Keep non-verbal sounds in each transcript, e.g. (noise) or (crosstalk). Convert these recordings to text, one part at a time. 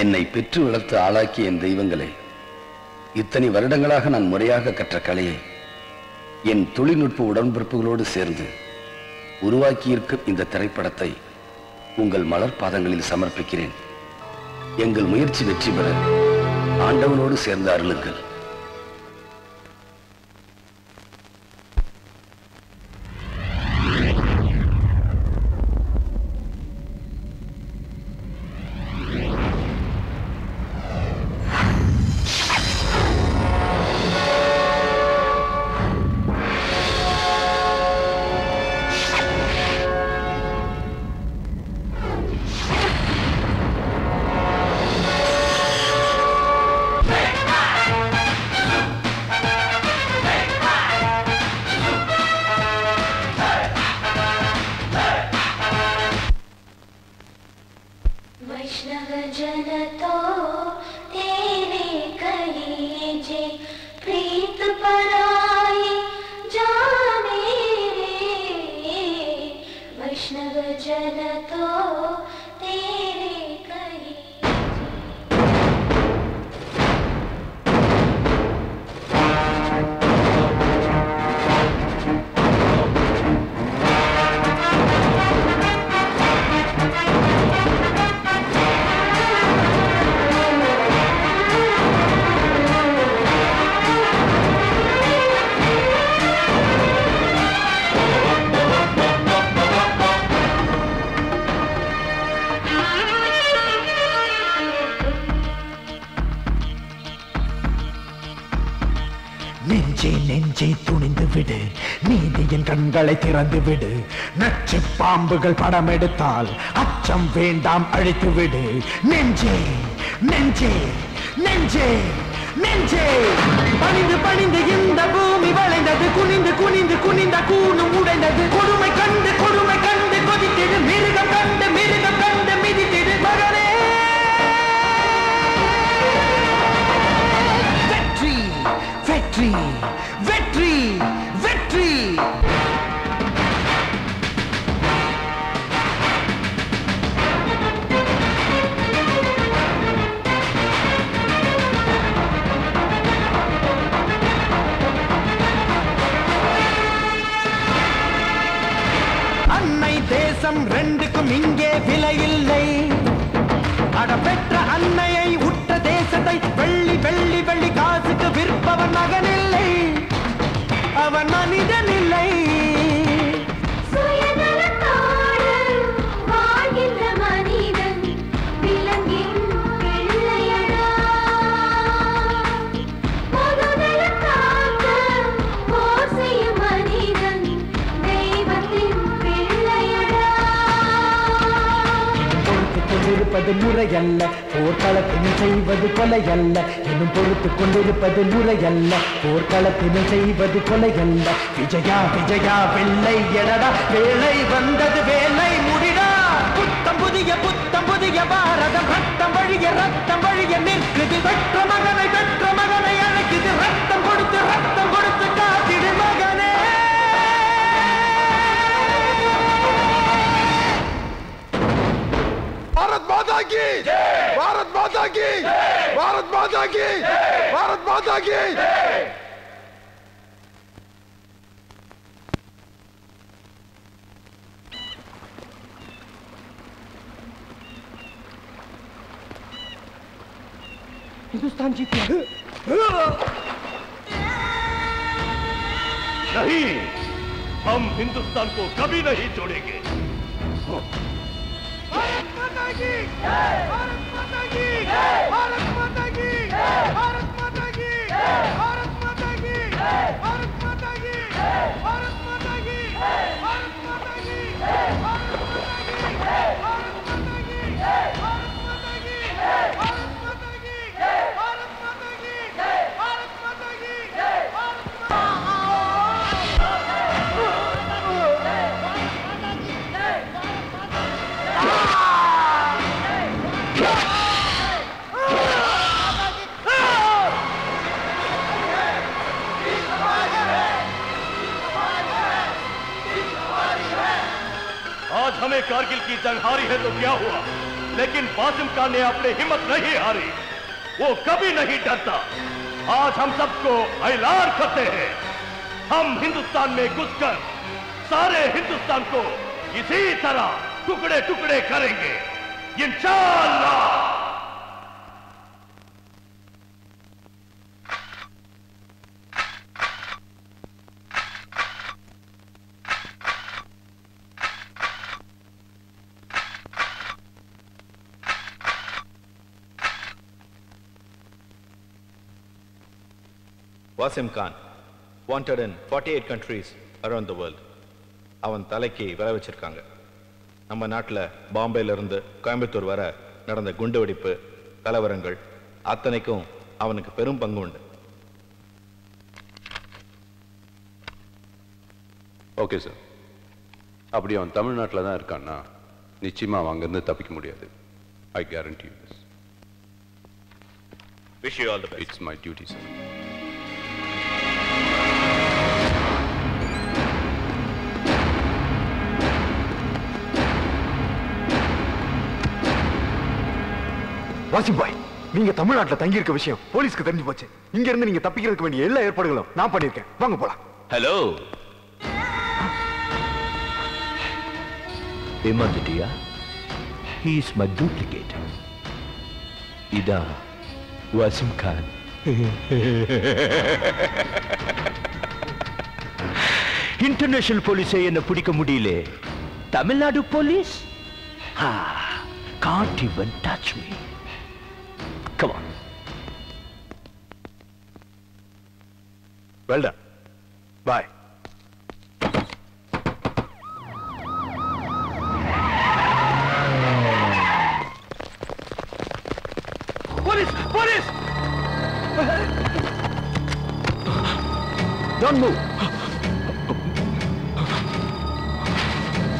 என்னை பெற்று வளர்த்து ஆளாக்கிய என் தெய்வங்களே இத்தனை வருடங்களாக நான் முறையாக கற்ற கலையை என் தொழில்நுட்ப உடன்பிறப்புகளோடு சேர்ந்து உருவாக்கியிருக்கும் இந்த திரைப்படத்தை உங்கள் மலர் பாதங்களில் சமர்ப்பிக்கிறேன். எங்கள் முயற்சி வெற்றி பெற ஆண்டவனோடு சேர்ந்து அருளுங்கள். கண்களை திறந்து விடு. நச்சு பாம்புகள் படம் எடுத்தால் அச்சம் வேண்டாம் அழித்து விடு. நெஞ்சே நெஞ்சே நெஞ்சே நெஞ்சே. பணிந்து பணிந்து இந்த பூமி வளைந்தது. குனிந்து குனிந்து குனிந்த கூணு உடைந்தது. கொடுமை கண்டு கொடுமை கண்டு கொதித்தது. மிருகம் கண்டு மிருகம் கண்டு மிதித்தது. மகனே வெற்றி வெற்றி. தேசம் ரெண்டுக்கும் இங்கே விலையில்லை அடபெற்ற அன்னையை உற்ற தேசத்தை வெள்ளி வெள்ளி வெள்ளி காசுக்கு விற்பவன் மகனில்லை அவன் மனிதன் இல்லை. கொண்டிருப்பது முறையல்ல. போர்க்களத்தினை செய்வது கொலையல்ல. இன்னும் பொறுத்து கொண்டிருப்பது முறையல்ல. போர்க்களத்தினை செய்வது கொலையல்ல. விஜயா விஜயா வெள்ளை எனடா வேலை வந்தது माता की। भारत माता की। भारत माता की। भारत माता की। हिंदुस्तान जीत नहीं, हम हिंदुस्तान को कभी नहीं हमें कारगिल की जंग हारी है तो क्या हुआ? लेकिन बाजिम खान ने अपनी हिम्मत नहीं हारी। वो कभी नहीं डरता। आज हम सबको ऐलान करते हैं। हम हिंदुस्तान में घुसकर सारे हिंदुस्तान को इसी तरह टुकड़े टुकड़े करेंगे। इंशाअल्लाह Wasim Khan wanted in forty eight countries around the world அவன் தலைக்கு விலை வச்சிருக்காங்க. நம்ம நாட்டில் பாம்பேல இருந்து கோயம்புத்தூர் வர நடந்த குண்டு வெடிப்பு கலவரங்கள் அத்தனைக்கும் அவனுக்கு பெரும் பங்கு உண்டு. ஓகே சார் அப்படி அவன் தமிழ்நாட்டில் தான் இருக்கான்னா நிச்சயமா அவன் அங்கேருந்து தப்பிக்க முடியாது. I guarantee this wish you all the it's my duty sir Wasim bhai நீங்க தமிழ்நாட்டுல தங்கி இருக்க விஷயம் போலீஸ்க்கு தெரிஞ்சு போச்சு. இங்க இருந்து நீங்க தப்பிக்கிறதுக்கு வேண்டிய எல்லா ஏற்பாடுகளும் நான் பண்ணிருக்கேன் வாங்க போலாம். ஹலோ ஏமாந்துட்டியா? ஹீ இஸ் மை டூப்ளிகேட் இதா வாசிம் கான் இன்டர்நேஷனல் போலீஸை என்ன பிடிக்க முடியல? Tamil Nadu police? Can't even touch me. Come on. Well done. Bye. Police! Police! Don't move.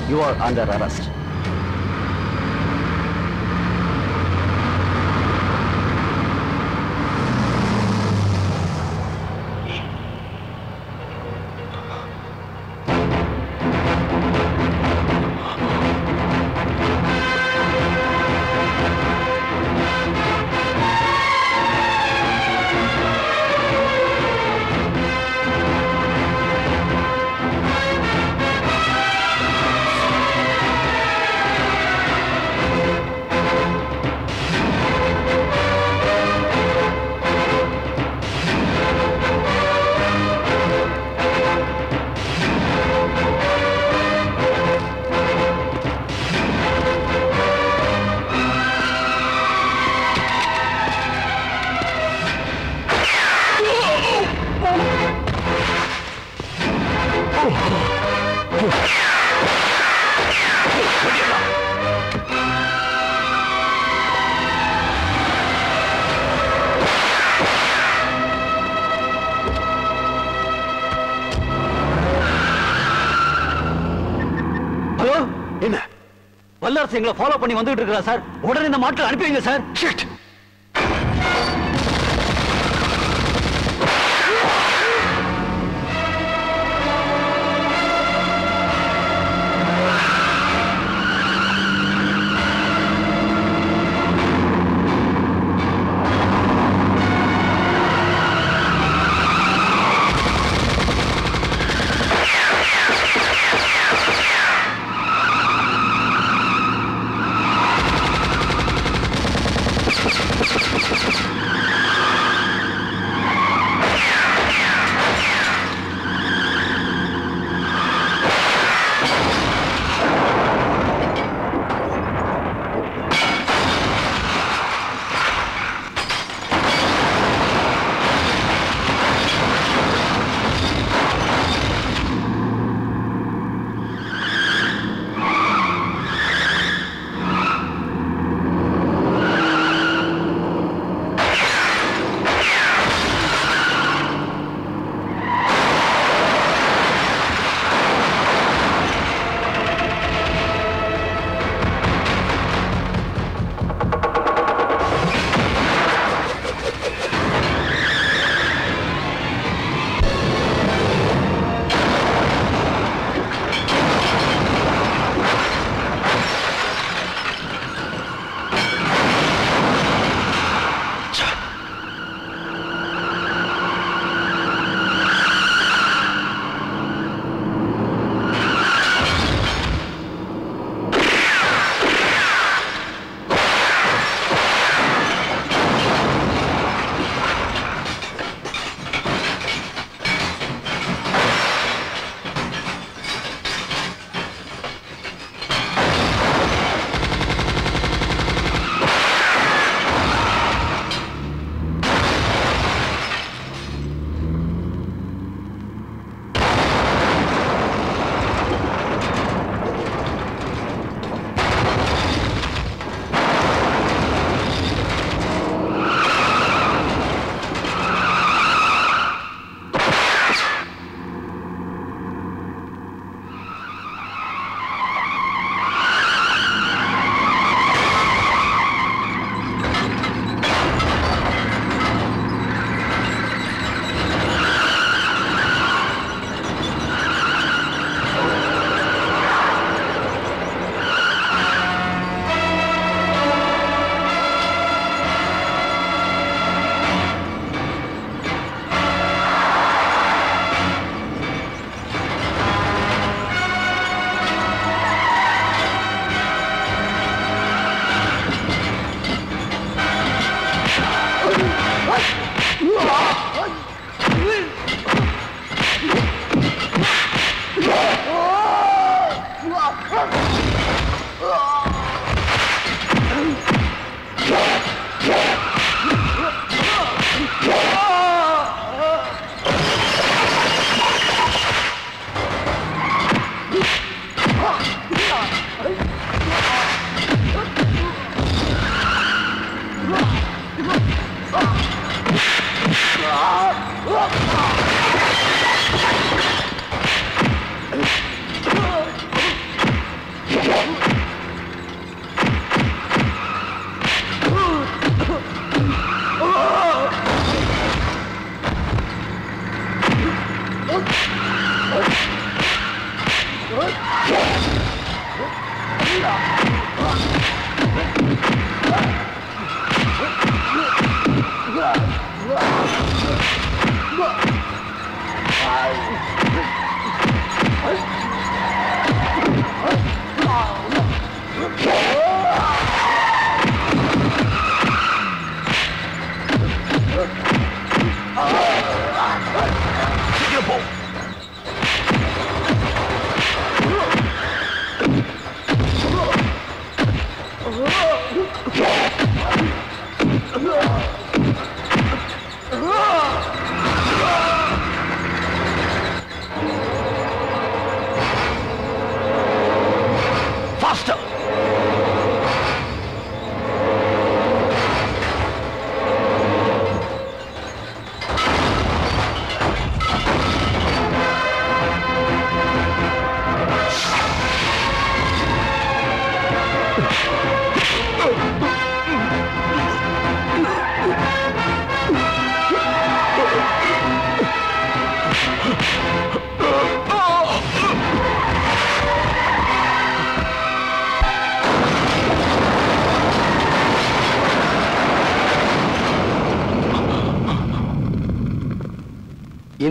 You are under arrest. வல்லரசு எங்களை ஃபாலோ பண்ணி வந்துட்டு இருக்கிறா சார் உடனே இந்த மாட்டில் அனுப்பி வைங்க சார் ஷிட்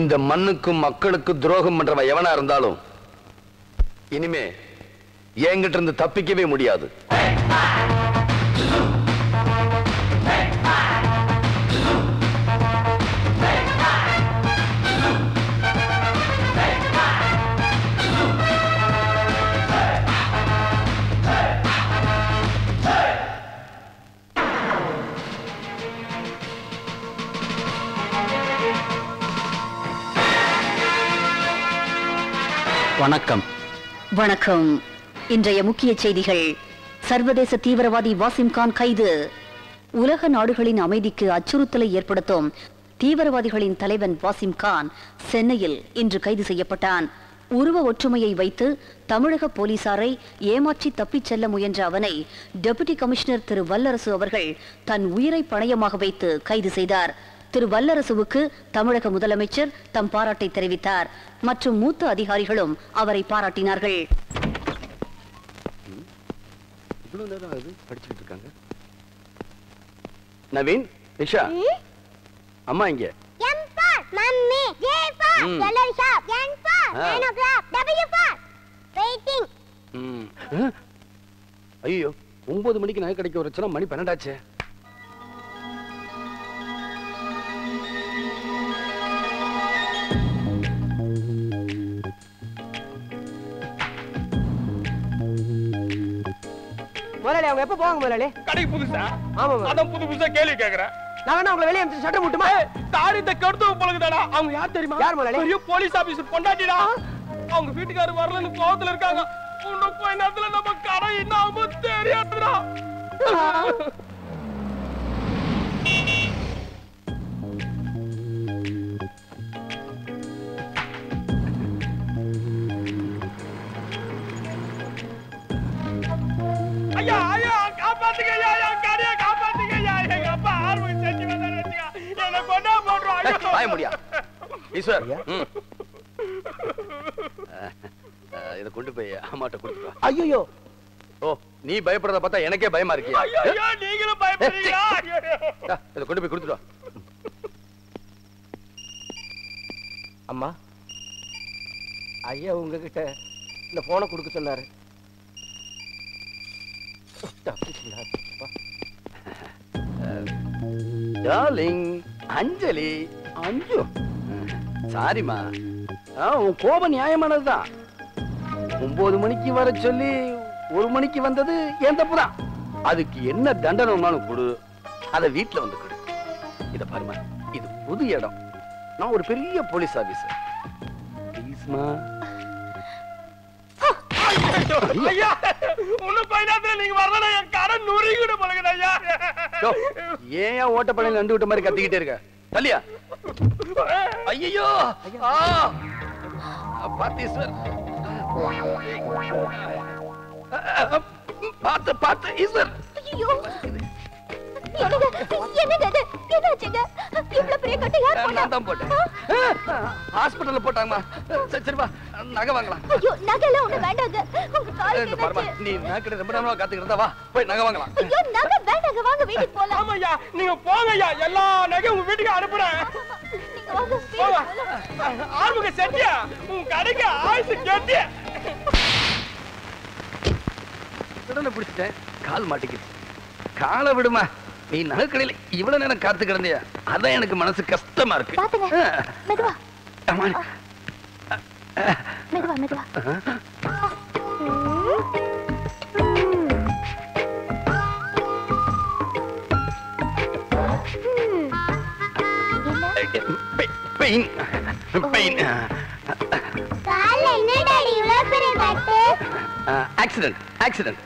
இந்த மண்ணுக்கும் மக்களுக்கும் துரோகம் பண்றவன் எவனா இருந்தாலும் இனிமே என்கிட்ட இருந்து தப்பிக்கவே முடியாது. வணக்கம். வணக்கம். இன்றைய முக்கிய செய்திகள். சர்வதேச தீவிரவாதி வாசிம் கான் கைது. உலக நாடுகளின் அமைதிக்கு அச்சுறுத்தலை ஏற்படுத்தும் தீவிரவாதிகளின் தலைவன் வாசிம் கான் சென்னையில் இன்று கைது செய்யப்பட்டான். உருவ ஒற்றுமையை வைத்து தமிழக போலீசாரை ஏமாற்றி தப்பிச் செல்ல முயன்ற அவனை டெபுட்டி கமிஷனர் திரு வல்லரசு அவர்கள் தன் உயிரை பணயமாக வைத்து கைது செய்தார். திரு வல்லரசுவுக்கு தமிழக முதலமைச்சர் தம் பாராட்டை தெரிவித்தார். மற்றும் மூத்த அதிகாரிகளும் அவரை பாராட்டினார்கள். இவ்வளவு நேரம் ஆகுது படிச்சுக்கிட்டு இருக்காங்க. நவீன் நிஷா. அம்மா இங்க. M for mummy, J for ம். yellow shop, N for ah. nine o'clock, W for waiting. ஐயோ ஒன்பது மணிக்கு நகை கிடைக்க வச்சுனா மணி பன்னெண்டாச்சே. முதலாளி அவங்க எப்ப போவாங்க முதலாளி? கடைக்கு புதுசா? ஆமா. அதான் புது புதுசா கேள்வி கேக்குறேன். நான் வேணா உங்களை வெளியே அனுப்பிச்சு சட்டம் முட்டுமா? தாடி இந்த கடுத்து பழகுதாடா. அவங்க யார் தெரியுமா? யார் முதலாளி? பெரிய போலீஸ் ஆபீசர் பொண்டாட்டிடா. அவங்க வீட்டுக்காரர் வரலன்னு கோவத்துல இருக்காங்க. இன்னும் கொஞ்ச நேரத்துல நம்ம கடை என்ன தெரியாதுடா. வாய முடியா? ஈஸ்வர். இதை கொண்டு போய் அம்மாட்ட கொடுத்துட்டு வா. ஐயோ ஓ நீ பயப்படுறத பார்த்தா எனக்கே பயமா இருக்கியா நீங்களும் பயப்படுறீங்களா? இதை கொண்டு போய் கொடுத்துட்டு வா. அம்மா ஐயா உங்ககிட்ட இந்த போனை கொடுக்க சொன்னாரு. டார்லிங் அஞ்சலி. அஞ்சு. சாரிம்மா. உன் கோபம் நியாயமானதுதான் ஒன்பது மணிக்கு வர சொல்லி ஒரு மணிக்கு வந்தது என் தப்பு தான் அதுக்கு என்ன தண்டனை வேணாலும் கொடு. அதை வீட்டுல வந்து கொடு. இத பாருமா இது புது இடம். நான் ஒரு பெரிய போலீஸ் ஆபீசர். ப்ளீஸ்மா ஐயா இன்னும் நேரத்துல நீங்க வரலன்னா என் கடை நுறுங்கிடு பழகுது ஐயா. ஏன் ஓட்டப்படையில் நண்டு விட்ட மாதிரி கத்திக்கிட்டே இருக்க? தள்ளியா? ஐயோ பாத்தீஸ்வர் பார்த்து பார்த்து ஈஸ்வர் ஐயோ என்னங்க என்னங்க இது என்னாச்சுங்க இவ்வளவு பெரிய கட்டை யார் போட்டா நான் தான் போட்டேன் ஹாஸ்பிட்டல்ல போட்டாங்கம்மா. சரி சரி வா. நகை வாங்கலாம். ஐயோ நகைலாம் ஒண்ணு வேண்டாங்க. உங்க நீ நகை ரொம்ப நேரமா காத்துக்கிட்டு இருந்தா வா. போய் நகை வாங்கலாம். ஐயோ நகை வேண்டாங்க. வாங்க வீட்டுக்கு போலாம். ஆமாய்யா நீங்க போங்க ஐயா எல்லா உங்க வீட்டுக்கு அனுப்புறேன். ஆறுமுக செட்டியா? உன் கடைக்கு ஆயுசு கேட்டியா பிடிச்சிட்டேன். கால் மாட்டிக்கிட்டு காலை விடுமா? நீ நகைக்கடையில இவ்வளவு நேரம் காத்து கிடந்தியா அதான் எனக்கு மனசு கஷ்டமா இருக்கு. பெயின் பெயின் ஆக்சிடென்ட் ஆக்சிடென்ட்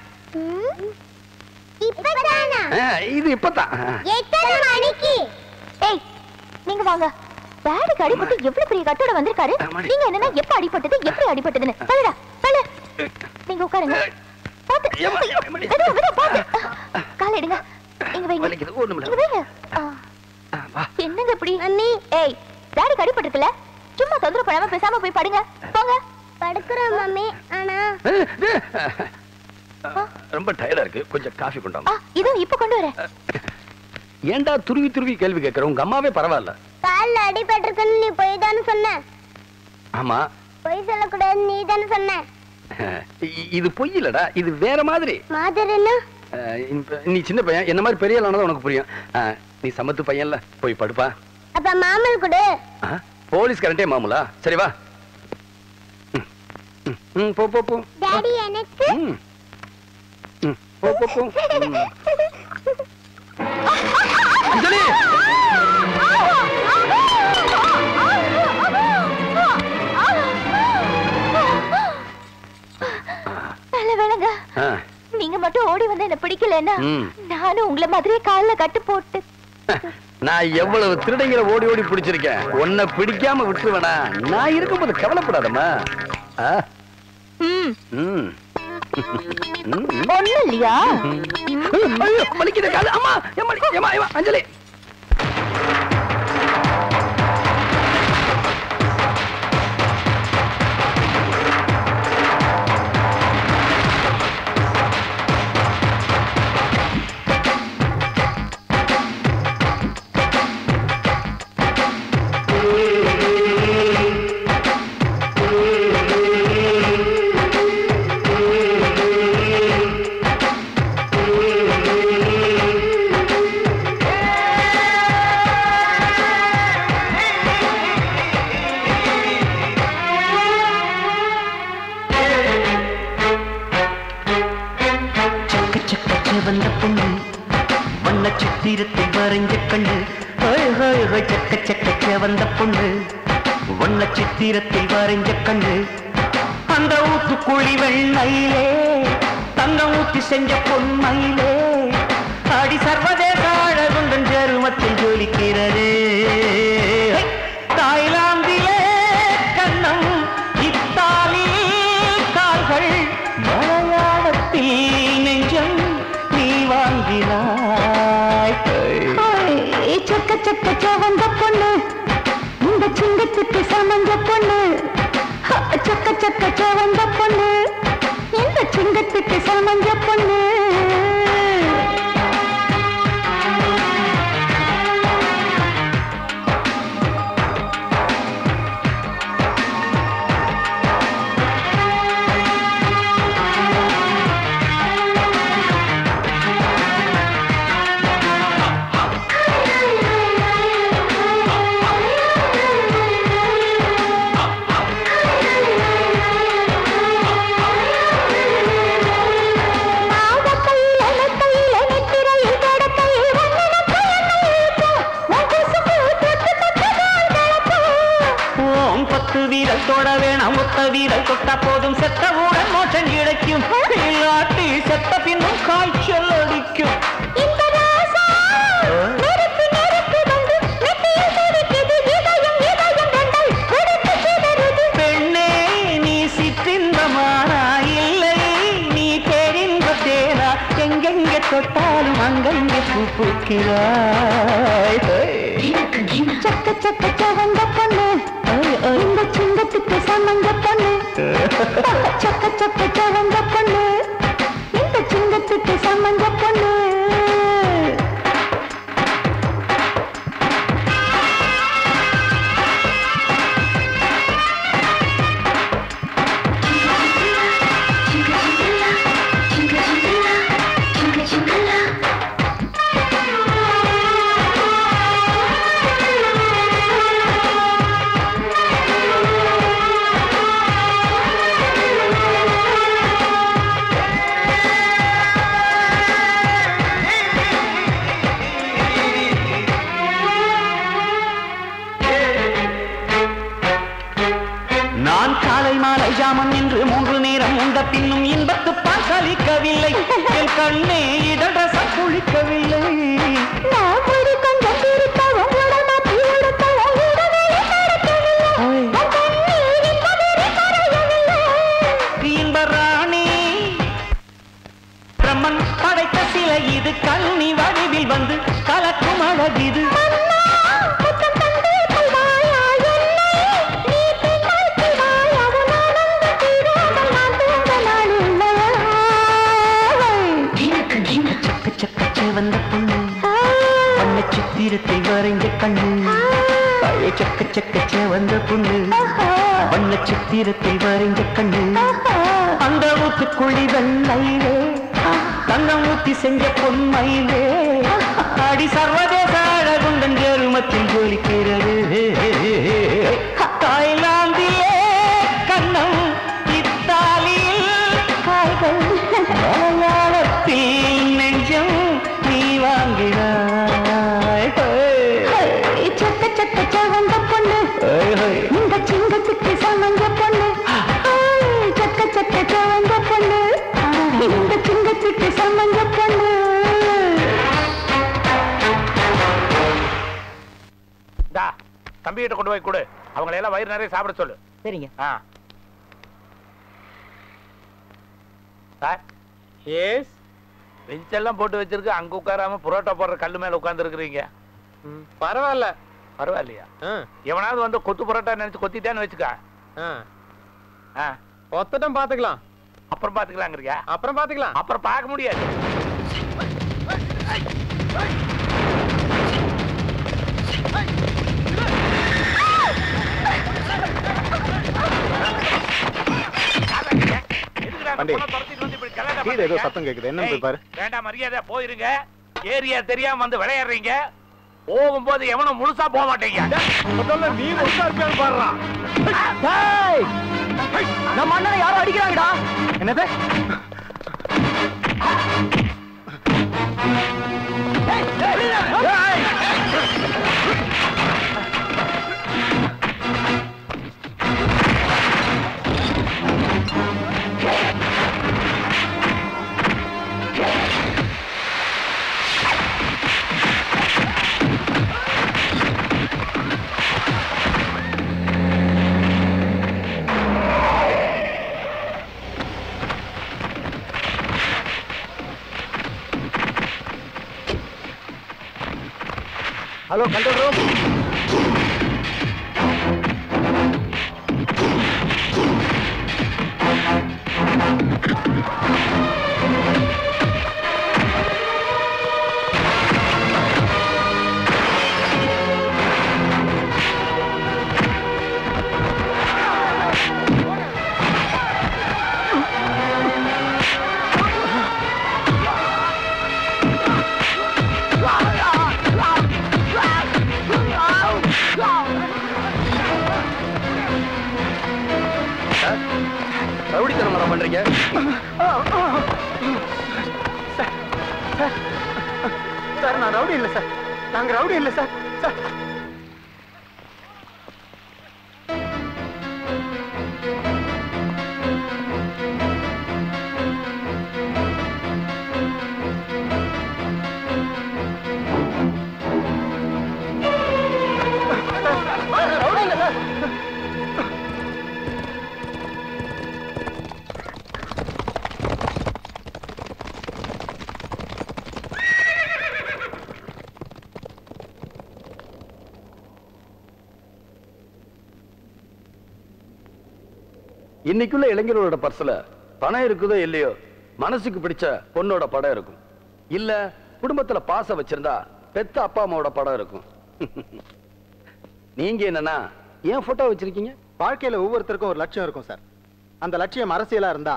இது இப்பதான். எத்தனை மணிக்கு? ஏய் நீங்க வாங்க. பேடுக்கு அடிபட்டு எவ்வளவு பெரிய கட்டோட வந்திருக்காரு. நீங்க என்னன்னா எப்ப அடிபட்டது எப்படி அடிபட்டதுன்னு? தள்ளுடா தள்ளு. நீங்க உட்காருங்க. பாத்து கால் எடுங்க. இங்க வைங்க. இங்க வைங்க. என்னங்க இப்படி? அண்ணி. ஏய் டாடி கடிபட்டிருக்குல்ல சும்மா தொந்தரவு பண்ணாம பேசாம போய் படுங்க. போங்க. படுக்கிறோம் மம்மி. ஆனா ரொம்ப டயர்டா இருக்கு. கொஞ்சம் காஃபி கொண்டாங்க இதோ இப்ப கொண்டு வரேன். ஏன்டா துருவி துருவி கேள்வி கேட்கற? உங்க அம்மாவே பரவாயில்ல. கால்ல அடிபட்டிருக்குன்னு நீ போய் தானே சொன்ன. ஆமா. பொய் சொல்லக்கூடாது நீ தானே சொன்ன இது பொய் இல்லடா. இது வேற மாதிரி. மாதிரின்னா நீ சின்ன பையன். என்ன மாதிரி பெரிய ஆளானதான் உனக்கு புரியும். நீ சமத்து பையன்ல. போய் படுப்பா. அப்ப மாமல் கொடு? போலீஸ் கரண்டே மாமூலா? சரி வா. போ போ போ. டாடி எனக்கு போ போ போ. அஞ்சலி நீங்க மட்டும் ஓடி வந்து என்ன பிடிக்கலன்னா. நானும் உங்களை மாதிரியே கால்ல கட்டு போட்டு. நான் எவ்வளவு திருடங்களை ஓடி ஓடி பிடிச்சிருக்கேன். உன்னை பிடிக்காம விட்டுருவேனா? நான் இருக்கும்போது கவலைப்படாதம்மா. ஆ? ம் ம். ம், ம். ஒண்ணு இல்லையா ஐயோ, வலிக்குது காலு. அம்மா, அஞ்சலி ஹோய் செக்க செக்க வந்த பொண்ணு. வண்ண சித்திரத்தில் வரைஞ்ச கண்ணு. அந்த ஊத்து குழி வெள்ளையிலே தங்கம் ஊத்தி செஞ்ச பொன்மையிலே. அடி சர்வதேச அழகுந்தன் ஜருமத்தில் ஜொலிக்கிறது. சொக்க சொக்க சவந்த பொண்ணு. இந்த சிங்கத்துக்கு சமந்த பொண்ணு. ஹ, சொக்க சொக்க சவந்த பொண்ணு. செத்தவுடன் மோட்சம் கிடைக்கும். இல்லாட்டி செத்த பின்னும் காய்ச்சல் அடிக்கும். பெண்ணே நீ சிற்றின்பமானா இல்லை. நீ தெரிந்த தேரா. எங்கெங்கே தொட்டாலும் அங்கங்கே பூ பூக்கிறாய் சொக்க சொக்க சவந்த பொண்ணு. இந்த சிங்கத்துக்கு சமந்த பொண்ணு. சக்க சக்க சவந்த பொண்ணு. சார். எஸ் பெஞ்ச் எல்லாம் போட்டு வச்சிருக்கு. அங்க உட்காராம புரோட்டா போடுற கல்லு மேல உட்கார்ந்து இருக்கிறீங்க பரவாயில்ல. பரவாயில்லையா? எவனாவது வந்து கொத்து புரோட்டா நினைச்சு கொத்திட்டான்னு வச்சுக்க. ஆ. ஒத்தட்டம் பாத்துக்கலாம் அப்புறம் பாத்துக்கலாங்கிறியா அப்புறம் பாத்துக்கலாம் அப்புறம் பார்க்க முடியாது. பாண்டி, கீழே ஏதோ சத்தம் கேக்குது. போய் பாரு. வேண்டாம் மரியாதை போயிருங்க. ஏரியா தெரியாம வந்து விளையாடுறீங்க. போகும்போது எவனும் முழுசா போக மாட்டீங்க. முதல்ல நீ முழுசா இருப்பியான்னு பாடுறான் நம்ம அண்ணனை யாரும் அடிக்கிறாங்கடா. என்னது? ஹலோ கண்ட்ரோல் ரூம் இன்னைக்குள்ள இளைஞர்களோட பர்ஸ்ல பணம் இருக்குதோ இல்லையோ மனசுக்கு பிடிச்ச பொண்ணோட படம் இருக்கும். இல்ல குடும்பத்துல பாச வச்சிருந்தா பெத்த அப்பா அம்மாவோட படம் இருக்கும். (laughs) நீங்க என்னன்னா ஏன் போட்டோ வச்சிருக்கீங்க? வாழ்க்கையில ஒவ்வொருத்தருக்கும் ஒரு லட்சியம் இருக்கும் சார். அந்த லட்சியம் அரசியலா இருந்தா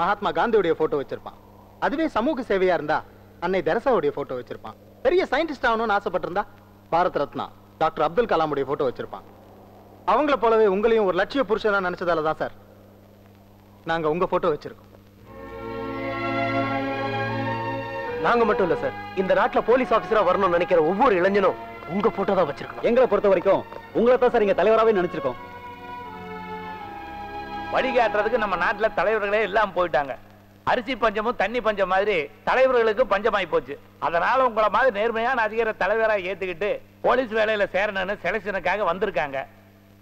மகாத்மா காந்தியுடைய போட்டோ வச்சிருப்பான். அதுவே சமூக சேவையா இருந்தா அன்னை தெரசாவுடைய போட்டோ வச்சிருப்பான். பெரிய சயின்டிஸ்ட் ஆகணும்னு ஆசைப்பட்டிருந்தா பாரத் ரத்னா டாக்டர் அப்துல் கலாமுடைய போட்டோ வச்சிருப்பான். அவங்கள போலவே உங்களையும் ஒரு லட்சிய புருஷனா நினைச்சதால தான் சார் நாங்க உங்க போட்டோ வச்சிருக்கோம். நாங்க மட்டும் இல்ல சார் இந்த நாட்டுல போலீஸ் ஆபீசரா வரணும்னு நினைக்கிற ஒவ்வொரு இளைஞனும் உங்க போட்டோ தான் வச்சிருக்கணும். எங்களை பொறுத்த வரைக்கும் உங்களை தான் சார் இங்க தலைவராகவே நினைச்சிருக்கோம். வழிகாட்டுறதுக்கு நம்ம நாட்டுல தலைவர்களே எல்லாம் போயிட்டாங்க. அரிசி பஞ்சமும் தண்ணி பஞ்சம் மாதிரி தலைவர்களுக்கு பஞ்சமாயி போச்சு. அதனால உங்களை மாதிரி நேர்மையான அதிகார தலைவரா ஏத்துக்கிட்டு போலீஸ் வேலையில சேரணும்னு செலக்ஷனுக்காக வந்திருக்காங்க.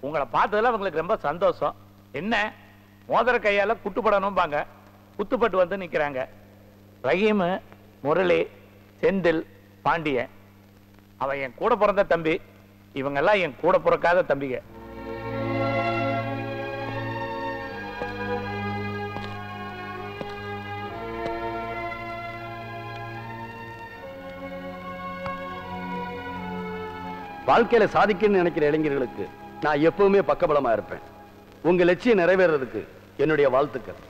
உங்களை பார்த்ததுல அவங்களுக்கு ரொம்ப சந்தோஷம். என்ன? மோதிர கையால குட்டுப்படணும்பாங்க. குத்துப்பட்டு வந்து நிக்கிறாங்க. ரஹீம் முரளி செந்தில் பாண்டியன். அவன் என் கூட பிறந்த தம்பி. இவங்கெல்லாம் என் கூட பிறக்காத தம்பிங்க. வாழ்க்கையில சாதிக்கணும்னு நினைக்கிற இளைஞர்களுக்கு நான் எப்பவுமே பக்கபலமா இருப்பேன். உங்க லட்சியம் நிறைவேறதுக்கு என்னுடைய வாழ்த்துக்கள்.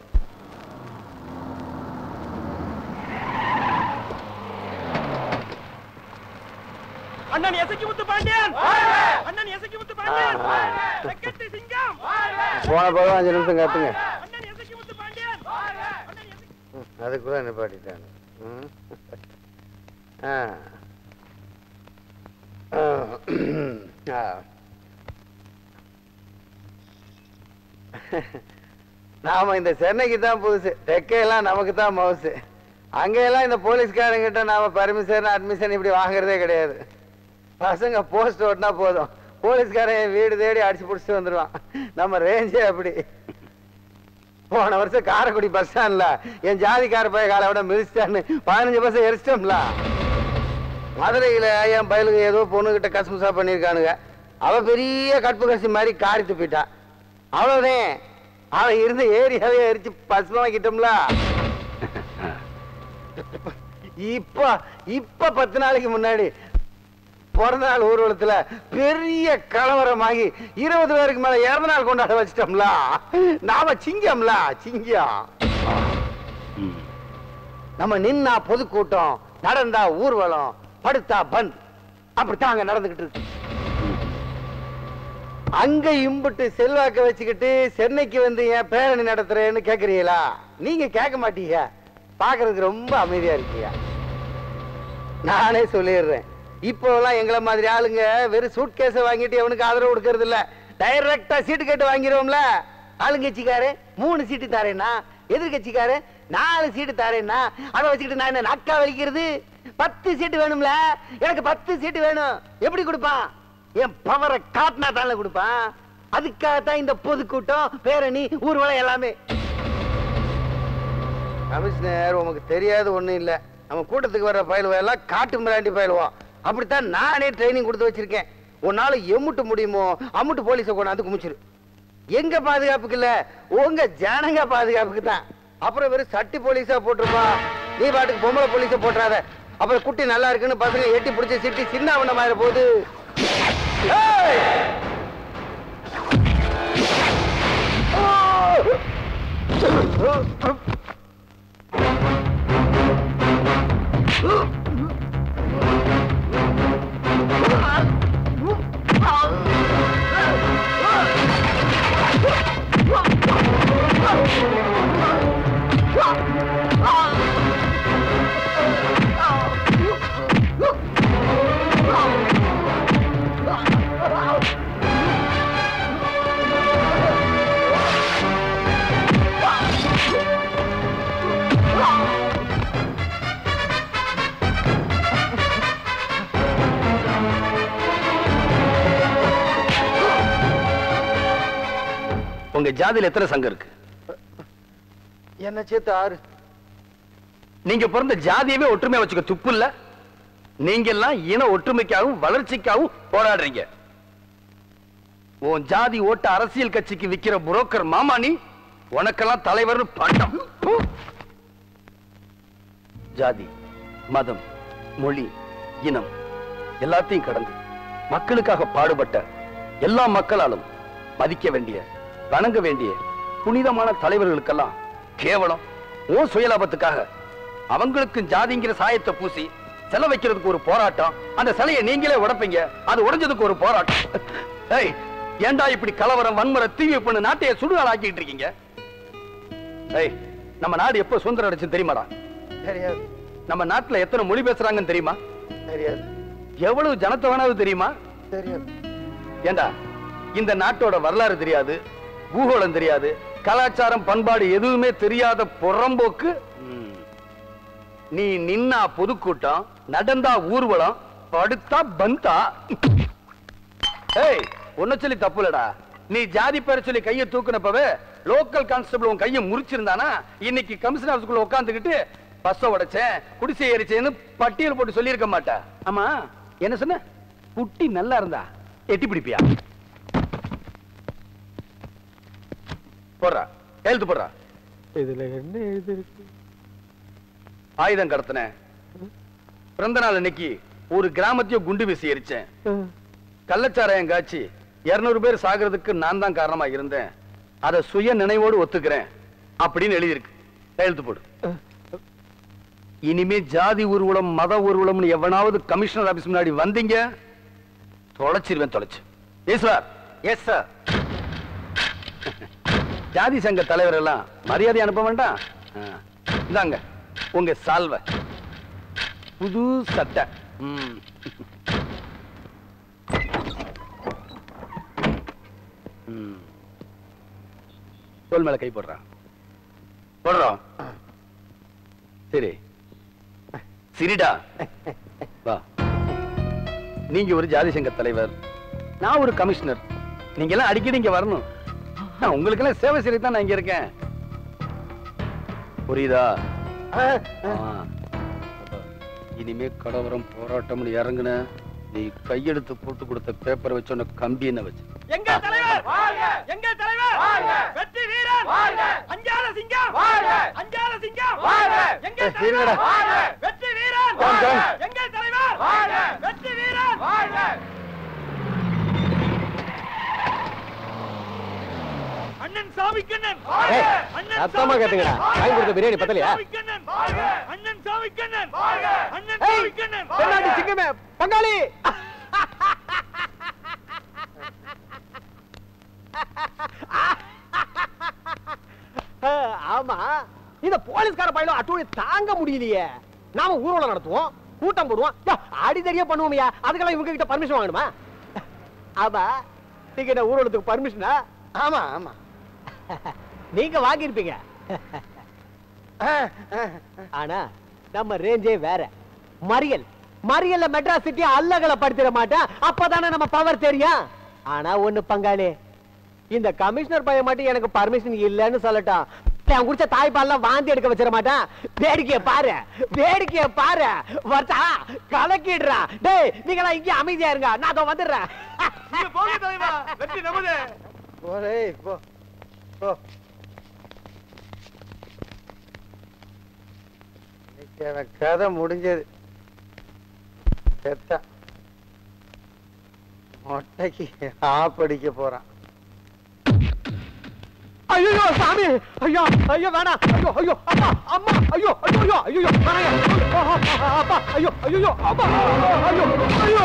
அண்ணன் எசக்கி முத்து பாண்டியன்! அண்ணன் எசக்கி முத்து பாண்டியன்! செக்கட்டி சிங்கம்! போன போதும் அஞ்சு நிமிஷம் காத்துங்க அண்ணன் எசக்கி முத்து பாண்டியன்! அதுக்குள்ள நிப்பாட்டிட்டாங்க. ஆ. நாம இந்த சென்னைக்கு தான் புதுசு டெக்கையெல்லாம் நமக்கு தான் மவுசு. அங்கெல்லாம் இந்த போலீஸ்காரங்கிட்ட நாம பர்மிஷன் அட்மிஷன் இப்படி வாங்குறதே கிடையாது. பசங்க போஸ்ட் ஓட்டினா போதும். போலீஸ்காரன் வீடு தேடி அடிச்சு பிடிச்சிட்டு வந்துடுவான் நம்ம ரேஞ்சே அப்படி. போன வருஷம் காரைக்குடி பஸ் ஸ்டாண்ட்ல என் ஜாதிக்கார பைய காலை விட மிதிச்சிட்டான்னு பதினஞ்சு பஸ் எரிச்சிட்டோம்ல. மதுரையில என் பயலுக்கு ஏதோ பொண்ணுகிட்ட கசமுசா பண்ணியிருக்கானுங்க. அவ பெரிய கற்பு கசி மாதிரி காரித்து போயிட்டான் அவ்வளோதான் அவன் இருந்த ஏரியாவே எரிச்சு பசுமாக்கிட்டோம்ல இப்ப இப்ப பத்து நாளைக்கு முன்னாடி பிறந்த நாள் ஊர்வலத்துல பெரிய கலவரமாகி இருபது பேருக்கு மேல இறந்த நாள் கொண்டாட வச்சிட்டோம்ல. நாம சிங்கம்ல சிங்கம். நம்ம நின்னா பொதுக்கூட்டம் நடந்தா ஊர்வலம் படுத்தா பந்த். அப்படித்தான் அங்க நடந்துகிட்டு இருக்கு. அங்க இம்புட்டு செல்வாக்க வச்சுக்கிட்டு சென்னைக்கு வந்து ஏன் பேரணி நடத்துறேன்னு கேக்குறீங்களா? நீங்க கேட்க மாட்டீங்க. பாக்குறதுக்கு ரொம்ப அமைதியா இருக்கீங்க. நானே சொல்லிடுறேன். இப்போ எல்லாம் எங்களை மாதிரி ஆளுங்க வெறும் சூட் கேஸ வாங்கிட்டு எவனுக்கு ஆதரவு கொடுக்கறது இல்ல டைரக்டா சீட்டு கேட்டு வாங்கிடுவோம்ல ஆளுங்கட்சிக்காரு மூணு சீட்டு தாரேன்னா எதிர்கட்சிக்காரு நாலு சீட்டு தாரேன்னா அதை வச்சுக்கிட்டு நான் என்ன நக்கா வலிக்கிறது? பத்து சீட்டு வேணும்ல? எனக்கு பத்து சீட்டு வேணும். எப்படி கொடுப்பான்? என் பவரை காட்டினா தானே கொடுப்பான்? அதுக்காகத்தான் இந்த பொதுக்கூட்டம் பேரணி ஊர்வலம் எல்லாமே. கமிஷனர் உமக்கு தெரியாது ஒண்ணும் இல்ல. நம்ம கூட்டத்துக்கு வர்ற பயிலுவா எல்லாம் காட்டு மிராண்டி பயிலுவோம் அப்படித்தான் நானே ட்ரைனிங் கொடுத்து வச்சிருக்கேன். உன்னால எம்முட்டு முடியுமோ அம்முட்டு போலீஸை கொண்டாந்து குமிச்சிரு. எங்க பாதுகாப்புக்கு இல்ல உங்க ஜனங்க பாதுகாப்புக்கு தான். அப்புறம் வெறும் சட்டி போலீஸா போட்டிருப்பா. நீ பாட்டுக்கு பொம்பளை போலீஸை போட்டுறாத. அப்புறம் குட்டி நல்லா இருக்குன்னு பசங்க எட்டி பிடிச்சி சிட்டி சின்ன பண்ண மாதிரி போகுது. ஏய்! உங்க ஜாதியில எத்தனை சங்கம் இருக்கு? என்ன சேர்த்து ஆறு. நீங்க பிறந்த ஜாதியவே ஒற்றுமையா வச்சுக்க துப்பு இல்ல. நீங்க எல்லாம் இன ஒற்றுமைக்காகவும் வளர்ச்சிக்காகவும் போராடுறீங்க. உன் ஜாதி ஓட்ட அரசியல் கட்சிக்கு விக்கிற புரோக்கர் மாமா நீ உனக்கெல்லாம் தலைவர் பட்டம். ஜாதி மதம் மொழி இனம் எல்லாத்தையும் கடந்து மக்களுக்காக பாடுபட்ட எல்லா மக்களாலும் மதிக்க வேண்டிய வணங்க வேண்டிய புனிதமான தலைவர்களுக்கெல்லாம் கேவலம் ஓ சுயலாபத்துக்காக அவங்களுக்கும் ஜாதிங்கிற சாயத்தை பூசி சிலை வைக்கிறதுக்கு ஒரு போராட்டம். அந்த சிலையை நீங்களே உடைப்பீங்க. அது உடைஞ்சதுக்கு ஒரு போராட்டம். ஏன்டா இப்படி கலவரம் வன்முறை தீவி பண்ணு நாட்டையே சுடுகால் ஆக்கிட்டு இருக்கீங்க? ஏய் நம்ம நாடு எப்ப சுதந்திரம் அடைச்சு தெரியுமாடா? தெரியாது. நம்ம நாட்டுல எத்தனை மொழி பேசுறாங்கன்னு தெரியுமா? தெரியாது. எவ்வளவு ஜனத்தை வேணாவது தெரியுமா? தெரியாது. ஏண்டா இந்த நாட்டோட வரலாறு தெரியாது? பூகோளம் தெரியாது. கலாச்சாரம் பண்பாடு எதுவுமே தெரியாத புறம்போக்கு. நீ நின்னா பொதுக்கூட்டம் நடந்தா ஊர்வலம் படுத்தா பந்தா. ஏய் உன்ன சொல்லி தப்புலடா. நீ ஜாதி பேர சொல்லி கையை தூக்குனப்பவே லோக்கல் கான்ஸ்டபிள் உன் கையை முறிச்சிருந்தானா? இன்னைக்கு கமிஷனர் ஆஃபீஸ்க்குள்ள உட்காந்துக்கிட்டு பஸ்ஸ உடைச்சேன் குடிசை எரிச்சேன்னு பட்டியல் போட்டு சொல்லியிருக்க மாட்டா. ஆமா என்ன சொன்ன? குட்டி நல்லா இருந்தா எட்டி பிடிப்பியா? போடுறா. எழுத்து போடுறா. இதுல என்ன எழுதிருக்கு? ஆயுதம் கடத்தின பிறந்த நாள் அன்னைக்கு ஒரு கிராமத்தையும் குண்டு வீசி எரிச்சேன். கள்ளச்சாராயம் காய்ச்சி இருநூறு பேர் சாகிறதுக்கு நான் தான் காரணமா இருந்தேன். அதை சுய நினைவோடு ஒத்துக்கிறேன் அப்படின்னு எழுதியிருக்கு. கையெழுத்து போடு. இனிமே ஜாதி ஊர்வலம் மத ஊர்வலம்னு எவனாவது கமிஷனர் ஆபீஸ் முன்னாடி வந்தீங்க தொலைச்சிருவேன் தொலைச்சு. எஸ் சார் எஸ் சார் ஜாதி சங்க தலைவர் எல்லாம் மரியாதை அனுப்ப வேண்டாம். இந்தாங்க உங்க சால்வ. புது சட்டை. தோல் மேல கை போடுறான் போடுறோம் சரி. சிரிடா. வா. நீங்க ஒரு ஜாதி சங்க தலைவர். நான் ஒரு கமிஷனர். நீங்க எல்லாம் அடிக்கடி இங்க வரணும். உங்களுக்கு எல்லாம் சேவை செய்ய தான் நான் இங்க இருக்கேன். புரியுதா? ஆ. இனிமே கடவரம் போராட்டம்னு இறங்குன நீ கையெழுத்து போட்டு கொடுத்த பேப்பரை வச்சு உன்னை கம்பி என்ன வச்சு. எங்க தலைவர்? எங்க தலைவர்? வெற்றி வீரன் அஞ்சால சிங்கம்? அஞ்சால சிங்கம்? எங்க. தலைவர்? வெற்றி வீரன். எங்க தலைவர்? வெற்றி வீரன் அண்ணன் சாமிக்கண்ணன். சத்தமா கேட்டுங்கடா. வாங்கி கொடுத்த பிரியாணி பத்தலையா? அண்ணன் சாமிக்கண்ணன். அண்ணன் சாமிக்கண்ணன். பெண்ணாட்டி சிங்கமே பங்காளி. ஆமா இந்த போலீஸ்கார பையனும் அட்டூழி தாங்க முடியலையே. நாம ஊர்வலம் நடத்துவோம் கூட்டம் போடுவோம். யா, அடிதடியா பண்ணுவோம்யா? அதுக்கெல்லாம் இவங்க கிட்ட பர்மிஷன் வாங்கணுமா? ஆமா நீங்க என்ன ஊர்வலத்துக்கு பர்மிஷனா ஆமா ஆமா. (laughs) நீங்க வாங்கியிருப்பீங்க. (laughs) ஆனா நம்ம ரேஞ்சே வேற. மறியல். மறியல்ல மெட்ராஸ் சிட்டி அல்லகளை படுத்திட மாட்டேன். அப்பதானே நம்ம பவர் தெரியும். ஆனா ஒண்ணு பங்காளி இந்த கமிஷனர் பையன் மட்டும் எனக்கு பர்மிஷன் இல்லைன்னு சொல்லட்டான் அவன் குடிச்ச தாய்ப்பால்லாம் வாந்தி எடுக்க வச்சிட மாட்டான். வேடிக்கைய பாரு. வேடிக்கைய பாரு. வரட்டா கலக்கிடுறா. டேய் நீங்க இங்க அமைதியா இருங்க. நான் அதோ வந்துடுறேன். இன்னைக்கு அவன் கதை முடிஞ்சது செத்தான் மொட்டைக்கு ஆப்படிக்க போறான் ஐயோ சாமி ஐயோ ஐயோ வேணாம் ஐயோ ஐயோ அப்பா அம்மா ஐயோ ஐயோ ஐயோ ஐயோ வேணாங்க அப்பா ஐயோ ஐயோ அப்பா ஐயோ ஐயோ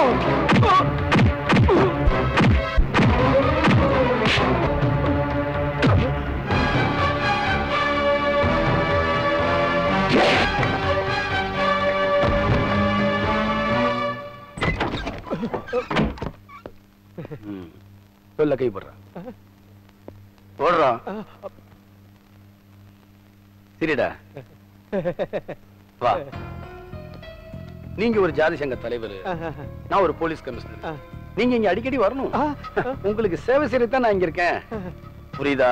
சொல்ல கை போடுறான் போடுறான் சரிடா. வா. நீங்க ஒரு ஜாதி சங்க தலைவர். நான் ஒரு போலீஸ் கமிஷனர். நீங்க இங்க அடிக்கடி வரணும். உங்களுக்கு சேவை செய்யத்தான் நான் இங்க இருக்கேன். புரியுதா?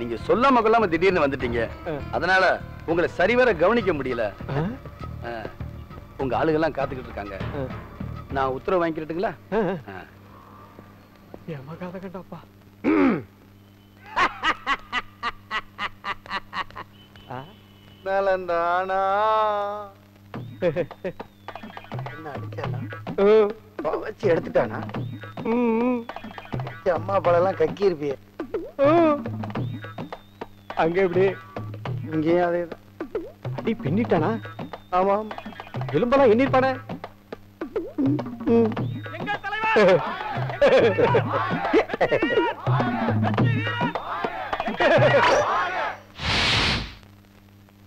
நீங்க சொல்லாம கொள்ளாம திடீர்னு வந்துட்டீங்க. அதனால உங்களை சரிவர கவனிக்க முடியல. உங்க ஆளுகெல்லாம் காத்துக்கிட்டு இருக்காங்க. நான் உத்தரவு வாங்கிக்கிறட்டுங்களா அஹ். எமகாத கண்டாப்பா. நலந்தானா? என்ன அடிச்சானா வச்சு எடுத்துட்டானா? அம்மா பழம் கக்கி இருப்பிய அங்க எப்படி? இங்கேயும் அதேதான். அடி பின்னிட்டானா? ஆமாம். எலும்பெல்லாம் எண்ணிருப்பானே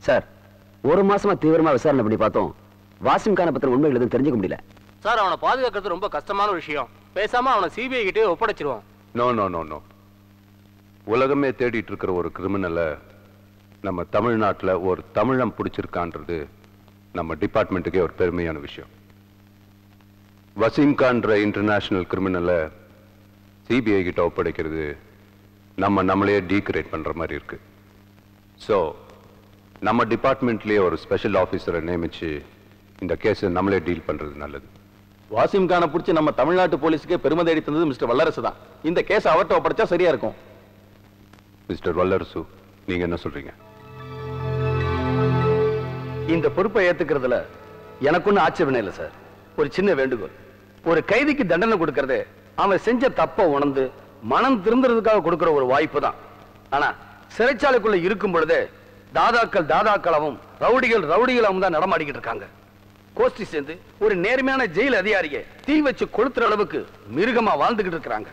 சார் ஒரு மாசமா தீவிரமா விசாரணை பண்ணி பார்த்தோம். வாசிம் கான பத்திர உண்மைகள் எதுவும் தெரிஞ்சுக்க முடியல. சார் அவனை பாதுகாக்கிறது ரொம்ப கஷ்டமான விஷயம். பேசாம அவனை சிபிஐ கிட்டே ஒப்படைச்சிருவோம். நோ நோ நோ நோ உலகமே தேடிட்டு இருக்கிற ஒரு கிரிமினலை நம்ம தமிழ்நாட்டுல ஒரு தமிழம் பிடிச்சிருக்கான்றது நம்ம டிபார்ட்மெண்ட்டுக்கே ஒரு பெருமையான விஷயம். வசீம் கான்ற இன்டர்நேஷனல் கிரிமினலை சிபிஐ கிட்ட ஒப்படைக்கிறது நம்ம நம்மளையே டீக்ரேட் பண்ற மாதிரி இருக்கு. ஸோ நம்ம டிபார்ட்மெண்ட்லயே ஒரு ஸ்பெஷல் ஆஃபீஸரை நியமிச்சு இந்த கேஸை நம்மளே டீல் பண்றது நல்லது. வாசிம் கானை பிடிச்சி நம்ம தமிழ்நாட்டு போலீஸுக்கே பெருமை தேடி தந்தது மிஸ்டர் வல்லரசு தான். இந்த கேஸ் அவர்கிட்ட ஒப்படைச்சா சரியா இருக்கும். மிஸ்டர் வல்லரசு நீங்க என்ன சொல்றீங்க? இந்த பொறுப்பை ஏத்துக்கிறதுல எனக்கு ஒன்றும் ஆட்சேபனை இல்லை சார். ஒரு சின்ன வேண்டுகோள். ஒரு கைதிக்கு தண்டனை கொடுக்கறது அவன் செஞ்ச தப்ப உணர்ந்து மனம் திருந்துறதுக்காக கொடுக்கிற ஒரு வாய்ப்பு தான். ஆனா சிறைச்சாலைக்குள்ள இருக்கும் பொழுதே தாதாக்கள் தாதாக்களாவும் ரவுடிகள் ரவுடிகளாவும் தான் நடமாடிக்கிட்டு இருக்காங்க. கோஷ்டி சேர்ந்து ஒரு நேர்மையான ஜெயில் அதிகாரியை தீ வச்சு கொளுத்துற அளவுக்கு மிருகமா வாழ்ந்துகிட்டு இருக்கிறாங்க.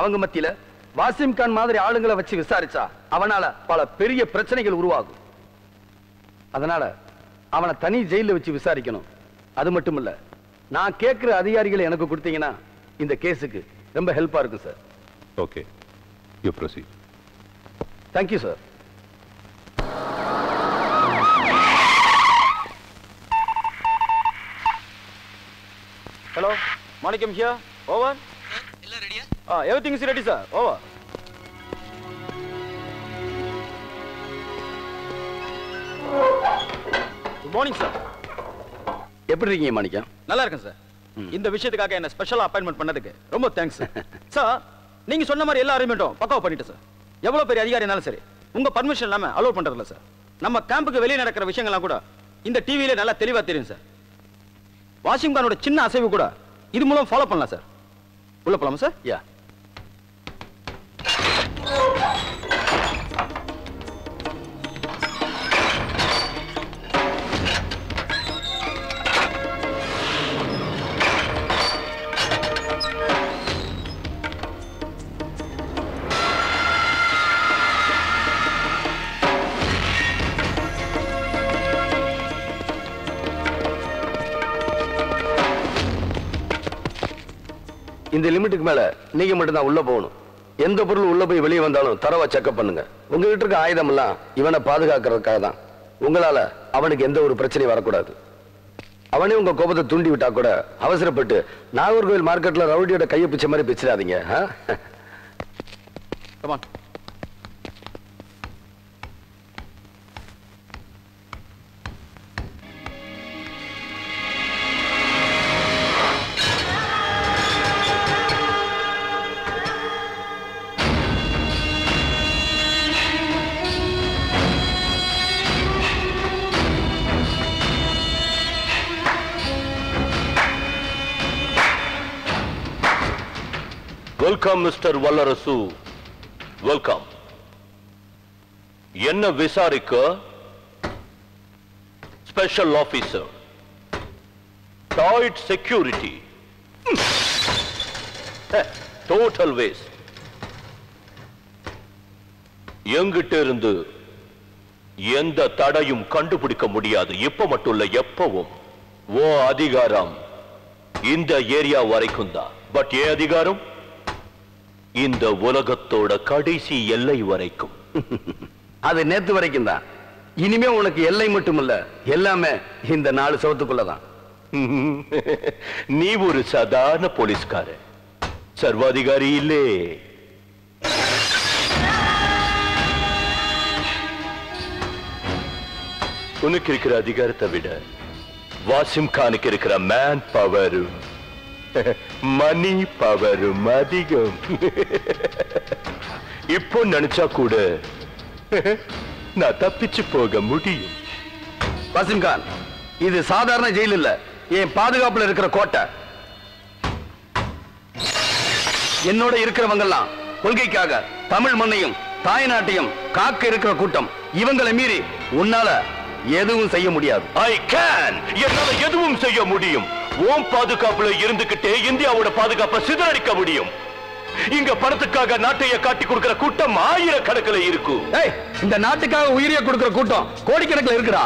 அவங்க மத்தியில வாசிம் கான் மாதிரி ஆளுங்களை வச்சு விசாரிச்சா அவனால பல பெரிய பிரச்சனைகள் உருவாகும். அதனால அவனை தனி ஜெயில வச்சு விசாரிக்கணும். அது மட்டும் இல்ல நான் கேட்கிற அதிகாரிகளை எனக்கு கொடுத்தீங்கன்னா இந்த கேஸுக்கு ரொம்ப ஹெல்ப்பா இருக்கும் sir okay you proceed thank you sir hello Manickam here over எல்லாம் ரெடியா ஆ everything is ready sir over good morning sir எப்படி இருக்கீங்க மாணிக்கம்? நல்லா இருக்கேன் சார் இந்த விஷயத்துக்காக என்ன ஸ்பெஷலா அப்பாயின்மெண்ட் பண்ணதுக்கு ரொம்ப தேங்க்ஸ் சார் (laughs) நீங்க சொன்ன மாதிரி எல்லா அரேஞ்ச்மெண்ட்டும் பக்காவா பண்ணிட்டேன் சார் எவ்வளவு பெரிய அதிகாரி இருந்தாலும் சரி உங்க பர்மிஷன் இல்லாம அலோவ் பண்றதில்ல சார் நம்ம கேம்புக்கு வெளியே நடக்கிற விஷயங்கள்லாம் கூட இந்த டிவியில நல்லா தெளிவா தெரியும் சார் வாஷிங்டனோட சின்ன அசைவு கூட இது மூலம் ஃபாலோ பண்ணலாம் சார் உள்ள போலாமா சார் யா இந்த லிமிட்டுக்கு மேல நீங்க மட்டும்தான் உள்ள போகணும். எந்த பொருள் உள்ள போய் வெளியே வந்தாலும் தரவா செக்அப் பண்ணுங்க. உங்ககிட்ட இருக்க ஆயுதம் எல்லாம் இவனை பாதுகாக்கிறதுக்காக தான். உங்களால அவனுக்கு எந்த ஒரு பிரச்சனையும் வரக்கூடாது. அவனே உங்க கோபத்தை தூண்டி விட்டா கூட அவசரப்பட்டு நாகர்கோவில் மார்க்கெட்ல ரவுடியோட கையை பிச்ச மாதிரி பிச்சிடாதீங்க (laughs) வெல்கம் மிஸ்டர் வல்லரசு வெல்கம் என்ன விசாரிக்க? ஸ்பெஷல் ஆபீசர் டாய்ட் செக்யூரிட்டி டோட்டல் வேஸ்ட் எங்கிட்ட இருந்து எந்த தடையும் கண்டுபிடிக்க முடியாது. இப்ப மட்டும் இல்ல எப்பவும். ஓ அதிகாரம். இந்த ஏரியா வரைக்கும் தான். பட் ஏன் அதிகாரம்? இந்த உலகத்தோட கடைசி எல்லை வரைக்கும். அது நேத்து வரைக்கும் தான் இனிமே உனக்கு எல்லை மட்டும் இல்ல எல்லாமே இந்த நாலு சவத்துக்குள்ளதான். நீ ஒரு சாதாரண போலீஸ்கார சர்வாதிகாரி இல்லே. உனக்கு இருக்கிற அதிகாரத்தை விட வாசிம் கானுக்கு இருக்கிற மேன் பவரும் மணி பவரும் அதிகம் இப்போ நினைச்சா கூட நான் தப்பிச்சு போக முடியும். வாசிம் கான் இது சாதாரண ஜெயில் இல்ல. என் பாதுகாப்புல இருக்கிற கோட்டை. என்னோட இருக்கிறவங்கெல்லாம் கொள்கைக்காக தமிழ் மண்ணையும் தாய் நாட்டையும் காக்க இருக்கிற கூட்டம். இவங்களை மீறி உன்னால எதுவும் செய்ய முடியாது. ஐ கேன் என்னால எதுவும் செய்ய முடியும். ஓம் பாதுகாப்புல இருந்துகிட்டே இந்தியாவோட பாதுகாப்பை சிதறடிக்க முடியும். இங்க பணத்துக்காக நாட்டைய காட்டி கொடுக்கிற கூட்டம் ஆயிரக்கணக்கில் இருக்கும். இந்த நாட்டுக்காக உயிரிய கொடுக்கிற கூட்டம் கோடிக்கணக்கில் இருக்கிறா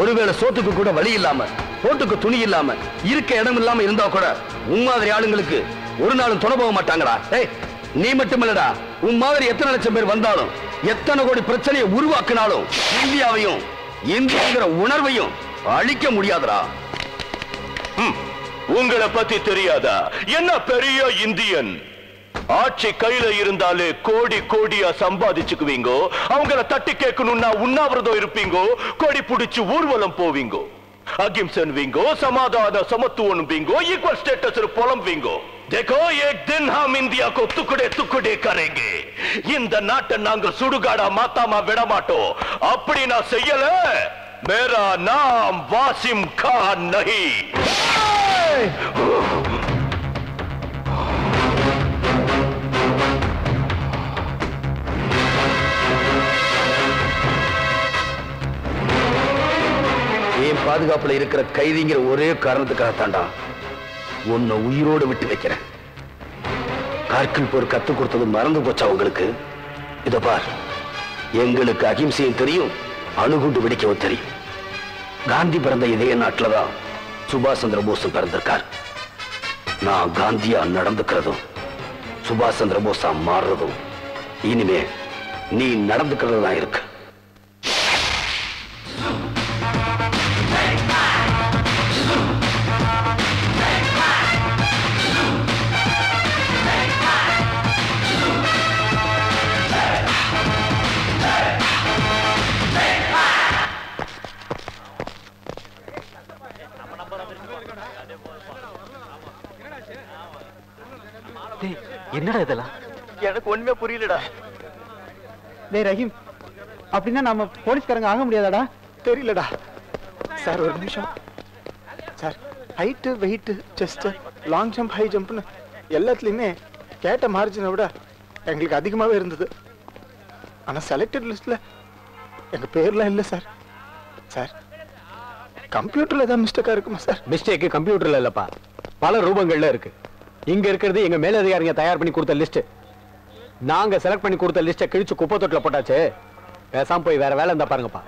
ஒருவேளை சோத்துக்கு கூட வழி இல்லாம போட்டுக்கு துணி இல்லாம இருக்க இடம் இல்லாம இருந்தா கூட உன் மாதிரி ஆளுங்களுக்கு ஒரு நாளும் துணை போக மாட்டாங்கடா. ஏய் நீ மட்டும் இல்லடா உன் மாதிரி எத்தனை லட்சம் பேர் வந்தாலும் எத்தனை கோடி பிரச்சனையை உருவாக்கினாலும் இந்தியாவையும் இந்தியாங்கிற உணர்வையும் அழிக்க முடியாதுடா. உங்களை பத்தி தெரியாதா என்ன பெரிய இந்தியன் ஆட்சி கையில இருந்தாலே கோடி கோடியா சம்பாதிச்சுக்குவீங்கோ அவங்கள தட்டி கேட்கணும்னா உண்ணாவிரதம் இருப்பீங்கோ கொடி புடிச்சு ஊர்வலம் போவீங்கோ அகிம்சன்வீங்கோ சமாதான சமத்துவன்பீங்கோ ஈக்குவல் ஸ்டேட்டஸ் புலம்புவீங்கோ देखो एक दिन हम इंडिया को टुकड़े टुकड़े करेंगे இந்த நாட்டை நாங்க சுடுகாடா மாத்தாம விட மாட்டோம் அப்படி நான் செய்யல मेरा नाम वासिम खान नहीं என் பாதுகாப்புல இருக்கிற கைதிங்கிற ஒரே காரணத்துக்காக தாண்டா உன்னை உயிரோடு விட்டு வைக்கிறேன் கார்கில் போர் கத்து கொடுத்தது மறந்து போச்சா உங்களுக்கு இத பார் எங்களுக்கு அகிம்சையும் தெரியும் அணுகுண்டு வெடிக்கவும் தெரியும். காந்தி பிறந்த இதே நாட்டில தான் சுபாஷ் சந்திர போஸும் பிறந்திருக்கார். நான் காந்தியா நடந்துக்கிறதும் சுபாஷ் சந்திர போஸா மாறுறதும் இனிமே நீ நடந்துக்கிறதா இருக்கு. என்னடா இதெல்லாம்? எனக்கு ஒண்ணுமே புரியலடா. டேய் ரஹீம் அப்படின்னா நம்ம போலீஸ்காரங்க ஆக முடியாதாடா? தெரியலடா. சார் ஒரு நிமிஷம். Sir height weight chest long jump high ஜம்ப்னு எல்லாத்துலேயுமே கேட்ட மார்ஜினை விட எங்களுக்கு அதிகமாகவே இருந்தது. ஆனால் செலக்டட் லிஸ்ட்டில் எங்கள் பேர்லாம் இல்லை சார். சார் கம்ப்யூட்டரில் ஏதாவது மிஸ்டேக்காக இருக்குமா சார்? மிஸ்டேக் கம்ப்யூட்டர்ல இல்லப்பா. பல ரூபங்கள்ல இருக்கு. இங்க இருக்கிறது எங்க மேலதிகாரிங்க தயார் பண்ணி கொடுத்த லிஸ்ட் நாங்க செலக்ட் பண்ணி கொடுத்த லிஸ்ட்டை கிழிச்சு குப்பை தொட்டில போட்டாச்சு. பேசாம போய் வேற வேலை இருந்தா பாருங்கப்பா.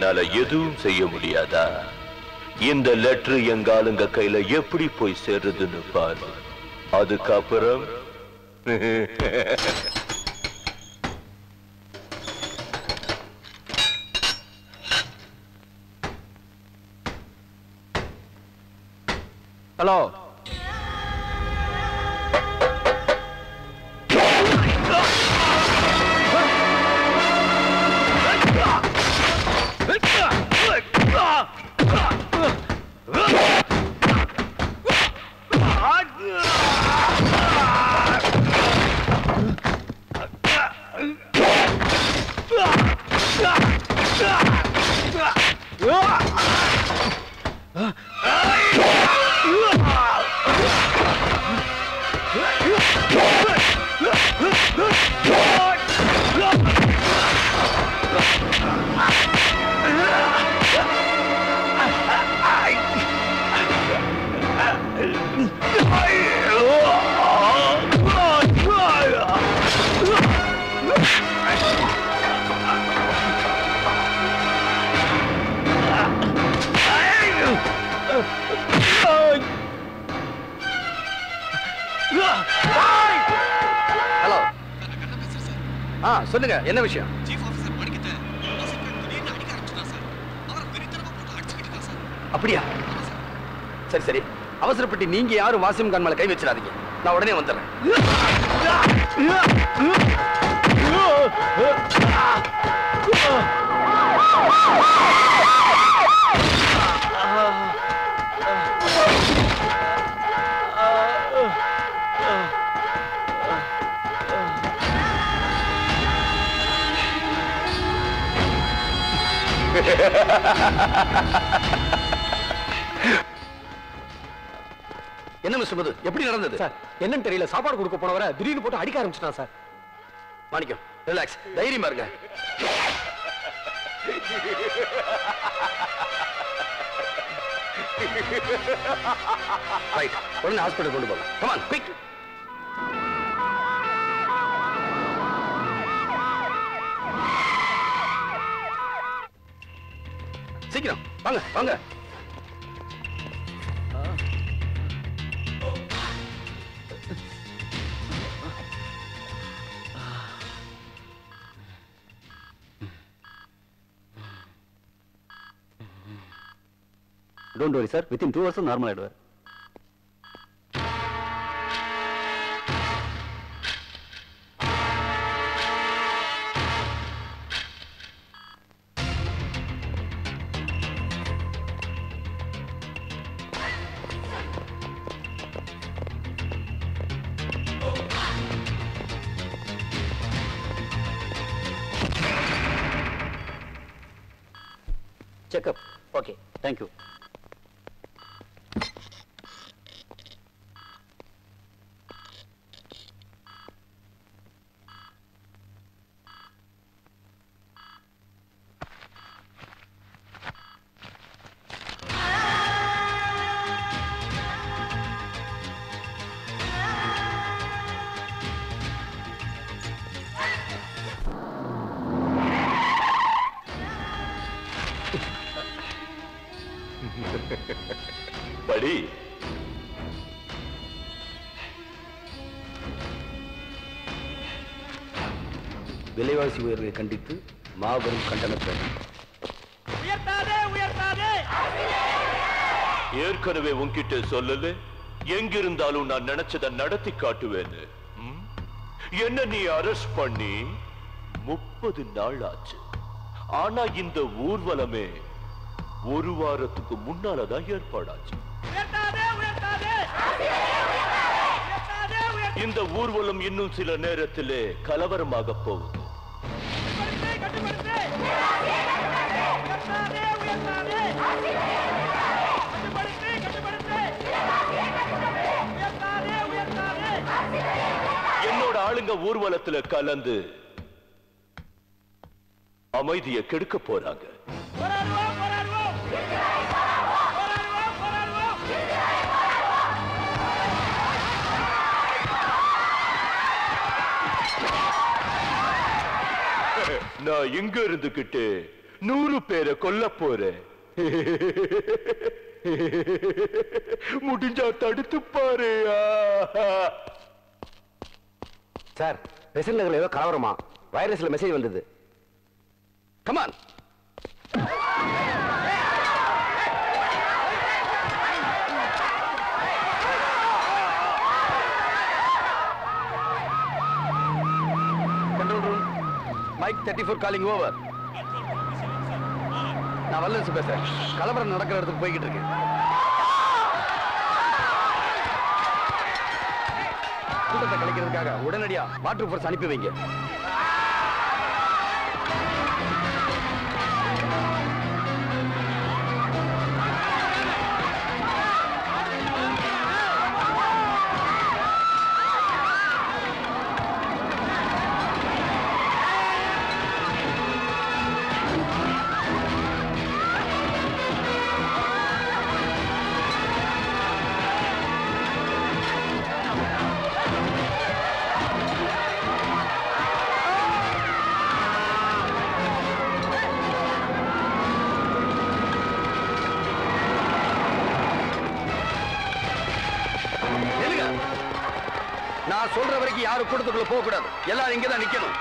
என்னால எதுவும் செய்ய முடியாதா? இந்த லெட்டர் எங்க ஆளுங்க கையில எப்படி போய் சேருதுன்னு பாரு. அதுக்கப்புறம் ஹலோ ஹலோ. என்ன விஷயம் அப்படியா சரி சரி அவசரப்பட்டு நீங்க யாரும் வாசிம் கான் மேல கை வச்சிடாதீங்க நான் உடனே வந்துடுறேன் என்ன மிஸ்டர் மது? எப்படி நடந்தது? சார் என்னன்னு தெரியல. சாப்பாடு கொடுக்க போனவரை திடீர்னு போட்டு அடிக்க ஆரம்பிச்சிட்டான் சார். மாணிக்கம் ரிலாக்ஸ் தைரியமா இருங்க. ரைட் உடனே ஹாஸ்பிட்டல் கொண்டு போகலாம் கமான் குயிக் வாங்க வாங்க. Don't worry sir within two hours normal ஆயிடுவார். விலைவாசி உயர்வை கண்டித்து மாபெரும் கண்டன பேரணி. ஏற்கனவே உன்கிட்ட சொல்லல எங்கிருந்தாலும் நான் நினைச்சத நடத்தி காட்டுவேன்னு? என்ன நீ அரெஸ்ட் பண்ணி? முப்பது நாள் ஆச்சு. ஆனா இந்த ஊர்வலமே ஒரு வாரத்துக்கு முன்னாலதான் ஏற்பாடாச்சு. இந்த ஊர்வலம் இன்னும் சில நேரத்திலே கலவரமாக போகுது. என்னோட ஆளுங்க ஊர்வலத்துல கலந்து அமைதியை கெடுக்க போறாங்க. நான் இங்க இருந்துகிட்டு நூறு பேரை கொல்ல போறேன். முடிஞ்சா தடுத்து பாரு. சார் பெசல் நகர்ல ஏதோ கலவரமா? வைரஸ்ல மெசேஜ் வந்தது. Come on control room Mike thirty four calling over நான் வல்லரசு பேசுறேன். கலவரம் நடக்கிற இடத்துக்கு போய்கிட்டு இருக்கேன். கூட்டத்தை கலைக்கிறதுக்காக உடனடியா வாட்டர் ஃபோர்ஸ் அனுப்பி வைங்க. யாரும் கூட்டத்துக்குள்ள போக கூடாது எல்லாரும் இங்கதான் நிக்கணும்.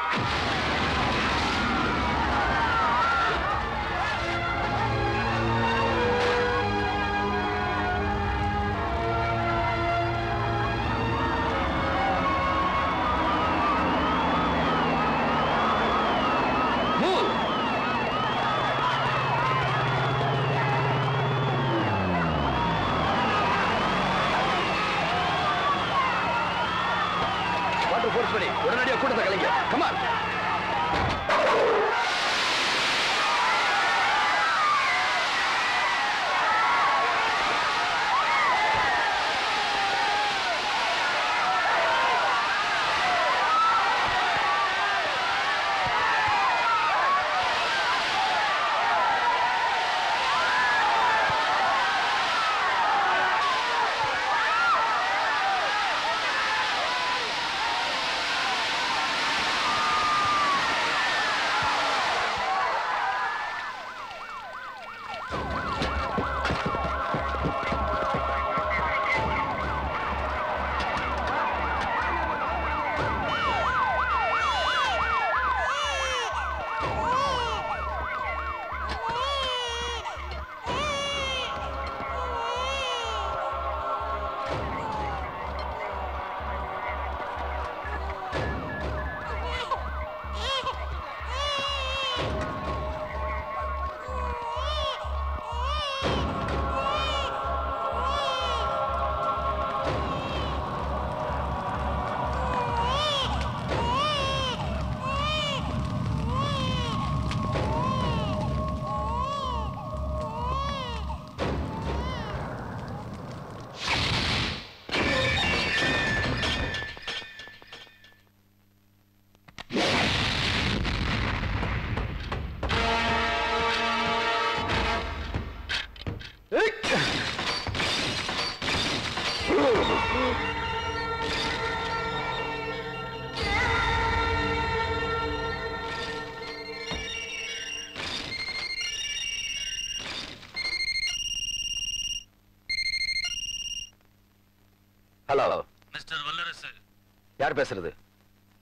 யார் பேசுறது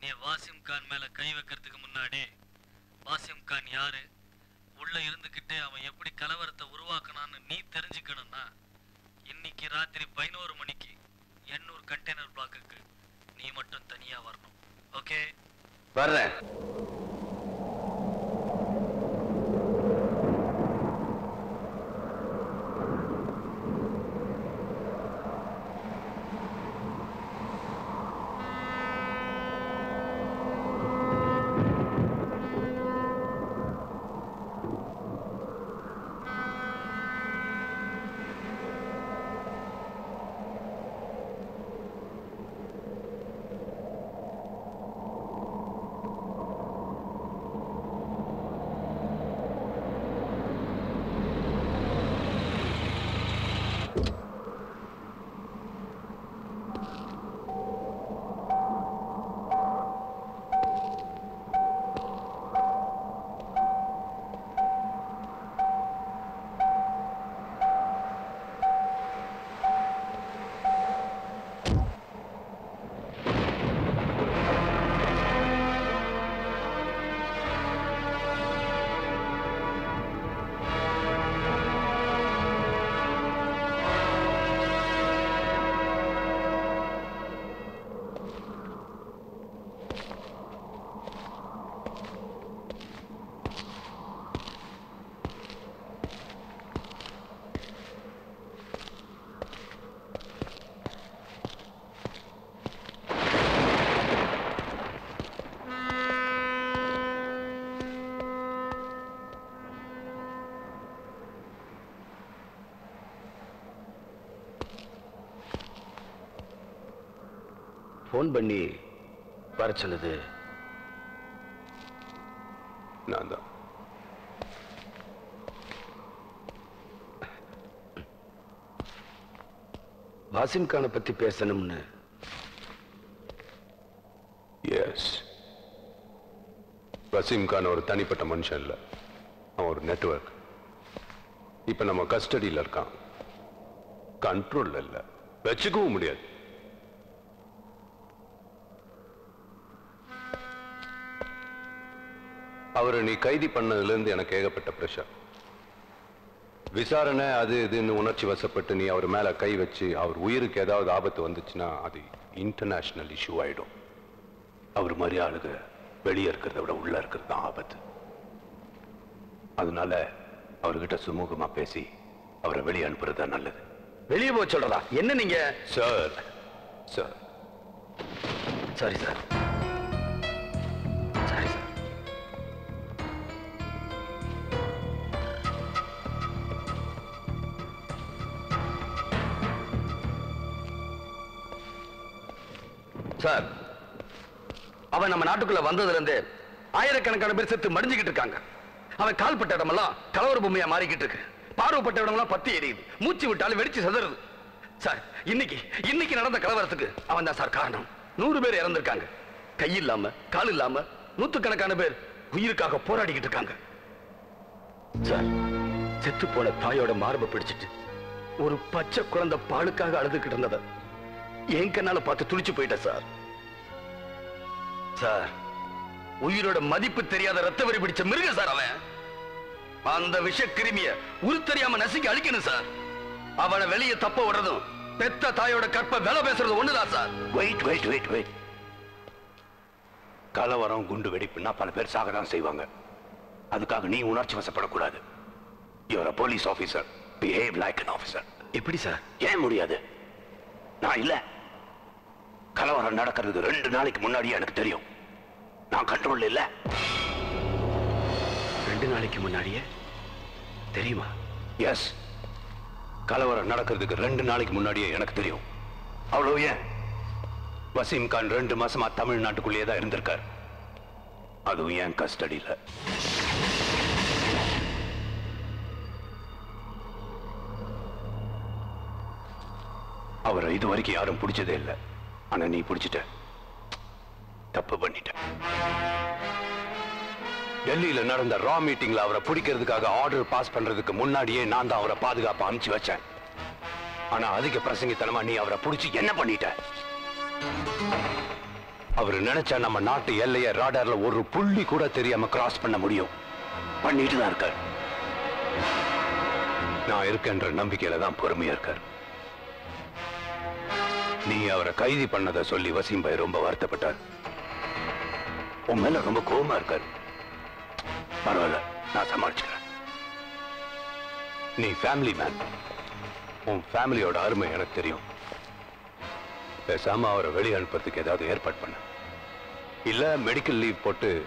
நீ வாசிம் கான் மேல கை வைக்கிறதுக்கு முன்னாடி வாசிம் கான் யாரு உள்ள இருந்துகிட்டே அவன் எப்படி கலவரத்தை உருவாக்குனான்னு நீ தெரிஞ்சுக்கணும்னா இன்னைக்கு ராத்திரி பதினோரு மணிக்கு எண்ணூர் கண்டெய்னர் பிளாக்குக்கு நீ மட்டும் தனியா வரணும் ஓகே வர்றேன் ஃபோன் பண்ணி வர சொன்னது நான் தான். வாசிம் கானை பத்தி பேசணும்னு. எஸ் வசீம் கான் ஒரு தனிப்பட்ட மனுஷன் இல்ல. அவன் ஒரு நெட்வொர்க் இப்ப நம்ம கஸ்டடியில் இருக்கான். கண்ட்ரோல்ல இல்ல. வச்சுக்கவும் முடியாது. அவரை நீ கைதி பண்ணதுல இருந்து எனக்கு ஏகப்பட்ட பிரஷர் விசாரணை அது இதுன்னு உணர்ச்சி வசப்பட்டு நீ அவர் மேல கை வச்சு அவர் உயிருக்கு ஏதாவது ஆபத்து வந்துச்சுன்னா அது இன்டர்நேஷனல் இஷ்யூ ஆயிடும். அவர் மாதிரி ஆளுங்க வெளியே இருக்கிறத விட உள்ள இருக்கிறது தான் ஆபத்து. அதனால அவர்கிட்ட சுமூகமா பேசி அவரை வெளியே அனுப்புறது தான் நல்லது. வெளியே போக சொல்றதா? என்ன நீங்க? Sir sorry sir sorry sir அவன் நம்ம நாட்டுக்குள்ள வந்ததுல இருந்து ஆயிரக்கணக்கான பேர் செத்து மடிஞ்சுக்கிட்டு இருக்காங்க. அவன் கால்பட்ட இடமெல்லாம் கலவர பொம்மையா மாறிக்கிட்டு இருக்கு. பார்வைப்பட்ட இடமெல்லாம் பத்தி எரியுது. மூச்சு விட்டாலும் வெடிச்சு செதறது சார் இன்னைக்கு இன்னைக்கு நடந்த கலவரத்துக்கு அவன் தான் சார் காரணம். நூறு பேர் இறந்திருக்காங்க. கை இல்லாம கால் இல்லாம நூத்துக்கணக்கான பேர் உயிருக்காக போராடிக்கிட்டு இருக்காங்க. சார் செத்து போன தாயோட மார்பை பிடிச்சிட்டு ஒரு பச்சை குழந்தை பாலுக்காக அழுதுகிட்டு இருந்ததை என் கண்ணால பார்த்து துளிச்சு போயிட்டேன் சார். சார் உயிரோட மதிப்பு தெரியாத ரத்த வரி பிடிச்ச மிருகம் சார் அவன். அந்த விஷ கிருமிய உரு தெரியாம நசுக்கி அழிக்கணும் சார். அவனை வெளியே தப்ப விடுறதும் பெத்த தாயோட கற்ப வேலை பேசுறது ஒண்ணுதான் sir? Wait wait wait wait கலவரம் குண்டு வெடிப்புன்னா பல பேர் சாக தான் செய்வாங்க. அதுக்காக நீ உணர்ச்சி வசப்படக்கூடாது. You're police officer behave like an officer எப்படி சார்? ஏன் முடியாது? நான் இல்ல. கலவரம் நடக்கிறது ரெண்டு நாளைக்கு முன்னாடியே எனக்கு தெரியும். நான் கண்ட்ரோல் இல்ல. ரெண்டு நாளைக்கு முன்னாடியே? தெரியுமா? எஸ் கலவரம் நடக்கிறதுக்கு ரெண்டு நாளைக்கு முன்னாடியே எனக்கு தெரியும். அவ்வளவு ஏன்? வசீம் கான் ரெண்டு மாசமா தமிழ்நாட்டுக்குள்ளேயே தான் இருந்திருக்கார். அதுவும் ஏன் கஸ்டடியில்? அவரை இது வரைக்கும் யாரும் பிடிச்சதே இல்லை. ஆனா நீ பிடிச்சிட்ட. தப்பு பண்ணிட்ட. டெல்லியில நடந்த ரா மீட்டிங்ல அவரை பிடிக்கிறதுக்காக ஆர்டர் பாஸ் பண்றதுக்கு முன்னாடியே நான் தான் அவரை பாதுகாப்பு அமைச்சு வச்சேன். ஆனா அதிக பிரசங்கித்தனமா நீ அவரை புடிச்சு என்ன பண்ணிட்ட? அவர் நினைச்சா நம்ம நாட்டு எல்லைய ராடார்ல ஒரு புள்ளி கூட தெரியாம கிராஸ் பண்ண முடியும். பண்ணிட்டு தான் இருக்கார். நான் இருக்கேன்ற நம்பிக்கையில தான் பொறுமையா இருக்கார். நீ அவரை கைது பண்ணதை சொல்லி வசீம் பாய் ரொம்ப வருத்தப்பட்டார். உன் மேல ரொம்ப கோபமா இருக்காரு. பரவாயில்ல நான் சமாளிச்சுக்கிறேன். நீ ஃபேமிலி மேன் உன் ஃபேமிலியோட அருமை எனக்கு தெரியும். பேசாம அவரை வெளியே அனுப்புறதுக்கு ஏதாவது ஏற்பாடு பண்ண. இல்ல மெடிக்கல் லீவ் போட்டு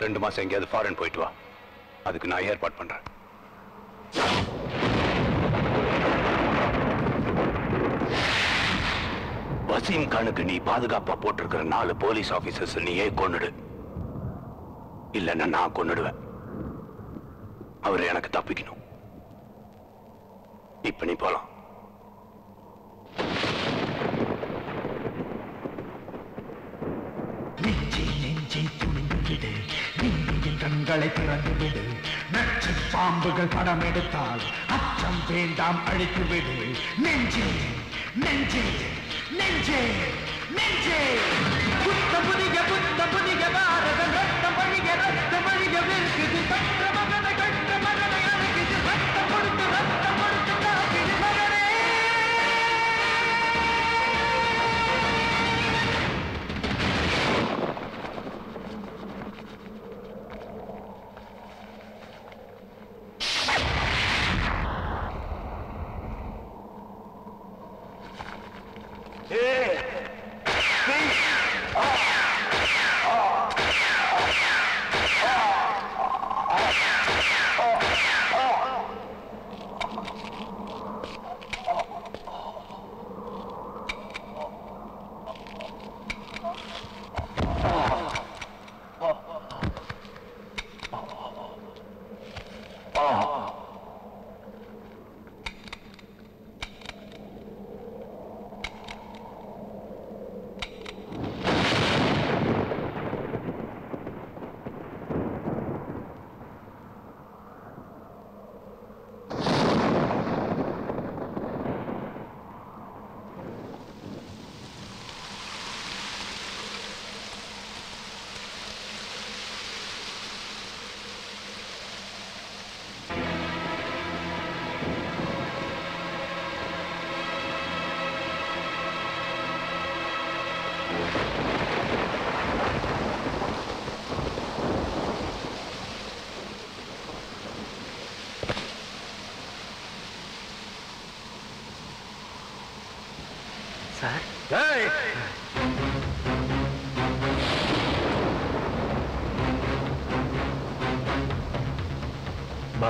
ரெண்டு மாசம் எங்கேயாவது ஃபாரின் போயிட்டு வா. அதுக்கு நான் ஏற்பாடு பண்றேன். வசீம் கானுக்கு நீ பாதுகாப்பா போட்டிருக்கிற நாலு போலீஸ் ஆபீசர்ஸ் நீயே கொன்னுடு. இல்லைன்னா நான் கொன்னுடுவேன். அவர் எனக்கு தப்பிக்கணும். இப்ப நீ போலாம். நெஞ்சே நெஞ்சே துணிந்து கண்களை திறந்து விடு நச்சு பாம்புகள் படம் எடுத்தால் அச்சம் வேண்டாம் அழித்துவிடு. நெஞ்சே நெஞ்சே. நெஞ்சே நெஞ்சே. புத்த புதிய புத்த புதிய பாரதம் ரத்தம் வழிய ரத்தம் வழிய விற்குது பற்ற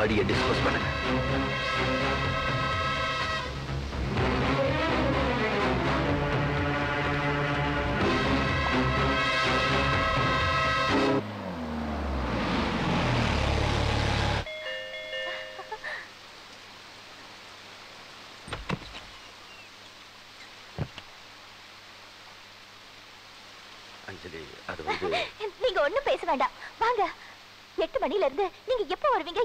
பாடியை டிஸ்போஸ் பண்ணுங்க. அஞ்சலி அது வந்து (laughs) நீங்க ஒண்ணும் பேச வேண்டாம். வாங்க. எட்டு மணில இருந்து நீங்க எப்ப வருவீங்க?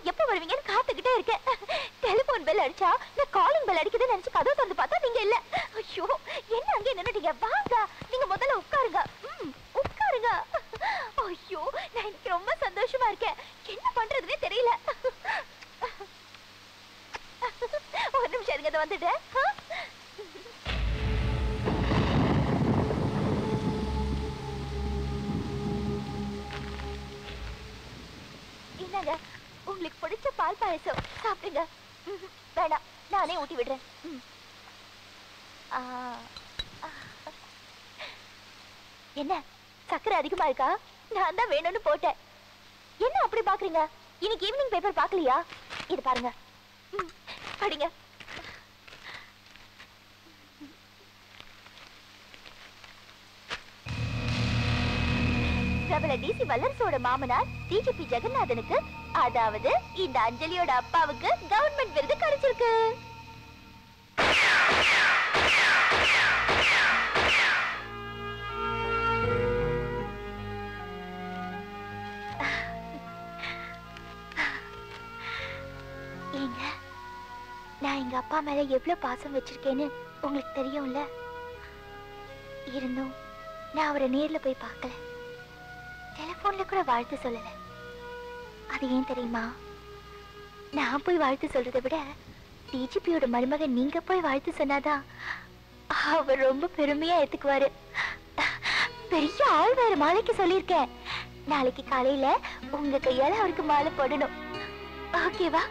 அஞ்சலியோட அப்பாவுக்கு கவர்மெண்ட் விருது கிடைச்சிருக்கு. ஏங்க நான் எங்க அப்பா மேல எவ்வளவு பாசம் வச்சிருக்கேன்னு உங்களுக்கு தெரியும்ல? இருந்தும் நான் அவரை நேர்ல போய் பார்க்கல. டெலிபோன்ல கூட வாழ்த்து சொல்லல. அது ஏன் தெரியுமா? நான் போய் வாழ்த்து சொல்றதை விட டிஜிபியோட மருமகன் நீங்க போய் வாழ்த்து சொன்னாதான் அவர் ரொம்ப பெருமையா ஏத்துக்குவாரு. பெரிய ஆள் வேற மாலைக்கு சொல்லியிருக்கேன். நாளைக்கு காலையில உங்க கையால அவருக்கு மாலை போடணும். ஓகேவா?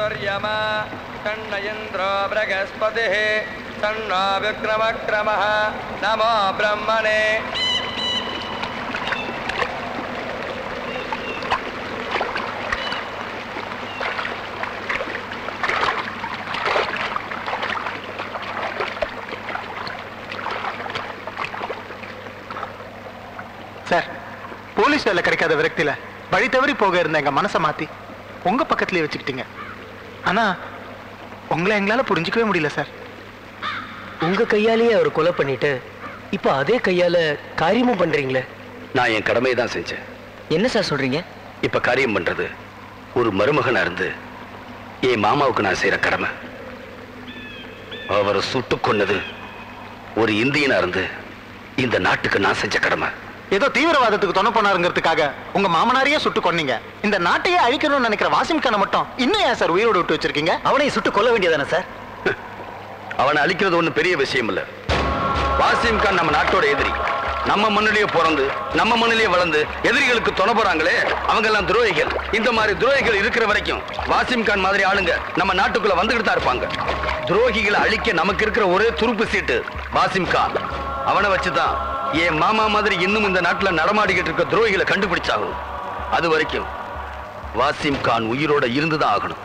भवत्वर्यमा तन्न इन्द्रो बृहस्पतिः तन्नो विक्रमक्रमः नमो ब्रह्मणे சார் போலீஸ் வேலை கிடைக்காத விரக்தியில வழி தவறி போக இருந்த எங்க மனசை மாத்தி உங்க பக்கத்துலயே வச்சுக்கிட்டீங்க ஆனா உங்களை எங்களால புரிஞ்சுக்கவே முடியல சார். உங்க கையாலேயே அவர் கொலை பண்ணிட்டு இப்போ அதே கையால காரியமும் பண்றீங்களே? நான் என் கடமையை தான் செஞ்சேன். என்ன சார் சொல்றீங்க? இப்ப காரியம் பண்றது ஒரு மருமகனா இருந்து என் மாமாவுக்கு நான் செய்யற கடமை. அவரை சுட்டு கொன்னது ஒரு இந்தியனா இருந்து இந்த நாட்டுக்கு நான் செஞ்ச கடமை. ஏதோ தீவிரவாதத்துக்கு துணை போனாருங்கிறதுக்காக உங்க மாமனாரையே சுட்டு கொன்னீங்க. இந்த நாட்டையே அழிக்கணும்னு நினைக்கிற வாசிம் கானை மட்டும் இன்னும் ஏன் சார் உயிரோடு விட்டு வச்சிருக்கீங்க? அவனை சுட்டு கொல்ல வேண்டியதானே சார்? அவனை அழிக்கிறது ஒண்ணு பெரிய விஷயம் இல்ல. வாசிம் கான் நம்ம நாட்டோட எதிரி. நம்ம மண்ணிலேயே பிறந்து நம்ம மண்ணிலேயே வளர்ந்து எதிரிகளுக்கு துணை போறாங்களே அவங்க எல்லாம் துரோகிகள். இந்த மாதிரி துரோகிகள் இருக்கிற வரைக்கும் வாசிம் கான் மாதிரி ஆளுங்க நம்ம நாட்டுக்குள்ள வந்துகிட்டு தான் இருப்பாங்க. துரோகிகளை அழிக்க நமக்கு இருக்கிற ஒரே துருப்பு சீட்டு வாசிம் கான் அவனை வச்சுதான் என் மாமா மாதிரி இன்னும் இந்த நாட்டுல நடமாடிக்கிட்டு இருக்க துரோகிகளை கண்டுபிடிச்சாகும் அது வரைக்கும் வாசிம் கான் உயிரோட இருந்துதான் ஆகணும்.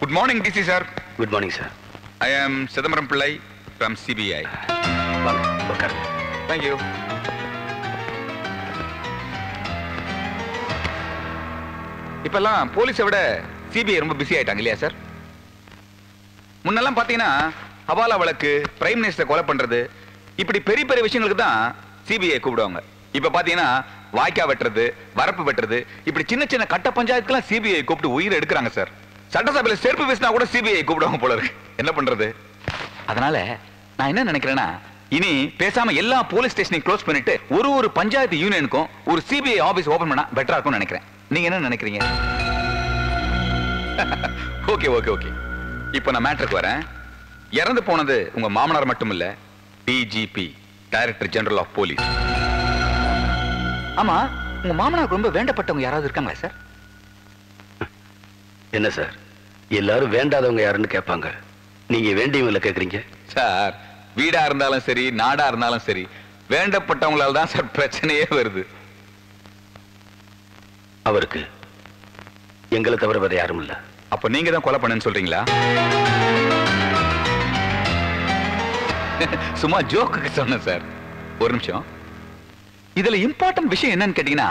Good morning, DC sir. Good morning sir I am Sidamaram Pillai from CBI. வாங்க உட்காருங்க. இப்பெல்லாம் போலீஸை விட சிபிஐ ரொம்ப பிஸி ஆயிட்டாங்க இல்லையா சார் முன்னெல்லாம் பாத்தீங்கன்னா ஹவாலா வழக்கு பிரைம் மினிஸ்டர் கொலை பண்றது இப்படி பெரிய பெரிய விஷயங்களுக்கு தான் சிபிஐ கூப்பிடுவாங்க. இப்ப பாத்தீங்கன்னா வாய்க்கா வெட்டுறது வரப்பு வெட்டுறது இப்படி சின்ன சின்ன கட்ட பஞ்சாயத்துக்கெல்லாம் சிபிஐ கூப்பிட்டு உயிர் எடுக்கிறாங்க சார் சட்டசபையில செருப்பு பேசினா கூட சிபிஐ கூப்பிடுவாங்க போல இருக்கு. என்ன பண்றது? அதனால நான் என்ன நினைக்கிறேன்னா இனி பேசாம எல்லா போலீஸ் ஸ்டேஷனையும் க்ளோஸ் பண்ணிட்டு ஒரு ஒரு பஞ்சாயத்து யூனியனுக்கும் ஒரு சிபிஐ ஆபீஸ் ஓபன் பண்ணா பெட்டரா இருக்கும்னு நினைக்கிறேன். நீங்க என்ன நினைக்கிறீங்க? ஓகே ஓகே ஓகே இப்போ நான் மேட்டருக்கு வரேன். இறந்து போனது உங்க மாமனார் மட்டும் இல்ல DGP director general of police ஆமா உங்க மாமனாருக்கு ரொம்ப வேண்டப்பட்டவங்க யாராவது இருக்காங்களா சார் (laughs) என்ன சார் எல்லாரும் வேண்டாதவங்க யாருன்னு கேட்பாங்க. நீங்க வேண்டியவங்களை கேக்குறீங்க சார் வீடா இருந்தாலும் சரி நாடா இருந்தாலும் சரி வேண்டப்பட்டவங்களால தான் சார் பிரச்சனையே வருது. அவருக்கு. எங்களை தவிர வேற யாரும் இல்ல. அப்ப நீங்க தான் கொலை பண்ணேன்னு சொல்றீங்களா? சும்மா ஜோக்குக்கு சொன்னேன் சார் ஒரு நிமிஷம். இதுல இம்பார்ட்டன்ட் விஷயம் என்னன்னு கேட்டீங்கன்னா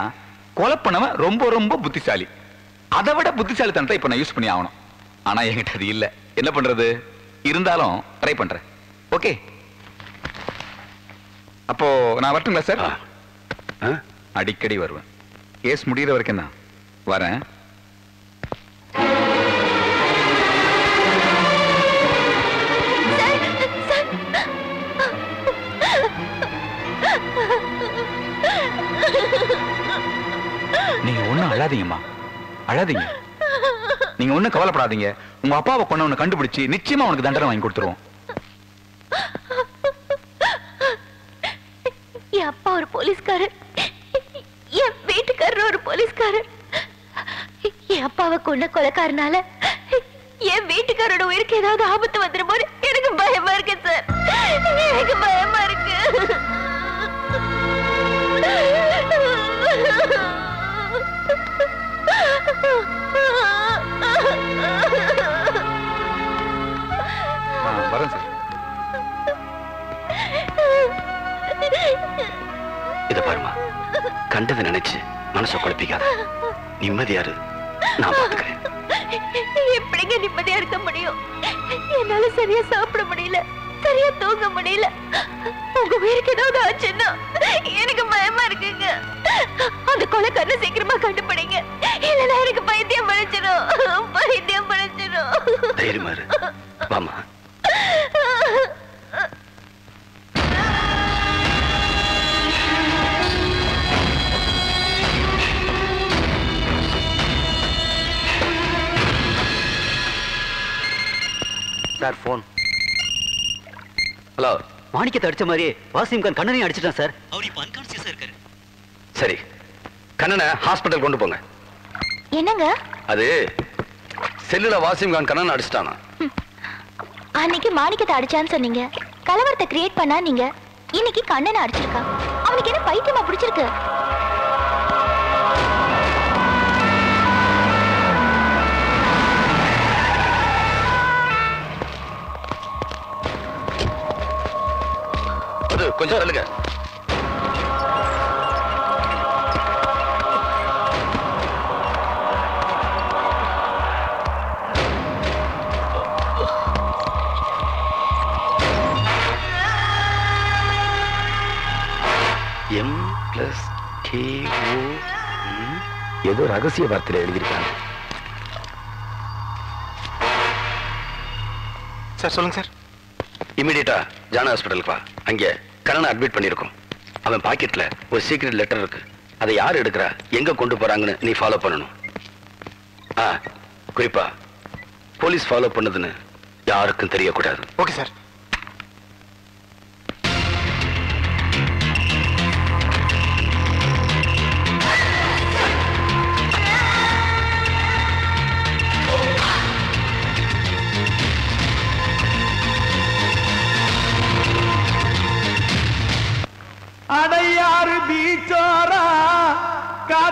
கொலை பண்ணவன் ரொம்ப ரொம்ப புத்திசாலி. அதை விட புத்திசாலித்தனத்தை இப்ப நான் யூஸ் பண்ணி ஆகணும். ஆனா என்கிட்ட அது இல்ல. என்ன பண்றது? இருந்தாலும் ட்ரை பண்றேன். ஓகே அப்போ நான் வரட்டுங்களா சார் அடிக்கடி வருவேன். கேஸ் முடிகிற வரைக்கும் தான். வரேன். நீங்க ஒண்ணும் அழாதீங்கம்மா. அழாதீங்க. நீங்க ஒண்ணும் கவலைப்படாதீங்க. உங்க அப்பாவை கொண்டவனை கண்டுபிடிச்சு நிச்சயமா உனக்கு தண்டனை வாங்கி கொடுத்துருவோம். என் அப்பா ஒரு போலீஸ்காரர். என் வீட்டுக்காரர் ஒரு போலீஸ்காரர். என் அப்பாவை கொண்ட கொலைக்காரனால என் வீட்டுக்காரோட உயிருக்கு ஏதாவது ஆபத்து வந்துருமோ எனக்கு பயமா இருக்கு சார். எனக்கு பயமா இருக்கு. வரேன் சார். இத பாருமா. கண்டதை நினைச்சு மனசை குழப்பிக்காத. நிம்மதியாரு. நான் பாத்துக்கிறேன். எப்படிங்க நிம்மதியா இருக்க முடியும்? என்னால சரியா சாப்பிட முடியல. சரியா தூங்க முடியல. உங்க உயிருக்கு ஏதாவது ஆச்சுன்னா எனக்கு பயமா இருக்குங்க. அந்த கொலை கண்ணு சீக்கிரமா கண்டுபிடிங்க. இல்லைன்னா எனக்கு பைத்தியம் பழிச்சிடும் பைத்தியம் பழிச்சிடும் தைரியமா இரு வாமா சார் போன் ஹலோ மாணிக்கத்தை அடிச்ச மாதிரி வாசிம் கான் கண்ணனையும் அடிச்சிட்டான் சார். அவர் இப்ப அன்கான்சியஸா இருக்காரு. சரி. கண்ணனை ஹாஸ்பிட்டல் கொண்டு போங்க. என்னங்க? அது செல்லுல வாசிம் கான் கண்ணன் அடிச்சிட்டானா? அன்னைக்கு மாணிக்கத்தை அடிச்சான்னு சொன்னீங்க. கலவரத்தை கிரியேட் பண்ணா நீங்க. இன்னைக்கு கண்ணனை அடிச்சிருக்கான். அவனுக்கு என்ன பைத்தியமா பிடிச்சிருக்கு? அது கொஞ்சம் தள்ளுங்க. எம் பிளஸ் கே ஓ ஏதோ ரகசிய வார்த்தையில எழுதியிருக்காங்க. சார் சொல்லுங்க சார். இமிடியேட்டா ஜானா ஹாஸ்பிட்டலுக்கு வா. அங்கே. கண்ணனை அட்மிட் பண்ணியிருக்கோம். அவன் பாக்கெட்ல ஒரு சீக்ரெட் லெட்டர் இருக்கு. அதை யார் எடுக்கிறா? எங்க கொண்டு போறாங்கன்னு நீ ஃபாலோ பண்ணணும். ஆ குறிப்பா போலீஸ் ஃபாலோ பண்ணதுன்னு யாருக்கும் தெரியக்கூடாது. ஓகே சார்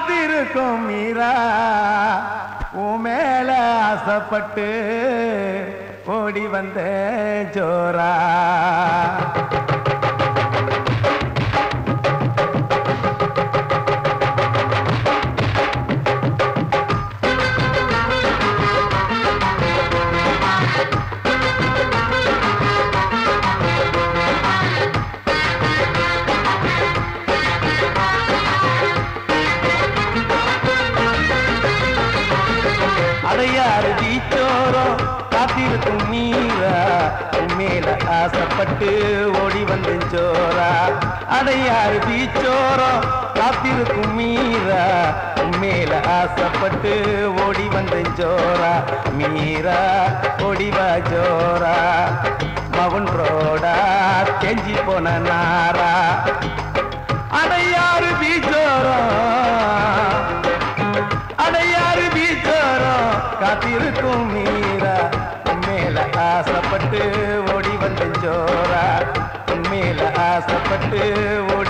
காத்திருக்கும் மீரா. உமேல மேல ஆசைப்பட்டு ஓடி வந்த ஜோரா. காத்திருக்கும் மீரா மேல ஆசைப்பட்டு ஓடி வந்து ஜோரா அடையாறு பீச்சோரோ காத்திருக்கும் மீரா. மேல ஆசைப்பட்டு ஓடி வந்து ஜோரா மீரா ஓடிவா ஜோரா மவுன் ரோடா கெஞ்சி போன நாரா. அடையாறு பீச்சோரம் அடையாறு பீச்சோரோ காத்திருக்கும் மீரா. ஆசைப்பட்டு ஓடி வந்த ஜோரா. உன் ஆசைப்பட்டு ஓடி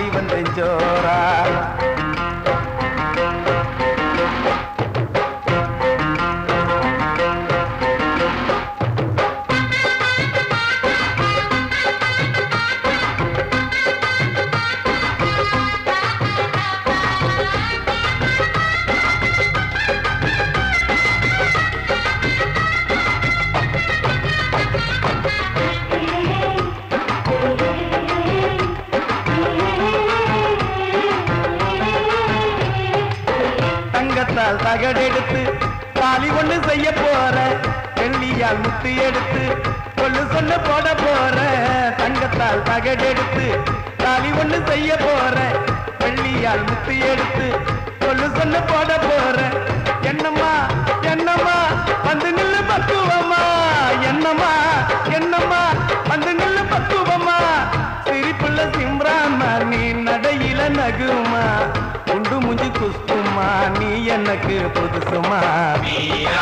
கையால் முத்து எடுத்து கொள்ளு சொல்லு போட போற. தங்கத்தால் தகடெடுத்து தாலி ஒண்ணு செய்ய போற. வெள்ளியால் முத்து எடுத்து கொள்ளு சொல்லு போட போற. என்னம்மா என்னம்மா வந்து நில்லு பக்குவம்மா. என்னம்மா என்னம்மா வந்து நில்லு பக்குவம்மா. சிரிப்புள்ள சிம்ராமா நீ நடையில நகுமா. உண்டு முஞ்சி குஸ்துமா நீ எனக்கு புதுசுமா. மீரா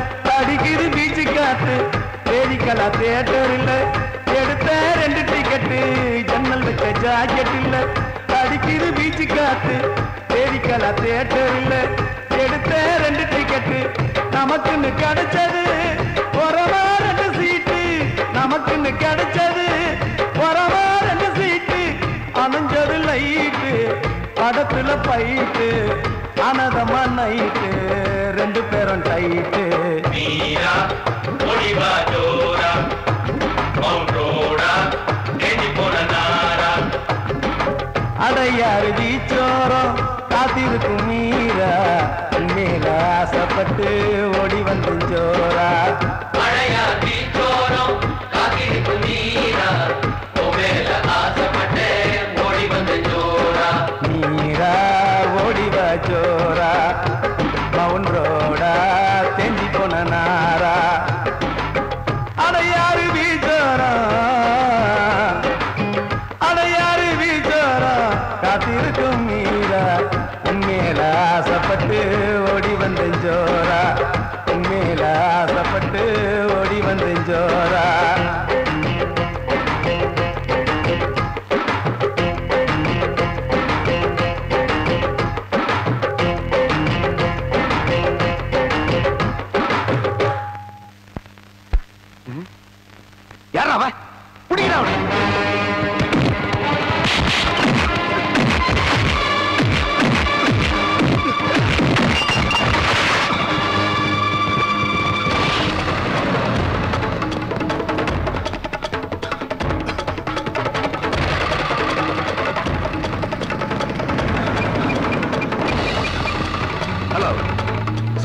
பீச்சு காத்து தேட்டர் இல்ல. எடுத்த ரெண்டு டிக்கெட்டு ஜன்னல் வச்ச இல்ல. அடிக்குது பீச்சு காத்து. வேதிக்கலா இல்ல. எடுத்த ரெண்டு டிக்கெட்டு நமக்குன்னு கிடைச்சது. உரமா ரெண்டு சீட்டு நமக்குன்னு கிடைச்சது. உரமா ரெண்டு சீட்டு அணைஞ்சது லைட்டு படத்துல பைட்டு அனதமா நைட்டு ரெண்டு பேரும் டைட்டு அடையாறு பீச்சோரம் காத்திருக்கும் மீரா. மேல ஆசைப்பட்டு ஓடி வந்து ஜோரா. மழையா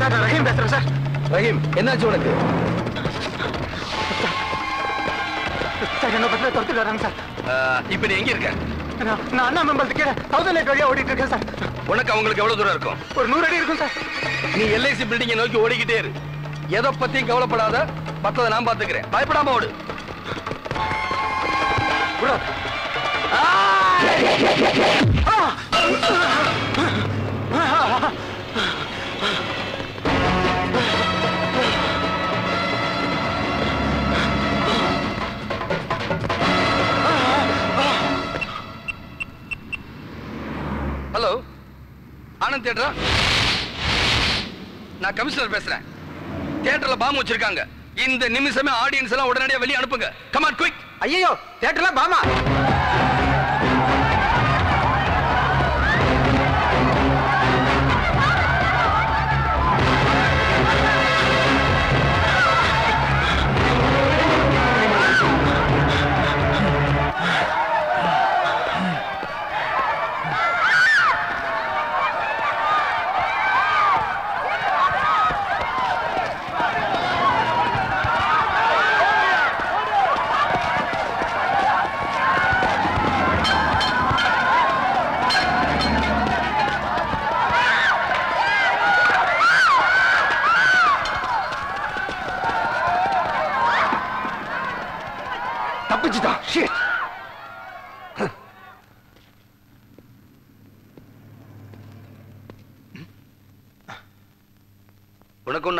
சார் நான் ரஹீம் பேசுறேன் சார். ரஹீம் என்னாச்சு உனக்கு? சார் என்ன பத்திர துரத்துட்டு வராங்க சார். இப்ப நீ எங்க இருக்க? நான் அண்ணா மெம்பர் கீழே தௌசண்ட் லைட் வழியா ஓடிட்டு இருக்கேன் சார். உனக்கு அவங்களுக்கு எவ்வளவு தூரம் இருக்கும்? ஒரு நூறு அடி இருக்கும் சார். நீ எல்ஐசி பில்டிங்கை நோக்கி ஓடிக்கிட்டே இரு. எதை பத்தியும் கவலைப்படாத மத்ததை நான் பாத்துக்கிறேன் பயப்படாம ஓடு. bro. ஆனந்த் தேட்டரா நான் கமிஷனர் பேசுறேன். தியேட்டர்ல பாம்பு வச்சிருக்காங்க. இந்த நிமிஷமே ஆடியன்ஸ் எல்லாம் உடனடியா வெளியே அனுப்புங்க. கமான் குயிக் ஐயோ தியேட்டர்ல பாமா?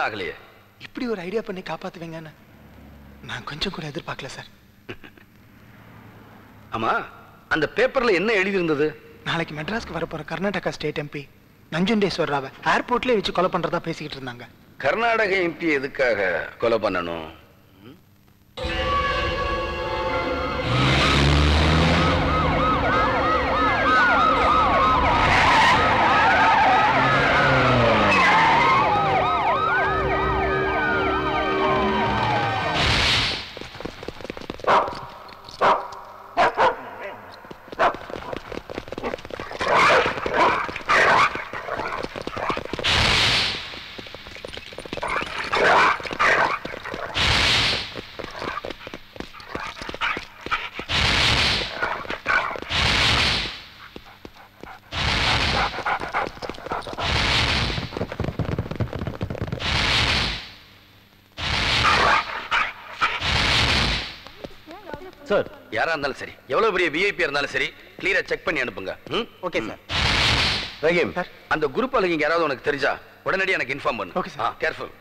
ஆகலையே இப்படி ஒரு ஐடியா பண்ணி காப்பாத்துவீங்கன்னு நான் கொஞ்சம் கூட எதிர்பார்க்கல சார் (laughs) ஆமா அந்த பேப்பர்ல என்ன எழுதி இருந்தது நாளைக்கு மெட்ராஸ்க்கு வரப்போற கர்நாடகா ஸ்டேட் எம்பி நஞ்சுண்டேஸ்வரராவை ஏர்போர்ட்லயே வச்சு கொலை பண்றதா பேசிக்கிட்டு இருந்தாங்க. கர்நாடக எம்பி எதுக்காக கொலை பண்ணணும் சார் யாரா இருந்தாலும் சரி. எவ்வளவு பெரிய விஐபி இருந்தாலும் சரி கிளியரா செக் பண்ணி அனுப்புங்க. ஓகே சார் ரஹீம் அந்த குரூப் அழகிங்க யாராவது உனக்கு தெரிஞ்சா உடனடியாக எனக்கு இன்ஃபார்ம் பண்ணு. Okay sir careful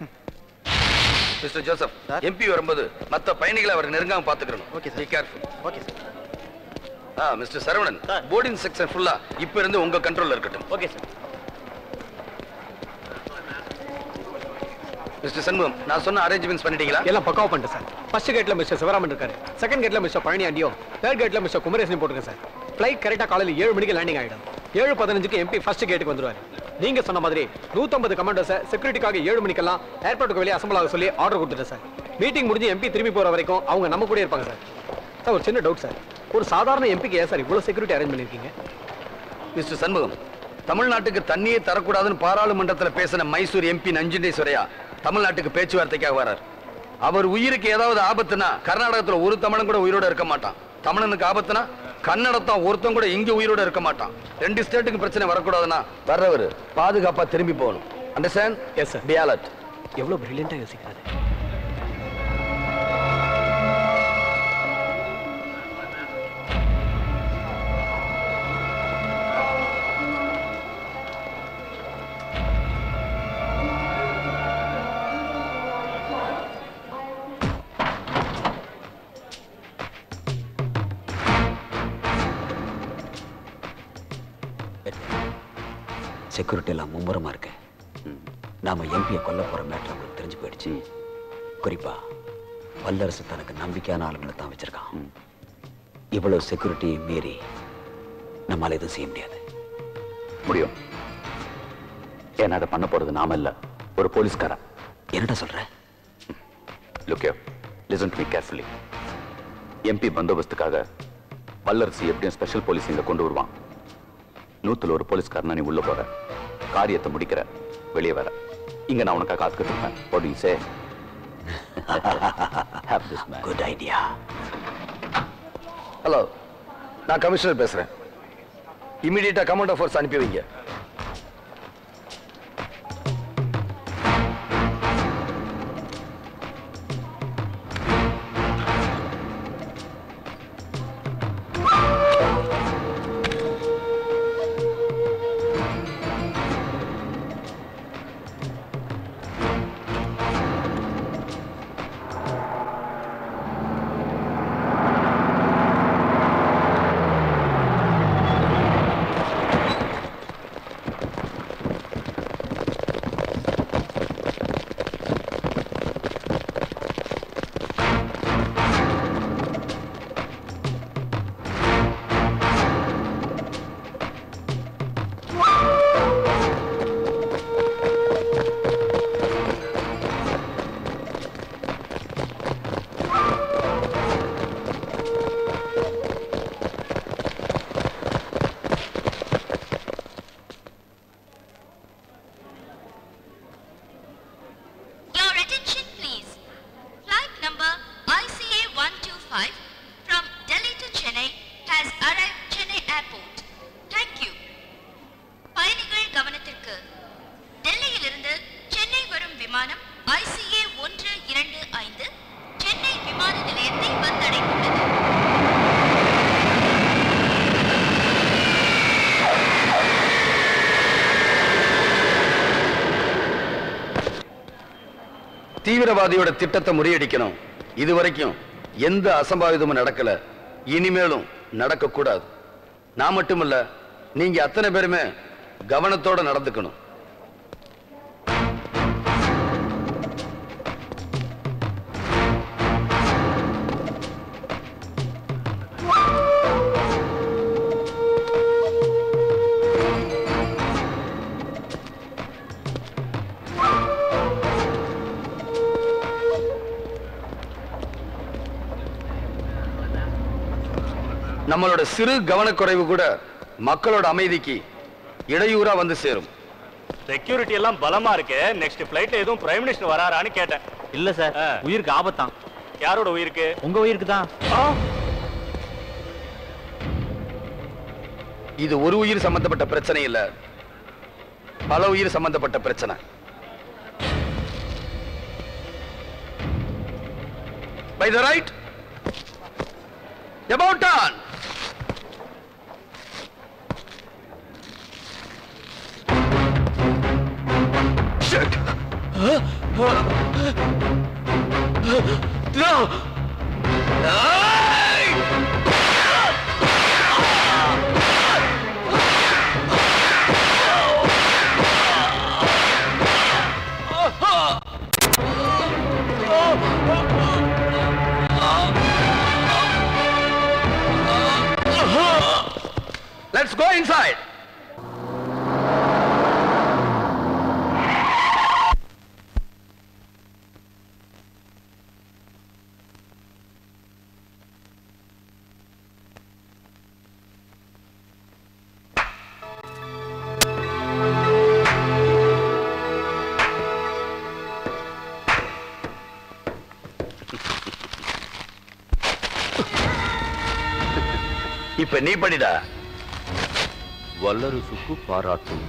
mister Joseph MP வரும்போது மத்த பயணிகளை அவர் நெருங்காம பாத்துக்கணும். Okay sir careful okay sir ah mister Saravanan boarding section ஃபுல்லா இப்போ இருந்து உங்க கண்ட்ரோல்ல இருக்கட்டும். ஓகே சார் மிஸ்டர் சண்முகம் நான் சொன்ன அரேஞ்ச்மெண்ட்ஸ் பண்ணிட்டீங்களா? எல்லாம் பக்காவா பண்ணிட்டேன் சார். ஃபர்ஸ்ட் கேட்ல மிஸ்டர் சிவராமன் இருக்காரு. செகண்ட் கேட்ல மிஸ்டர் பழனி ஆண்டியோ தேர்ட் கேட்ல மிஸ்டர் குமரேசன் போட்டுருக்கேன் சார். ஃபிளைட் கரெக்டா காலையில் ஏழு மணிக்கு லேண்டிங் ஆயிடும். ஏழு பதினஞ்சுக்கு எம்பி ஃபர்ஸ்ட் கேட்டுக்கு வந்துருவாரு. நீங்க சொன்ன மாதிரி நூத்தம்பது கமாண்டர்ஸை செக்யூரிட்டிக்காக ஏழு மணிக்கெல்லாம் ஏர்போர்ட்டுக்கு வெளியே அசம்பிள் ஆக சொல்லி ஆர்டர் கொடுத்துட்டேன் சார். மீட்டிங் முடிஞ்சு எம்பி திரும்பி போற வரைக்கும் அவங்க நம்ம கூட இருப்பாங்க சார். சார் ஒரு சின்ன டவுட் சார். ஒரு சாதாரண எம்பிக்கு ஏன் சார் இவ்வளவு செக்யூரிட்டி அரேஞ்ச் பண்ணிருக்கீங்க? மிஸ்டர் சண்முகம் தமிழ்நாட்டுக்கு தண்ணியே தரக்கூடாதுன்னு பாராளுமன்றத்துல பேசின மைசூர் எம்பி நஞ்சுண்டேஸ்வரையா தமிழ்நாட்டுக்கு பேச்சுவார்த்தைக்காக வரார். அவர் உயிருக்கு ஏதாவது ஆபத்துனா கர்நாடகத்துல ஒரு தமிழன் கூட உயிரோட இருக்க மாட்டான். தமிழனுக்கு ஆபத்துனா கன்னடத்தான் ஒருத்தன் கூட இங்க உயிரோட இருக்க மாட்டான். ரெண்டு ஸ்டேட்டுக்கு பிரச்சனை வரக்கூடாதுன்னா வர்றவர் பாதுகாப்பா திரும்பி போகணும். Understand yes sir be alert எவ்வளவு பிரில்லியண்டா யோசிக்கிறாரு. செக்யூரிட்டி எல்லாம் மும்முரமா இருக்கு. நாம எம்பியை கொல்ல போற மேட்டர் அவங்களுக்கு தெரிஞ்சு போயிடுச்சு. குறிப்பா வல்லரசு தனக்கு நம்பிக்கையான ஆளுங்களை தான் வச்சிருக்கான். இவ்வளவு செக்யூரிட்டி மீறி நம்மால எதுவும் செய்ய முடியாது. முடியும். ஏன்னா அதை பண்ண போறது நாம இல்ல? ஒரு போலீஸ்காரன். என்னடா சொல்ற? Look listen to me carefully MP பந்தோபஸ்துக்காக Vallarasu எப்படியும் ஸ்பெஷல் போலீஸ் இங்க கொண்டு வருவான். நூத்துல ஒரு போலீஸ்காரனா நீ உள்ள போற. காரியத்தை முடிக்கிற. வெளியே வர. இங்க நான் உனக்காக காத்துக்கிட்டு இருப்பேன் (laughs) this man. Good idea hello நான் கமிஷனர் பேசுறேன். இமிடியேட்டா கமாண்டர் ஃபோர்ஸ் அனுப்பி வைங்க. தீவிரவாதியோட திட்டத்தை முறியடிக்கணும். இது வரைக்கும் எந்த அசம்பாவிதமும் நடக்கல. இனிமேலும் நடக்கக்கூடாது. நான் மட்டுமல்ல நீங்க அத்தனை பேருமே கவனத்தோட நடந்துக்கணும். சிறு கவனக்குறைவு கூட மக்களோட அமைதிக்கு இடையூறா வந்து சேரும். செக்யூரிட்டி எல்லாம் பலமா இருக்கு. நெக்ஸ்ட் ஃபிளைட் எதுவும் பிரைம் மினிஸ்டர் வராரான்னு கேட்டேன். இல்ல சார் உயிருக்கு ஆபத்தான். யாரோட உயிருக்கு? உங்க உயிருக்கு தான். இது ஒரு உயிர் சம்பந்தப்பட்ட பிரச்சனை இல்ல. பல உயிர் சம்பந்தப்பட்ட பிரச்சனை. By the right about on இப்ப நீ படிடா வல்லரசுக்கு பாராட்டும்.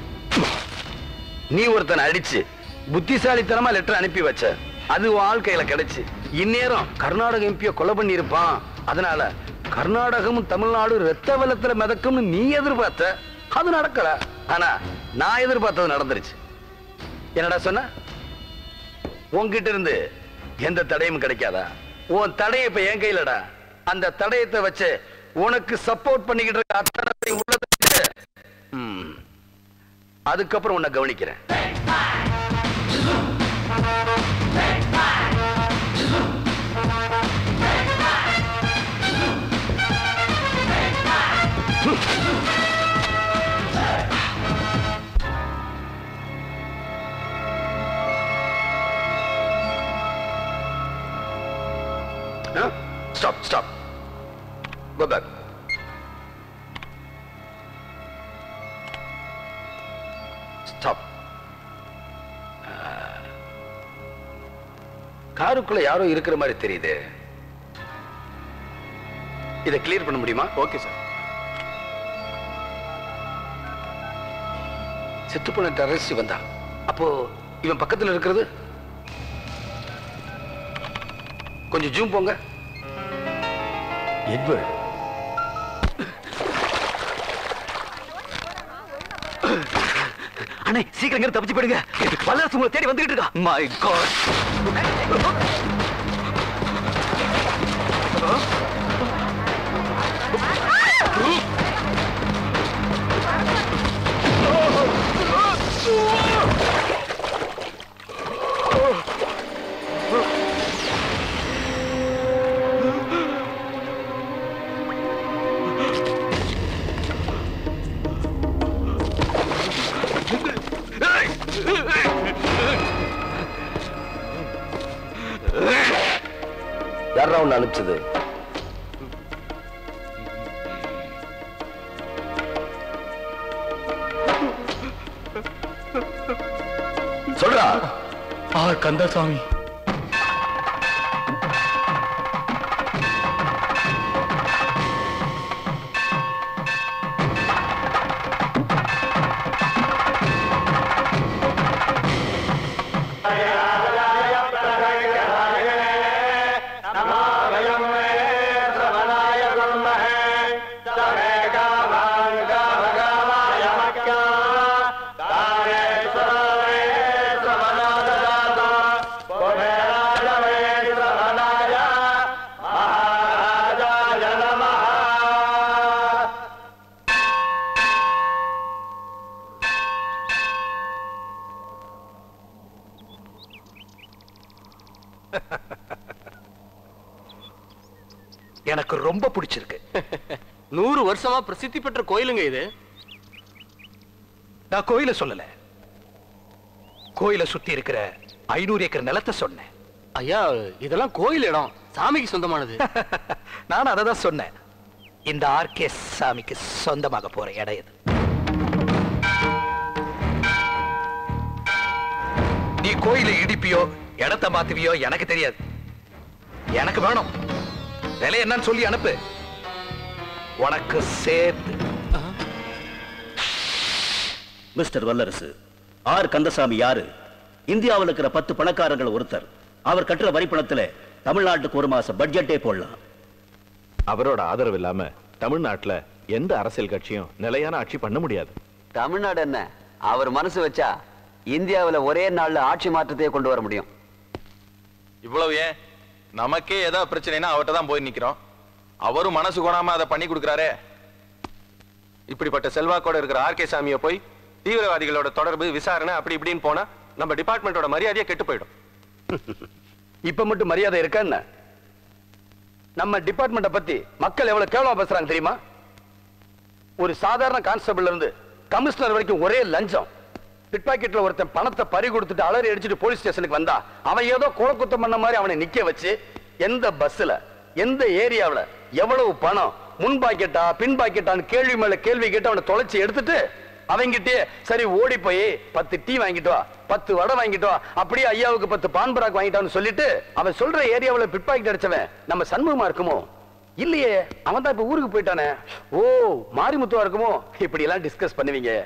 நீ ஒருத்தனை அடிச்சு புத்திசாலித்தனமா லெட்டர் அனுப்பி வச்ச. அது வாழ்க்கையில கிடைச்சு. இந்நேரம் கர்நாடக எம்பிய கொலை பண்ணியிருப்பான். அதனால கர்நாடகமும் தமிழ்நாடும் ரத்த வெள்ளத்துல மிதக்கும்னு நீ எதிர்பார்த்த. அது நடக்கல. ஆனா நான் எதிர்பார்த்தது நடந்துருச்சு. என்னடா சொன்ன? உன்கிட்ட இருந்து எந்த தடையும் கிடைக்காதா? உன் தடயம் இப்ப என் கையிலடா. அந்த தடயத்தை வச்சு உனக்கு சப்போர்ட் பண்ணிக்கிட்டு இருக்க அத்தனை உள்ளதுக்கு அதுக்கப்புறம் உன்னை கவனிக்கிறேன்? Stop, stop. Go back. Stop. Uh, காருக்குள்ள யாரோ இருக்கிற மாதிரி தெரியுது. இதை கிளியர் பண்ண முடியுமா? ஓகே சார் செத்து போன டெரரிஸ்ட் வந்தா அப்போ இவன் பக்கத்துல இருக்கிறது? கொஞ்சம் ஜூம் போங்க. எட்வர்ட் அண்ணே சீக்கிரம் தப்பிச்சு போயிடுங்க. வல்லரசு உங்களை தேடி வந்துகிட்டு இருக்கா. மை காட் யாரா அனுப்பிச்சது சொல்றா. ஆ கந்தசாமி. பிரசித்தி பெற்ற கோயிலுங்க இது. நான் கோயிலை சொல்லல. கோயிலை சுத்தி இருக்கிற ஐநூறு ஏக்கர் நிலத்தை சொன்னேன். ஐயா இதெல்லாம் கோயில் இடம். சாமிக்கு சொந்தமானது. (laughs) நான் அதை தான் சொன்னேன். இந்த ஆர்கே சாமிக்கு சொந்தமாக போற இடம் இது. நீ கோயிலை இடிப்பியோ இடத்தை மாத்துவியோ எனக்கு தெரியாது. எனக்கு வேணும். விலை என்னன்னு சொல்லி அனுப்பு. உனக்கு சேர்த்து. மிஸ்டர் வல்லரசு ஆர். கந்தசாமி யாரு? இந்தியாவில் இருக்கிற பத்து பணக்காரர்கள் ஒருத்தர். அவர் கட்டுற வரி பணத்துல தமிழ்நாட்டுக்கு ஒரு மாசம் பட்ஜெட்டே போடலாம். அவரோட ஆதரவு இல்லாம தமிழ்நாட்டுல எந்த அரசியல் கட்சியும் நிலையான ஆட்சி பண்ண முடியாது. தமிழ்நாடு என்ன? அவர் மனசு வச்சா இந்தியாவுல ஒரே நாள்ல ஆட்சி மாற்றத்தையே கொண்டு வர முடியும். இவ்வளவு ஏன்? நமக்கே ஏதாவது பிரச்சனைனா அவர்கிட்ட தான் போய் நிக்கிறோம். அவரும் மனசு கொடாம அதை பண்ணி கொடுக்கிறாரே. இப்படிப்பட்ட செல்வாக்கோட இருக்கிற ஆர்கே சாமியை போய் தீவிரவாதிகளோட தொடர்பு விசாரணை அப்படி இப்படின்னு போனா நம்ம டிபார்ட்மெண்டோட மரியாதையை கெட்டு போயிடும். (laughs) இப்ப மட்டும் மரியாதை இருக்கா என்ன? நம்ம டிபார்ட்மெண்ட்டை பத்தி மக்கள் எவ்வளவு கேவலமா பேசுறாங்க தெரியுமா? ஒரு சாதாரண கான்ஸ்டபிள்ல இருந்து கமிஷனர் வரைக்கும் ஒரே லஞ்சம். பிட்பாக்கெட்ல ஒருத்தன் பணத்தை பறி கொடுத்துட்டு அலறி அடிச்சுட்டு போலீஸ் ஸ்டேஷனுக்கு வந்தா அவன் ஏதோ குளக்குத்தம் பண்ண மாதிரி அவனை நிக்க வச்சு எந்த பஸ்ல எந்த ஏரியாவுல எவ்வளவு பணம்? முன் பாக்கெட்டா பின் பாக்கெட்டான்னு கேள்வி மேல கேள்வி கேட்டு அவனை தொலைச்சி எடுத்துட்டு அவங்கிட்டே சரி ஓடி போய் பத்து டீ வாங்கிட்டு வா பத்து வடை வாங்கிட்டு வா அப்படியே ஐயாவுக்கு பத்து பான் பராக் வாங்கிட்டான்னு சொல்லிட்டு அவன் சொல்ற ஏரியாவுல பிட் பாக்கெட் அடிச்சவன் நம்ம சண்முகமா இருக்குமோ? இல்லையே அவன் தான் இப்ப ஊருக்கு போயிட்டானே. ஓ மாரிமுத்துவா இருக்குமோ? இப்படி எல்லாம் டிஸ்கஸ் பண்ணுவீங்க.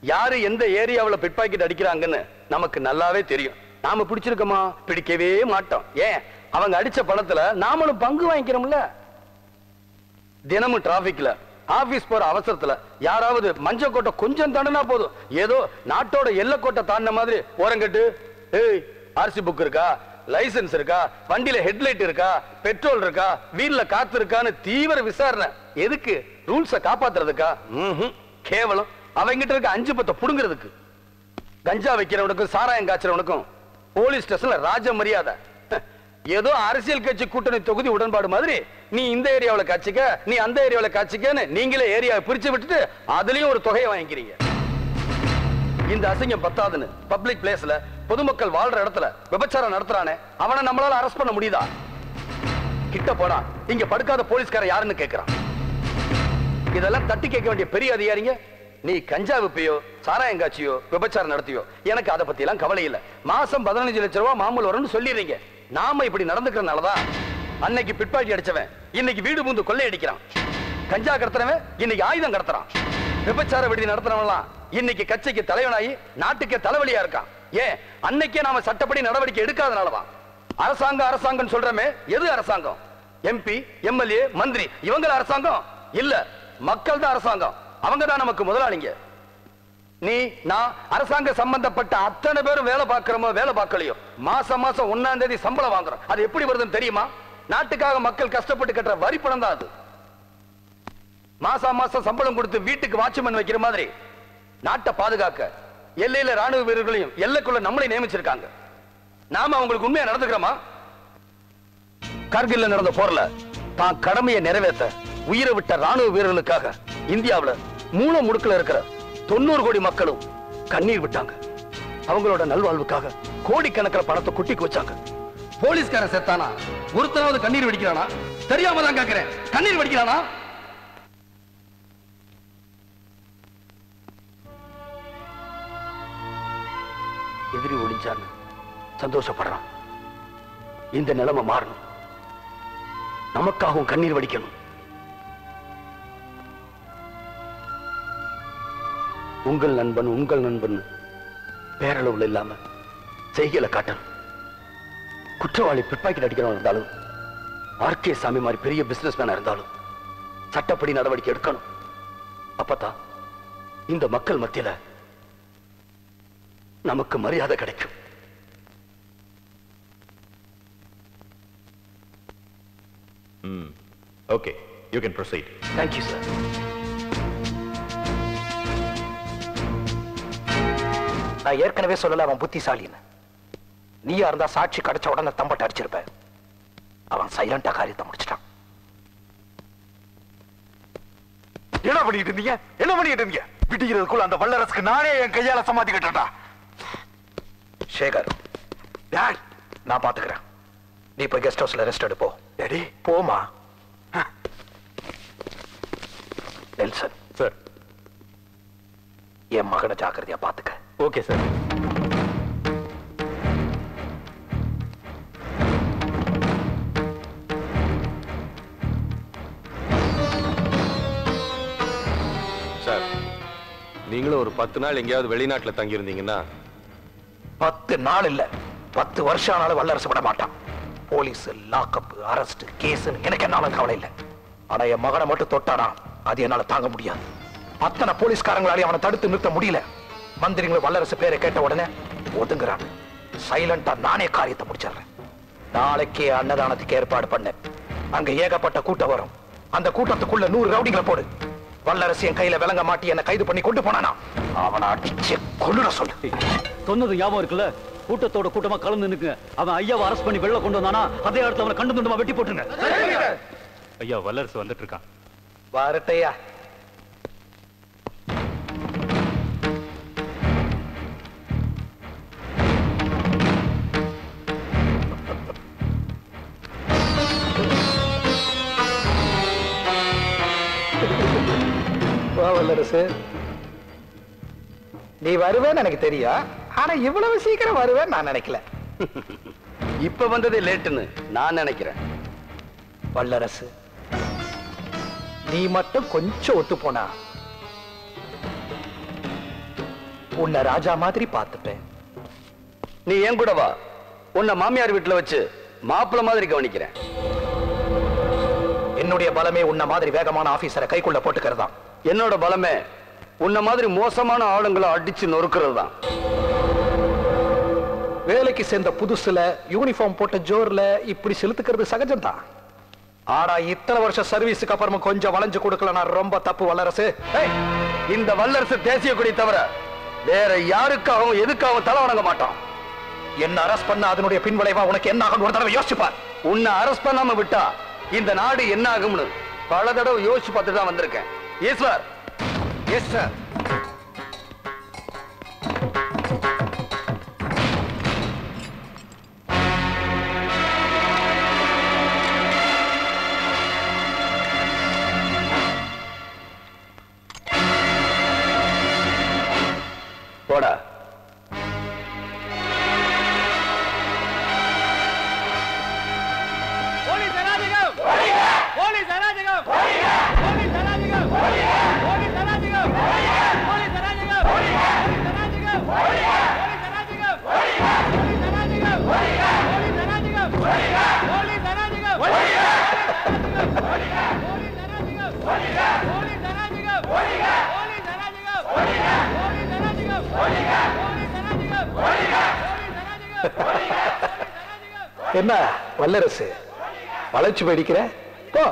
யாரு எந்த ஏரியாவுல பிட் பாக்கெட் அடிக்கிறாங்கன்னு நமக்கு நல்லாவே தெரியும். நாம பிடிச்சிருக்கோமா? பிடிக்கவே மாட்டோம். ஏன்? அவங்க அடிச்ச பணத்துல நாமளும் பங்கு வாங்கிக்கிறோம்ல. தினமும் டிராபிக்ல ஆபீஸ் போற அவசரத்துல யாராவது மஞ்ச கோட்டை கொஞ்சம் தாண்டினா போதும். ஏதோ நாட்டோட எல்லை கோட்டை தாண்டின மாதிரி ஓரங்கட்டு ஏய் ஆர்சி புக் இருக்கா? லைசென்ஸ் இருக்கா? வண்டியில ஹெட்லைட் இருக்கா? பெட்ரோல் இருக்கா? வீல்ல காத்து இருக்கான்னு தீவிர விசாரணை. எதுக்கு? ரூல்ஸ காப்பாத்துறதுக்கா? கேவலம். அவங்கிட்ட இருக்க அஞ்சு பத்த புடுங்கிறதுக்கு. கஞ்சா வைக்கிறவனுக்கும் சாராயம் காய்ச்சறவனுக்கும் போலீஸ் ஸ்டேஷன்ல ராஜ மரியாதை. ஏதோ அரசியல் கட்சி கூட்டணி தொகுதி உடன்பாடு மாதிரி. நீ இந்த ஏரியாவுல காட்சிக்க நீ அந்த ஏரியாவுல காட்சிக்கன்னு நீங்களே ஏரியாவை பிரிச்சு விட்டுட்டு அதுலயும் ஒரு தொகையை வாங்கிக்கிறீங்க. இந்த அசிங்கம் பத்தாதுன்னு பப்ளிக் பிளேஸ்ல பொதுமக்கள் வாழ்ற இடத்துல விபச்சாரம் நடத்துறானே அவனை நம்மளால அரெஸ்ட் பண்ண முடியுதா? கிட்ட போனா இங்க படுக்காத போலீஸ்காரன் யாருன்னு கேக்குறான். இதெல்லாம் தட்டி கேட்க வேண்டிய பெரிய அதிகாரிங்க. நீ கஞ்சா விப்பையோ சாராயம் காட்சியோ விபச்சாரம் நடத்தியோ எனக்கு அதை பத்தி எல்லாம் கவலை இல்லை. மாசம் பதினஞ்சு லட்சம் ரூபாய் மாமூல் வரும்னு சொல்லிடுறீங்க. நாம இப்படி நடந்துக்கிறனாலதான் அன்னைக்கு பிற்பாட்டி அடிச்சவன் இன்னைக்கு வீடு பூந்து கொள்ளை அடிக்கிறான். கஞ்சா கடத்துறவன் இன்னைக்கு ஆயுதம் கடத்துறான். விபச்சார விடுதி நடத்துறவன்லாம் இன்னைக்கு கட்சிக்கு தலைவனாகி நாட்டுக்கே தலைவலியா இருக்கான். ஏன்? அன்னைக்கே நாம சட்டப்படி நடவடிக்கை எடுக்காதனாலதான் அரசாங்கம் அரசாங்கம் சொல்றமே எது அரசாங்கம்? எம்பி எம்எல்ஏ மந்திரி இவங்க அரசாங்கம்? இல்ல மக்கள் தான் அரசாங்கம். அவங்க தான் நமக்கு முதலாளிங்க. நீ நான் அரசாங்க சம்பந்தப்பட்ட அத்தனை பேரும் வேலை பார்க்கிறோமோ வேலை பார்க்கலையோ? மாசம் மாசம் ஒன்னாம் தேதி சம்பளம் வாங்குறோம். அது எப்படி வருதுன்னு தெரியுமா? நாட்டுக்காக மக்கள் கஷ்டப்பட்டு கட்டுற வரி பணம் தான் அது. மாசம் மாசம் சம்பளம் கொடுத்து வீட்டுக்கு வாட்ச்மேன் வைக்கிற மாதிரி. நாட்டை பாதுகாக்க எல்லையில ராணுவ வீரர்களையும் எல்லைக்குள்ள நம்மளை நியமிச்சிருக்காங்க. நாம அவங்களுக்கு உண்மையா நடந்துக்கிறோமா? கார்கில்ல நடந்த போர்ல தான் கடமையை நிறைவேற்ற உயிரை விட்ட ராணுவ வீரர்களுக்காக இந்தியாவுல மூல முடுக்குல இருக்கிற தொண்ணூறு கோடி மக்களும் கண்ணீர் விட்டாங்க. அவங்களோட நல்வாழ்வுக்காக கோடிக்கணக்கில் பணத்தை குட்டிக்கு வச்சாங்க. போலீஸ்காரன் செத்தானா? ஒருத்தனாவது கண்ணீர் வெடிக்கிறானா? தெரியாம தான் கேட்கிறேன் கண்ணீர் வெடிக்கிறானா? எதிரி ஒளிஞ்சான்னு சந்தோஷப்படுறான். இந்த நிலைமை மாறணும். நமக்காகவும் கண்ணீர் வடிக்கணும். உங்கள் நண்பன் உங்கள் நண்பன் பேரளவுல இல்லாம செய்கையில காட்டணும். குற்றவாளி பிட்பாக்கெட் அடிக்கிறவன் இருந்தாலும் ஆர்கே சாமி மாதிரி பெரிய பிசினஸ் மேனா இருந்தாலும் சட்டப்படி நடவடிக்கை எடுக்கணும். அப்பதான் இந்த மக்கள் மத்தியில நமக்கு மரியாதை கிடைக்கும். Okay you can proceed thank you sir நான் ஏற்கனவே சொல்லல அவன் புத்திசாலின்னு. நீயா இருந்தா சாட்சி கிடைச்ச உடனே தம்பட்ட அடிச்சிருப்ப. அவன் சைலண்டா காரியத்தை முடிச்சிட்டான். என்ன பண்ணிட்டு இருந்தீங்க? என்ன பண்ணிட்டு இருந்தீங்க? விடிகிறதுக்குள்ள அந்த வல்லரசுக்கு நானே என் கையால சமாதி கட்டட்டா சேகர் நான் பாத்துக்கிறேன். நீ போய் கெஸ்ட் ஹவுஸ்ல ரெஸ்ட் எடுப்போ டேடி போமா நெல்சன். சார். என் மகனை ஜாக்கிரதையா பாத்துக்க. Okay sir. சார் நீங்களும் ஒரு பத்து நாள் எங்கேயாவது வெளிநாட்டுல தங்கியிருந்தீங்கன்னா பத்து நாள் இல்ல பத்து வருஷம் ஆனாலும் வல்லரசு விட மாட்டான். போலீஸ் லாக்அப் அரெஸ்ட் கேஸ்னு எனக்கு என்னாலும் கவலை இல்லை. ஆனா என் மகனை மட்டும் தொட்டானா அது என்னால தாங்க முடியாது. அத்தனை போலீஸ்காரங்களாலையும் அவனை தடுத்து நிறுத்த முடியல. மந்திரிங்களும் வல்லரசு பேரை கேட்ட உடனே ஒதுங்குறான் சைலண்டா நானே காரியத்தை முடிச்சிடுறேன். நாளைக்கே அன்னதானத்துக்கு ஏற்பாடு பண்ண. அங்க ஏகப்பட்ட கூட்டம் வரும். அந்த கூட்டத்துக்குள்ள நூறு ரவுடிகளை போடு. வல்லரசு என் கையில விலங்க மாட்டி என்ன கைது பண்ணி கொண்டு போனானா? அவனை அடிச்சு கொள்ளுட சொல்லு. சொன்னது ஞாபகம் இருக்குல்ல? கூட்டத்தோட கூட்டமா கலந்து நிற்குங்க அவன் ஐயாவை அரெஸ்ட் பண்ணி வெளில கொண்டு வந்தானா? அதே இடத்துல அவனை கண்டு துண்டமா வெட்டி போட்டுருங்க. ஐயா வல்லரசு வந்துட்டு இருக்கான். வரட்டையா. வல்லரசு நீ வருவேன்னு எனக்கு தெரியும் ஆனா இவ்வளவு சீக்கிரம் வருவேன்னு நான் நினைக்கல. (laughs) இப்ப வந்ததே லேட்டுன்னு நான் நினைக்கிறேன். வல்லரசு நீ மட்டும் கொஞ்சம் ஒத்து போனா உன்னை ராஜா மாதிரி பார்த்துப்பேன். நீ ஏன் கூட வா? உன்னை மாமியார் வீட்டுல வச்சு மாப்பிள்ள மாதிரி கவனிக்கிறேன். என்னுடைய பலமே உன்ன மாதிரி வேகமான ஆபீசரை கைக்குள்ள போட்டுக்கிறதா என்னோட பலமே உன்ன மாதிரி மோசமான ஆளுங்களை அடிச்சு நொறுக்கிறது தான் வேலைக்கு சேர்ந்த புதுசுல யூனிஃபார்ம் போட்ட ஜோர்ல இப்படி செலுத்துக்கிறது சகஜம்தான். ஆனா இத்தனை வருஷம் சர்வீஸுக்கு அப்புறமா கொஞ்சம் வளைஞ்சு கொடுக்கல ரொம்ப தப்பு வல்லரசு. இந்த வல்லரசு தேசிய கொடி தவிர வேற யாருக்காகவும் எதுக்காகவும் தலை வணங்க மாட்டான். என்ன அரஸ்ட் பண்ண அதனுடைய பின்விளைவா உனக்கு என்ன ஆகும்? ஒரு தடவை யோசிச்சு உன்னை அரஸ்ட் பண்ணாம விட்டா இந்த நாடு என்ன ஆகும்னு பல தடவை யோசிச்சு பார்த்துட்டு தான் வந்திருக்கேன். Yes, sir. Yes, sir. வல்லரசு வளைச்சு போயிடிக்கிற? போ.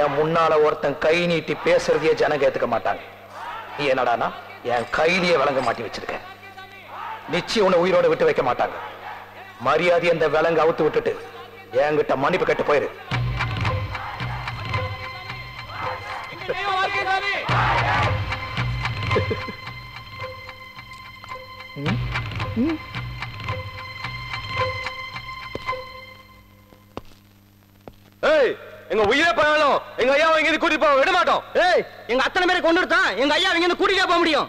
என் முன்னால ஒருத்தன் கை நீட்டி பேசுறதையே ஜனங்க ஏத்துக்க மாட்டாங்க. நீ என்னடானா? என் கையிலேயே விளங்க மாட்டி வச்சிருக்க. நிச்சயம் உன்னை உயிரோட விட்டு வைக்க மாட்டாங்க. மரியாதை அந்த விலங்கு அவுத்து விட்டுட்டு என்கிட்ட மன்னிப்பு கட்டு போயிரு. ஏய் எங்க உயிரே போனாலும் எங்க ஐயா இங்க இருந்து கூட்டிட்டு போக விட மாட்டோம் ஏய் எங்க அத்தனை பேரை கொண்டு தான் எங்க ஐயா இங்க இருந்து கூட்டிட்டே போக முடியும்.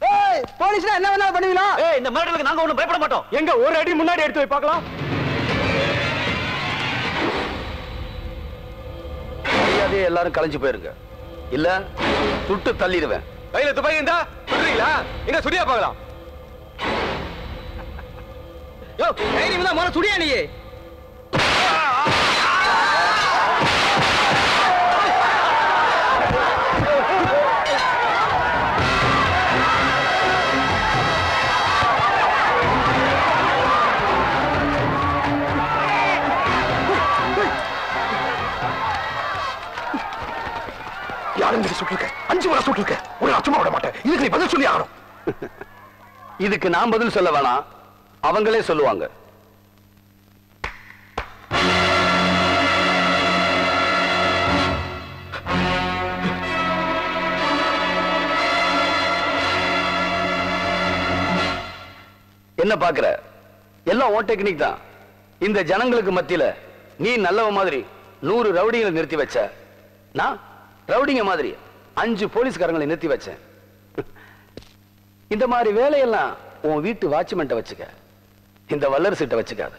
ஏய் போலீஸ்னா என்ன வேணாலும் பண்ணுவீங்களா? ஏய் இந்த மர்டருக்கு நாங்க ஒண்ணும் பயப்பட மாட்டோம். எங்க ஒரு அடி முன்னாடி எடுத்து போய் பார்க்கலாம். மரியாதையே எல்லாரும் கலைஞ்சு போயிருங்க. இல்ல சுட்டு தள்ளிடுவேன். கையில துப்பாக்கி இருந்தா சுடுறீங்களா எங்க சுடியா பார்க்கலாம். யோ தைரியம் தான் முதல்ல சுடியா நீ? யாரும் சுட்டு அஞ்சு முறை சுட்டு இருக்க ஒரு சும்மா விட மாட்டேன். இதுக்கு நீ பதில் சொல்லி ஆகணும். (laughs) இதுக்கு நான் பதில் சொல்ல வேணாம். அவங்களே சொல்லுவாங்க. என்ன பாக்குற எல்லாம் ஓன் டெக்னிக் தான். இந்த ஜனங்களுக்கு மத்தியில நீ நல்லவ மாதிரி நூறு ரவுடிகளை நிறுத்தி வச்ச. நான் ரவுடிங்க மாதிரி அஞ்சு போலீஸ்காரங்களை நிறுத்தி வச்சேன். இந்த மாதிரி வேலையெல்லாம் உன் வீட்டு வாட்ச்மேன்ட்ட வச்சுக்க. இந்த வல்லரசிட்ட வச்சுக்காத.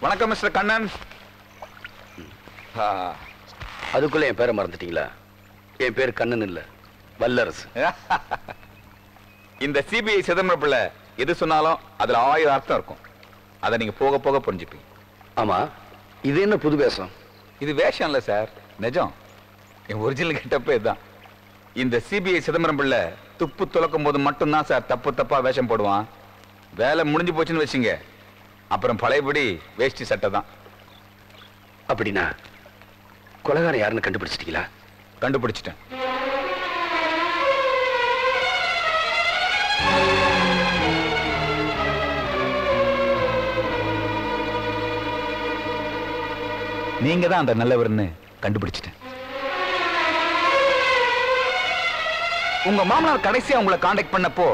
வணக்கம் மிஸ்டர் கண்ணன். அதுக்குள்ள என் பேரை மறந்துட்டீங்களா? என் பேர் கண்ணன் இல்ல வல்லரசு. இந்த சிபிஐ சிதம்பரம் பிள்ளை எது சொன்னாலும் அதுல ஆயிரம் அர்த்தம் இருக்கும். அதை நீங்க போக போக புரிஞ்சுப்பீங்க. ஆமா இது என்ன புது வேஷம்? இது வேஷம் இல்ல சார் நிஜம். என் ஒரிஜினல் கெட்டப்பே இதுதான் இந்த சிபிஐ சிதம்பரம் பிள்ளை துப்பு துலக்கும் போது மட்டும்தான் சார் தப்பு தப்பா வேஷம் போடுவான். வேலை முடிஞ்சு போச்சுன்னு வச்சுங்க. அப்புறம் பழையபடி வேஷ்டி சட்டை தான். அப்படின்னா? கொலகாரம் யாருன்னு கண்டுபிடிச்சிட்டீங்களா? கண்டுபிடிச்சிட்டேன். நீங்க தான் அந்த நல்லவர்னு கண்டுபிடிச்சிட்டேன். உங்க மாமனார் கடைசியா உங்களை காண்டாக்ட் பண்ணப்போ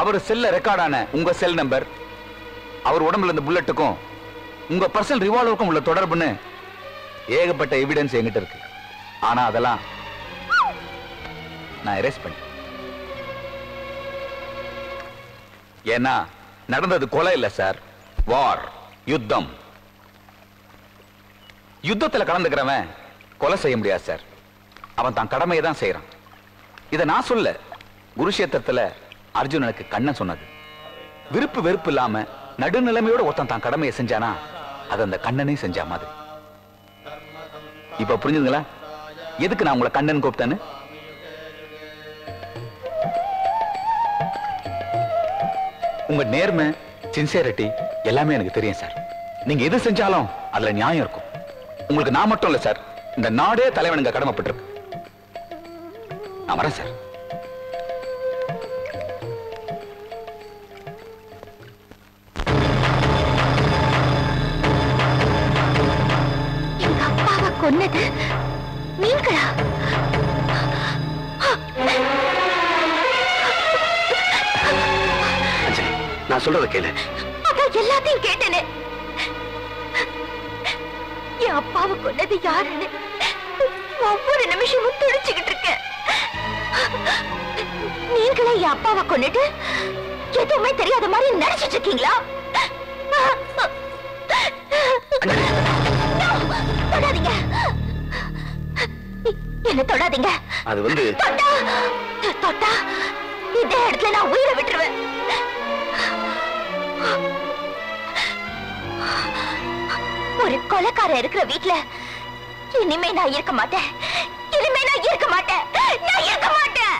அவர் செல்ல ரெக்கார்டான உங்க செல் நம்பர் அவர் உடம்புல இருந்த புல்லட்டுக்கும் உங்க பர்சனல் ரிவால்வருக்கும் உள்ள தொடர்புன்னு ஏகப்பட்ட எவிடன்ஸ் என்கிட்ட இருக்கு. ஆனா அதெல்லாம் நான் எரேஸ் பண்ணேன் ஏன்னா நடந்தது கொலை இல்ல சார் வார் யுத்தம். யுத்தத்துல கலந்துக்கிறவன் கொலை செய்ய முடியாது சார் அவன் தான் கடமையை தான் செய்யறான் இதை நான் சொல்ல குருஷேத்திரத்துல அர்ஜுனனுக்கு கண்ணன் சொன்னது. விருப்பு வெறுப்பு இல்லாம நடுநிலைமையோட ஒருத்தன் தான் கடமையை செஞ்சானா அது அந்த கண்ணனே செஞ்சா மாதிரி. இப்ப புரிஞ்சுதுங்களா? எதுக்கு நான் உங்களை கண்ணன் கூப்பிட்டேன்னு? உங்க நேர்மை சின்சியரிட்டி எல்லாமே எனக்கு தெரியும் சார் நீங்க எது செஞ்சாலும் அதுல நியாயம் இருக்கும். உங்களுக்கு நான் மட்டும் இல்ல சார் இந்த நாடே தலைவனுங்க கடமைப்பட்டிருக்கு. நான் வரேன் சார் கொன்னது நீங்களா அஞ்சலி நான் சொல்றத கேளு. அதான் எல்லாத்தையும் கேட்டேனே. என் அப்பாவை கொன்னது யாருன்னு ஒவ்வொரு நிமிஷமும் துடிச்சுக்கிட்டு இருக்கேன். நீங்களே என் அப்பாவை கொன்னுட்டு எதுவுமே தெரியாத மாதிரி நடிச்சிட்டு இருக்கீங்களா? என்ன தொடாதீங்க. அது வந்து தொட்டா தொட்டா இந்த இடத்துல நான் உயிரை விட்டுருவேன். ஒரு கொலைக்காரன் இருக்கிற வீட்ல இனிமே நான் இருக்க மாட்டேன். இனிமே நான் இருக்க மாட்டேன். நான் இருக்க மாட்டேன்.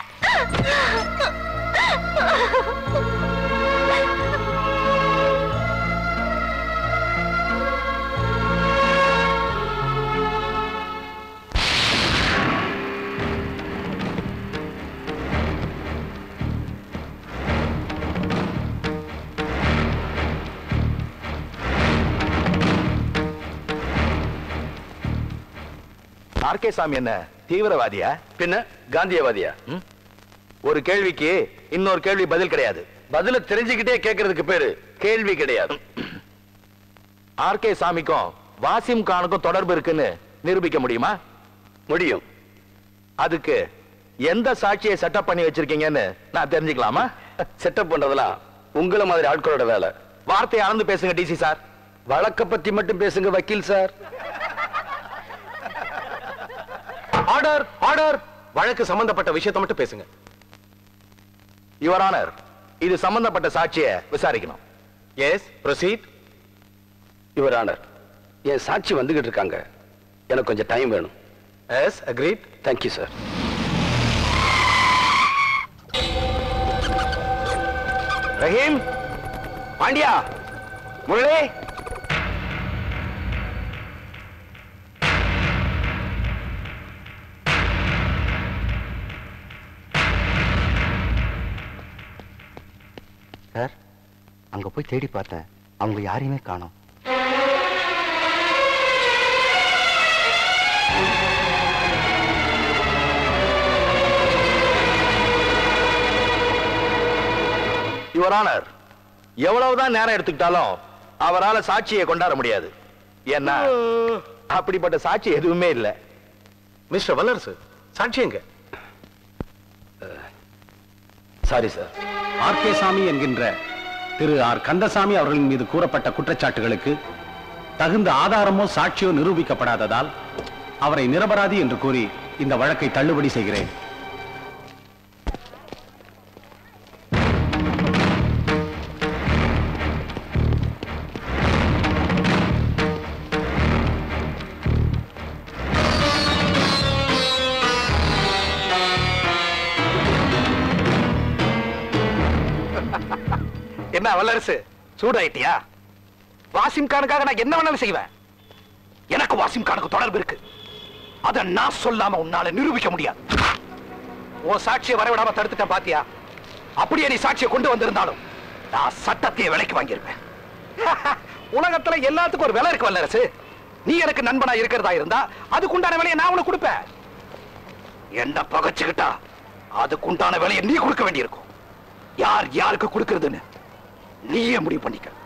ஆர்கே சாமி என்ன தீவிரவாதியா? பின்ன காந்தியவாதியா? ஒரு கேள்விக்கு இன்னொரு கேள்வி பதில் கிடையாது. பதில தெரிஞ்சுக்கிட்டே கேட்கறதுக்கு பேரு கேள்வி கிடையாது. (clears throat) ஆர்கே சாமிக்கும் வாசிம் கானுக்கும் தொடர்பு இருக்குன்னு நிரூபிக்க முடியுமா? முடியும். அதுக்கு எந்த சாட்சியை செட்டப் பண்ணி வச்சிருக்கீங்கன்னு நான் தெரிஞ்சுக்கலாமா? (laughs) செட்டப் பண்றதெல்லாம் உங்கள மாதிரி ஆட்களோட வேலை. வார்த்தையை அளந்து பேசுங்க டிசி சார். வழக்க பத்தி மட்டும் பேசுங்க வக்கீல் சார். Order order. வழக்கு சம்பந்தப்பட்ட விஷயத்தை மட்டும் பேசுங்க. யுவர் ஆனர் இது சம்பந்தப்பட்ட சாட்சியை விசாரிக்கணும். எஸ் ப்ரொசீட் யுவர் ஆனர் என் சாட்சி வந்துகிட்டு இருக்காங்க. எனக்கு கொஞ்சம் டைம் வேணும். Yes agreed thank you sir Rahim Pandiya Murali. அங்க போய் தேடி பார்த்தேன். அவங்க யாரையுமே காணோம். யுவர் ஆனர் எவ்வளவுதான் நேரம் எடுத்துக்கிட்டாலும் அவரால சாட்சியை கொண்டாட முடியாது. ஏன்னா அப்படிப்பட்ட சாட்சி எதுவுமே இல்ல. மிஸ்டர் வல்லரசு சாட்சி எங்க? சாரி சார் ஆர் கே சாமி என்கின்ற திரு ஆர். கந்தசாமி அவர்களின் மீது கூறப்பட்ட குற்றச்சாட்டுகளுக்கு தகுந்த ஆதாரமோ சாட்சியோ நிரூபிக்கப்படாததால் அவரை நிரபராதி என்று கூறி இந்த வழக்கை தள்ளுபடி செய்கிறேன். என்ன வல்லரசு. சூடாயிட்டியா? வாசிம் கானுக்காக நான் என்ன வேணாலும் செய்வேன். எனக்கு வாசிம் கானுக்கு தொடர்பு இருக்கு. அத நான் சொல்லாம உன்னால நிரூபிக்க முடியாது. உன் சாட்சியை வரவிடாம தடுத்துட்டேன் பாத்தியா? அப்படியே நீ சாட்சியை கொண்டு வந்திருந்தாலும் நான் சட்டத்தையே விலைக்கு வாங்கியிருப்பேன். (laughs) உலகத்துல எல்லாத்துக்கும் ஒரு விலை இருக்கு வல்லரசு. நீ எனக்கு நண்பனா இருக்கிறதா இருந்தா அதுக்குண்டான விலையை நான் உனக்கு கொடுப்பேன். என்ன பகைச்சுக்கிட்டா அதுக்குண்டான விலையை நீ கொடுக்க வேண்டியிருக்கும். யார் யாருக்கு கொடுக்கறதுன்னு? நீயே முடிவு பண்ணிக்க.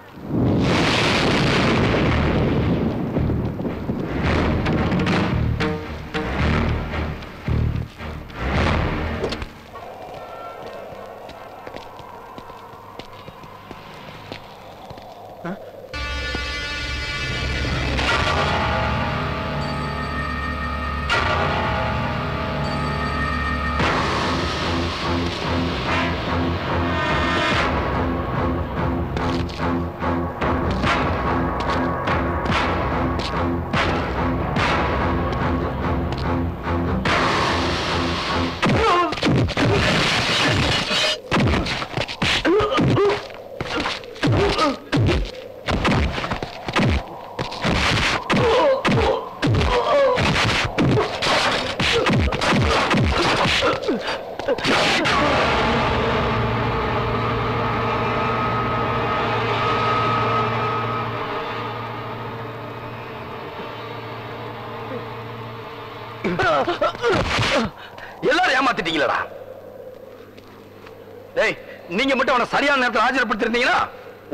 நீங்க அவனை சரியான நேரத்தில் ஆஜர்படுத்திருந்தீங்கன்னா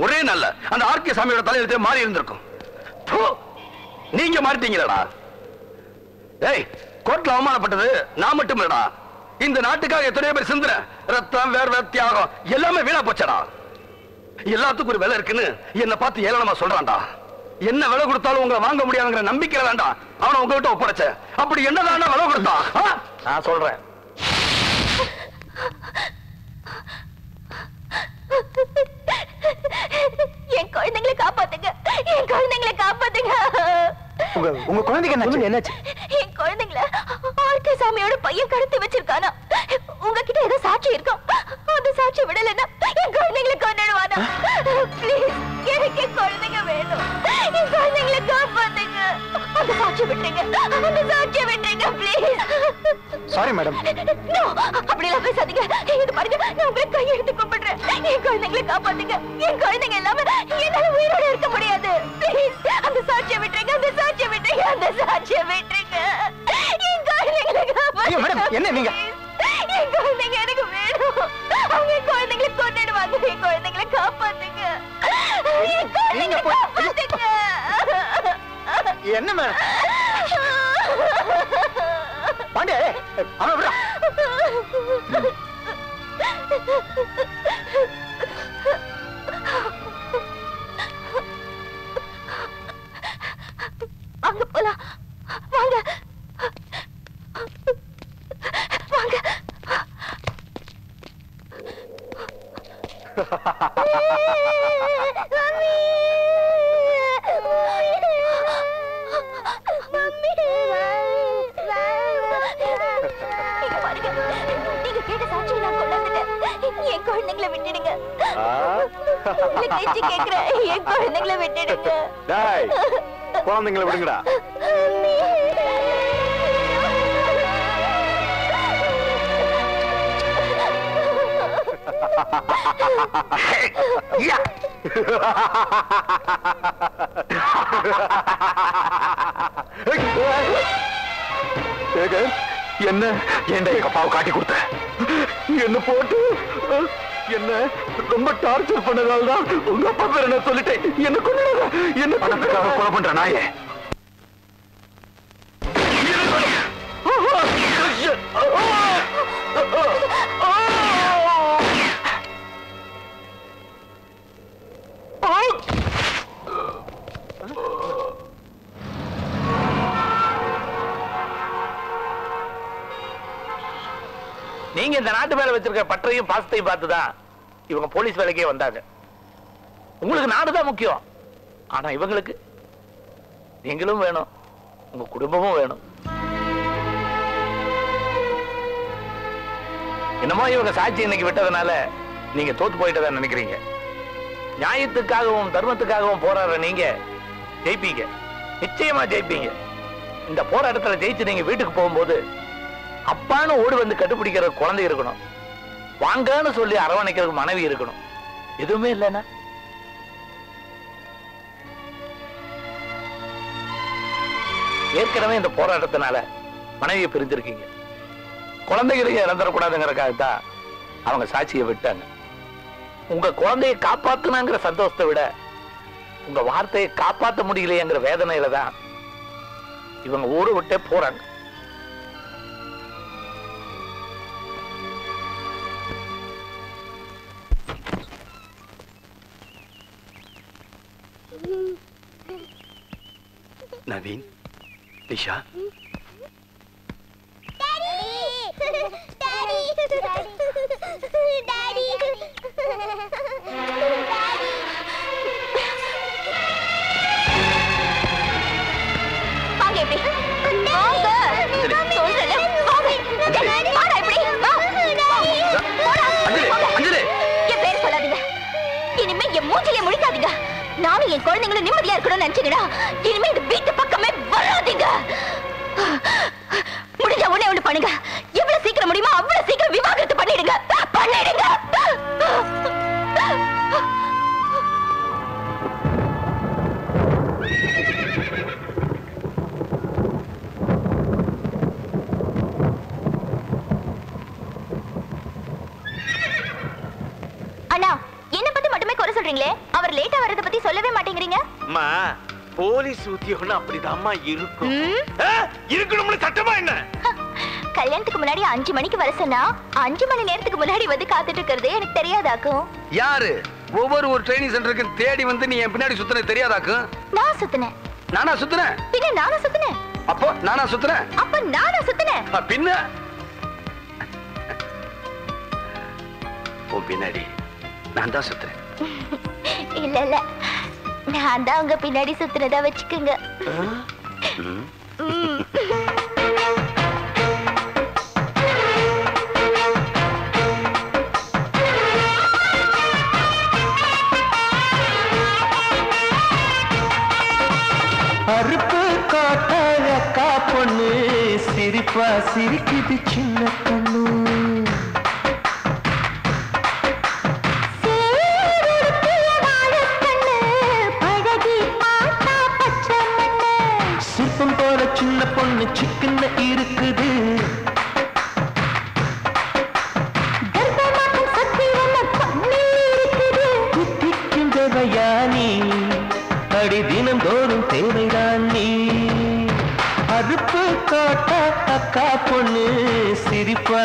ஒரே நல்ல. அந்த ஆர்கே சாமியோட தலையெழுத்தே மாறி இருந்திருக்கும். நீங்க மாறிட்டீங்களடா. டேய் கோர்ட்ல அவமானப்பட்டது நான் மட்டும் இல்லடா இந்த நாட்டுக்காக எத்தனையோ பேர் சிந்துற ரத்தம் வேர்வை தியாகம் எல்லாமே வீணா போச்சடா. எல்லாத்துக்கும் ஒரு விலை இருக்குன்னு என்ன பார்த்து ஏளனமா சொல்றான்டா. என்ன விலை கொடுத்தாலும் உங்களை வாங்க முடியாதுங்கிற நம்பிக்கை வேண்டாம் அவனை உங்ககிட்ட ஒப்படைச்ச அப்படி என்னதான் விலை கொடுத்தா? நான் சொல்றேன். என் குழந்தைங்களை காப்பாத்துங்க. என் குழந்தைங்களை காப்பாத்துங்க. உங்க உங்க குழந்தைக்கு என்ன என்னாச்சு? என் குழந்தைங்கள ஆர்கே சாமியோட பையன் கடத்தி வச்சிருக்கானா? உங்ககிட்ட ஏதோ சாட்சி இருக்கும் அந்த சாட்சி விடலைன்னா என் குழந்தைங்களை கொண்டுடுவானா ப்ளீஸ் எனக்கு என் குழந்தைங்க வேணும். என் குழந்தைங்களை காப்பாத்துங்க. அந்த சாட்சி விட்டுருங்க. அந்த சாட்சியை விட்டுருங்க ப்ளீஸ் சாரி மேடம் நோ அப்படிலாம் பேசாதீங்க. இது பாருங்க நான் உங்களை கையெழுத்து கும்பிடுறேன் என் குழந்தைங்களை காப்பாத்துங்க. என் குழந்தைங்க இல்லாம என்னால உயிரோட இருக்க முடியாது. ப்ளீஸ் அந்த சாட்சியை விட்டுருங்க அந்த சாட்சியை விட்டுருங்க அந்த சாட்சியை விட்டுருங்க என் குழந்தைங்களை ஐயோ, மேடம், என்ன நீங்க? என் குழந்தைங்க எனக்கு வேணும். அவங்க என் குழந்தைங்களை கொண்டுடுவாங்க என் குழந்தைங்களை காப்பாத்துங்க. என் குழந்தைங்களை காப்பாத்துங்க. என்ன மேடம்? பாண்டியா ஏய், அவனை விடுறா. (laughs) ஏன்டா எங்க அப்பாவை காட்டி கொடுத்த? என்ன போட்டு? என்ன? ரொம்ப டார்ச்சர் பண்ணதால தான் உங்க அப்பா பேர் என்ன சொல்லிட்டேன். என்ன கொண்டு என்ன பணத்துக்காக கொலை பண்ற நாயே. வச்சிருக்க பற்றையும் பாசத்தையும் பார்த்துதான் இவங்க போலீஸ் வேலைக்கே வந்தாங்க. உங்களுக்கு நாடுதான் முக்கியம். ஆனா இவங்களுக்கு நீங்களும் வேணும் உங்க குடும்பமும் வேணும். என்னமோ இவங்க சாட்சி இன்னைக்கு விட்டதுனால நீங்க தோத்து போயிட்டதா நினைக்கிறீங்க. நியாயத்துக்காகவும் தர்மத்துக்காகவும் போராடுற நீங்க ஜெயிப்பீங்க. நிச்சயமா ஜெயிப்பீங்க. இந்த போராட்டத்தில் ஜெயிச்சு நீங்க வீட்டுக்கு போகும்போது அப்பான்னு ஓடு வந்து கண்டுபிடிக்கிற குழந்தை இருக்கணும். வாங்கன்னு சொல்லி அரவணைக்கிறதுக்கு மனைவி இருக்கணும். எதுவுமே இல்லைன்னா? ஏற்கனவே இந்த போராட்டத்தினால மனைவியை பிரிஞ்சிருக்கீங்க. குழந்தைகளையும் இழந்துடக்கூடாதுங்கிறதுக்காகத்தான் அவங்க சாட்சியை விட்டாங்க. உங்க குழந்தையை காப்பாத்துனாங்கிற சந்தோஷத்தை விட உங்க வார்த்தையை காப்பாத்த முடியலையேங்கிற வேதனையில தான் இவங்க ஊரை விட்டே போறாங்க. நவீன் நிஷா வாங்க நானும் என் குழந்தைங்களும் நிம்மதியா இருக்கணும்னு நினைச்சீங்கன்னா இனிமே இந்த வீட்டு பக்கமே வராதீங்க. முடிஞ்ச உடனே ஒண்ணு பண்ணுங்க. எவ்வளவு சீக்கிரம் முடியுமோ அவ்வளவு சீக்கிரம் விவாகரத்து பண்ணிடுங்க. பண்ணிடுங்க. அண்ணா என்ன பத்தி மட்டுமே குறை சொல்றீங்களே? அவர் லேட்டா வரத பத்தி சொல்லவே மாட்டேங்கிறீங்க? அம்மா போலீஸ் உத்தியோகம்னா அப்படிதாம்மா இருக்கும்? இருக்கணும்னு சட்டமா என்ன? (laughs) கல்யாணத்துக்கு முன்னாடி அஞ்சு மணிக்கு வர சொன்னா அஞ்சு மணி நேரத்துக்கு முன்னாடி வந்து காத்துட்டு இருக்கிறது எனக்கு தெரியாதாக்கும். யாரு? ஒவ்வொரு ஒரு ட்ரைனிங் சென்டருக்கு தேடி வந்து நீ என் பின்னாடி சுத்துன தெரியாதாக்கும்? நான் சுத்தினேன். நானா சுத்துறேன் பின்ன நானும் சுத்தினேன். அப்போ நானா சுத்துறேன் அப்ப நானும் சுத்தினேன். பின்ன? உன் பின்னாடி நான் தான் சுத்துறேன் (laughs) இல்ல இல்ல நான் தான் உங்க பின்னாடி சுத்துறதா வச்சுக்கோங்க ம். ம். அறுப்பு பொண்ணு சிரிப்பா சிரிக்குது சின்ன பொண்ணு சிரிப்பா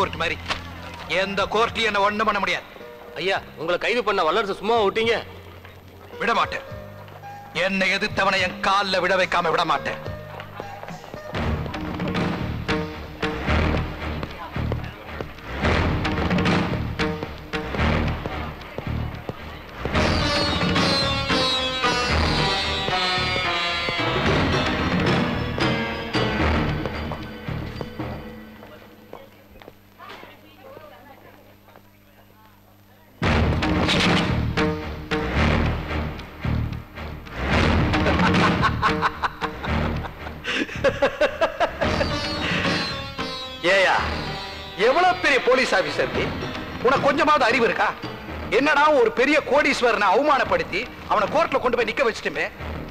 கோர்ட் மாதிரி. எந்த கோர்ட்லயும் என்ன ஒண்ணும் பண்ண முடியாது. ஐயா உங்களை கைது பண்ண வல்லரசு சும்மா விட்டீங்க. விட மாட்டேன் என்னை எதிர்த்தவனை என் கால்ல விட வைக்காம விட மாட்டேன் அறிவு இருக்கா? என்னடா ஒரு பெரிய கோடீஸ்வரனை அவமானப்படுத்தி அவனை கோர்ட்ல கொண்டு போய் நிக்க வச்சுட்டுமே?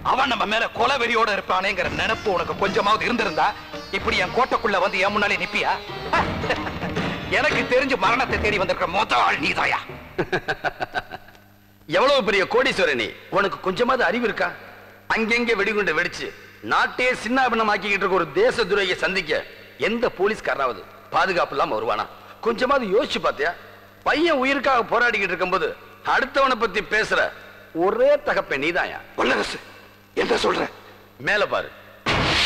அவன் நம்ம மேல கொலை வெறியோட இருப்பானேங்கிற நினைப்பு உனக்கு கொஞ்சமாவது இருந்திருந்தா இப்படி என் கோட்டைக்குள்ள வந்து என் முன்னாலே நிப்பியா? (laughs) எனக்கு தெரிஞ்சு மரணத்தை தேடி வந்திருக்கிற மொத்த ஆள் நீதாயா? (laughs) எவ்வளவு பெரிய கோடீஸ்வரனி உனக்கு கொஞ்சமாவது அறிவு இருக்கா? அங்கெங்க வெடிகுண்டை வெடிச்சு நாட்டையே சின்னாபின்னமாக்கிக்கிட்டு இருக்க ஒரு தேச துறையை சந்திக்க எந்த போலீஸ்காரனாவது பாதுகாப்பு இல்லாம வருவானா? கொஞ்சமாவது யோசிச்சு பார்த்தியா? பையன் உயிருக்காக போராடிக்கிட்டு இருக்கும்போது அடுத்தவனை பத்தி பேசுற ஒரே தகப்ப நீதாயா வல்லரசு என்ன சொல்ற? மேல பாரு.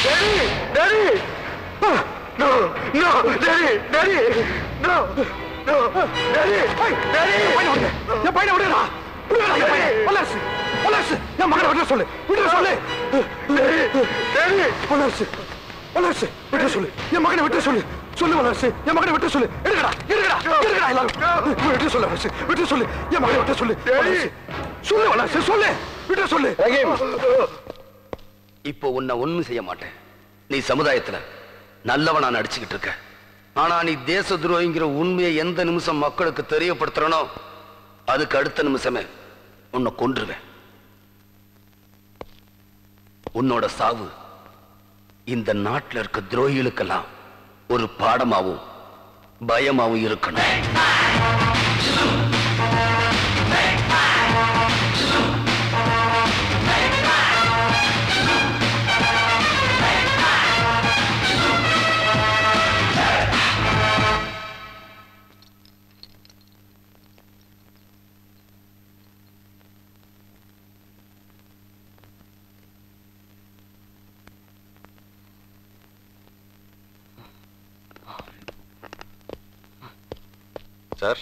என் பையனை விடுடா, என் பையனை விடுடா, என் பையனை, வல்லரசு, வல்லரசு, என் மகனை விட்டு சொல்லு. விட்டு சொல்லு. வளர்ச்சி விட்டு சொல்லு. என் மகனை விட்டு சொல்லு. சொல்லு வளர்ச்சி என் மகனை விட்டு சொல்லு. எடுக்கடா. விட்டு சொல்லு வளர்ச்சி விட்டு சொல்லு. என் மகனை விட்டு சொல்லு வளர்ச்சி. சொல்லு வளர்ச்சி சொல்லு. விட்டு சொல்லு. இப்போ உன்னை ஒண்ணும் செய்ய மாட்டேன். நீ சமுதாயத்துல நல்லவனா நடிச்சுக்கிட்டு இருக்க. ஆனா நீ தேச துரோகிங்கிற உண்மையை எந்த நிமிஷம் மக்களுக்கு தெரியப்படுத்துறனோ அதுக்கு அடுத்த நிமிஷமே உன்னை கொன்றுவேன். உன்னோட சாவு இந்த நாட்டுல இருக்க துரோகிகளுக்கெல்லாம் ஒரு பாடமாவும் பயமாவும் இருக்கணும். சார்.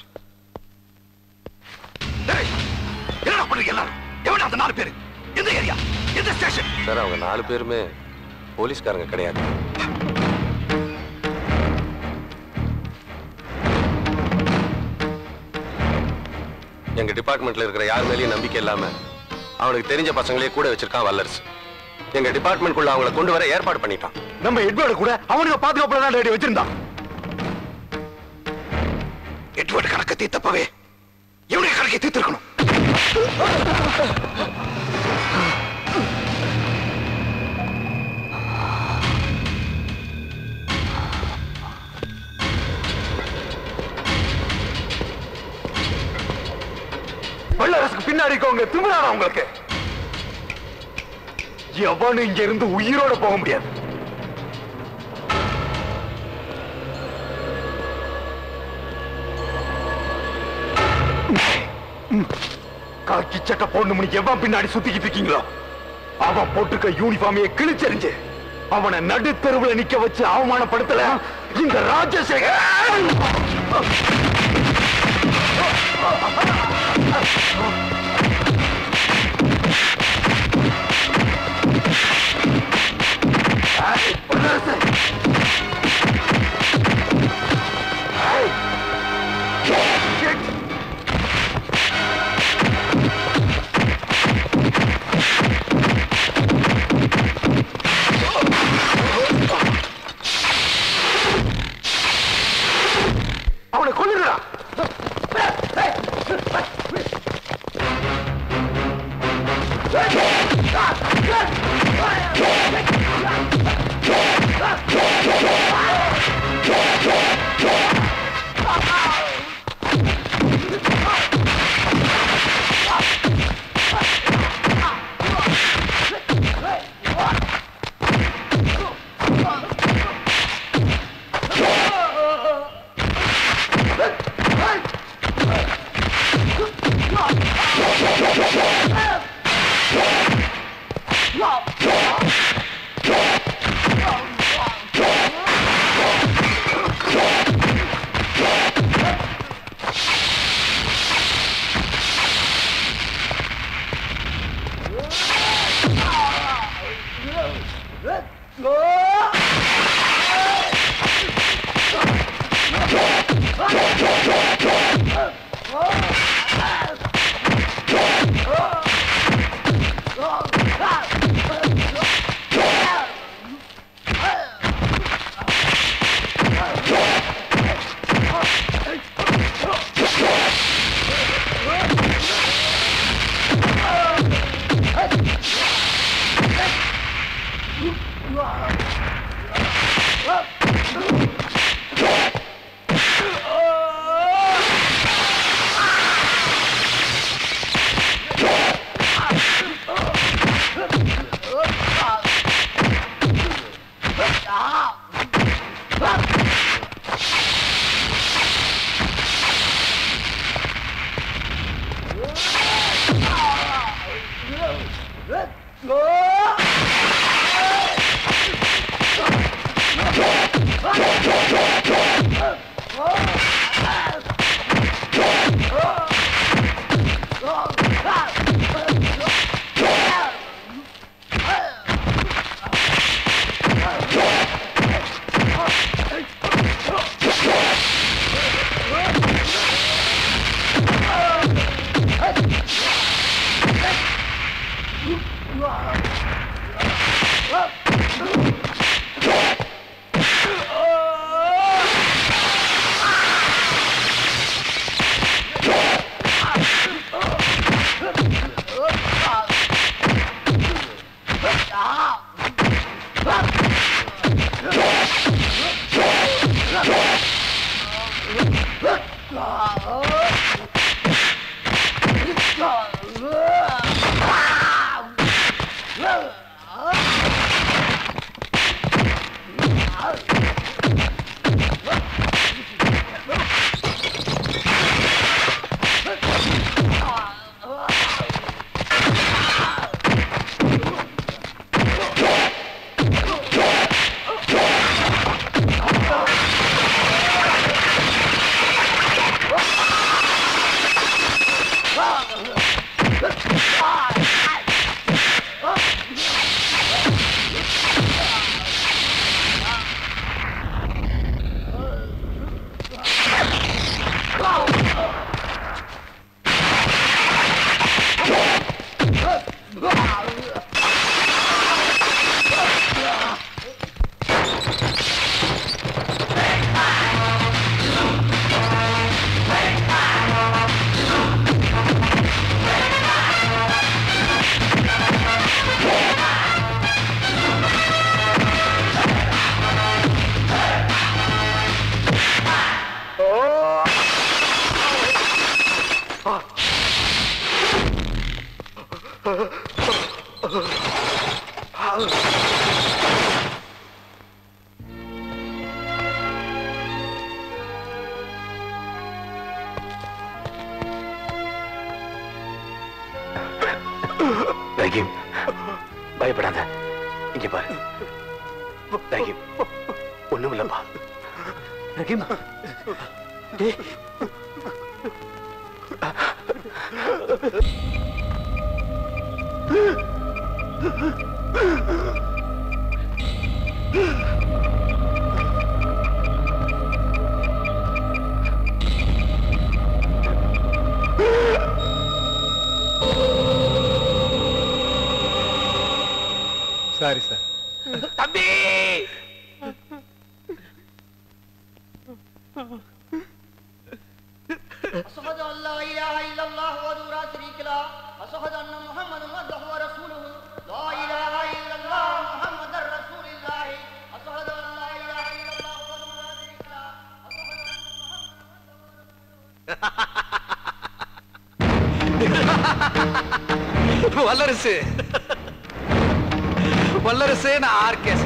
என்னடா பண்றீங்க எல்லாரும்? எவனா அந்த நாலு பேரு? எந்த ஏரியா? எந்த ஸ்டேஷன்? சார் அவங்க நாலு பேருமே போலீஸ்காரங்க கிடையாது. எங்க டிபார்ட்மெண்ட்ல இருக்கிற யார் மேலேயும் நம்பிக்கை இல்லாம அவனுக்கு தெரிஞ்ச பசங்களே கூட வச்சிருக்கான் வல்லரசு. எங்க டிபார்ட்மெண்ட்குள்ள அவங்கள கொண்டு வர ஏற்பாடு பண்ணிட்டான். நம்ம எட்வர்டு கூட அவனுக்கு பாதுகாப்புல தான் ரெடி வச்சிருந்தான். எட்வர்டு கணக்கு தீர்த்தப்பவே. இவனுக்கு கணக்கை தீர்த்திருக்கணும். வல்லரசுக்கு பின்னாடி இருக்கவங்க திமிரானா உங்களுக்கு? எவனும் இங்க இருந்து உயிரோட போக முடியாது. காக்கி சட்டை போடணும்னு எவன் பின்னாடி சுத்திக்கிட்டு இருக்கீங்களோ? அவன் போட்டுக்க யூனிஃபார்மையை கிழிச்செறிஞ்சு அவனை நடுத்தெருவுல நிக்க வச்சு அவமானப்படுத்தல. இந்த ராஜசேகர் Yeah!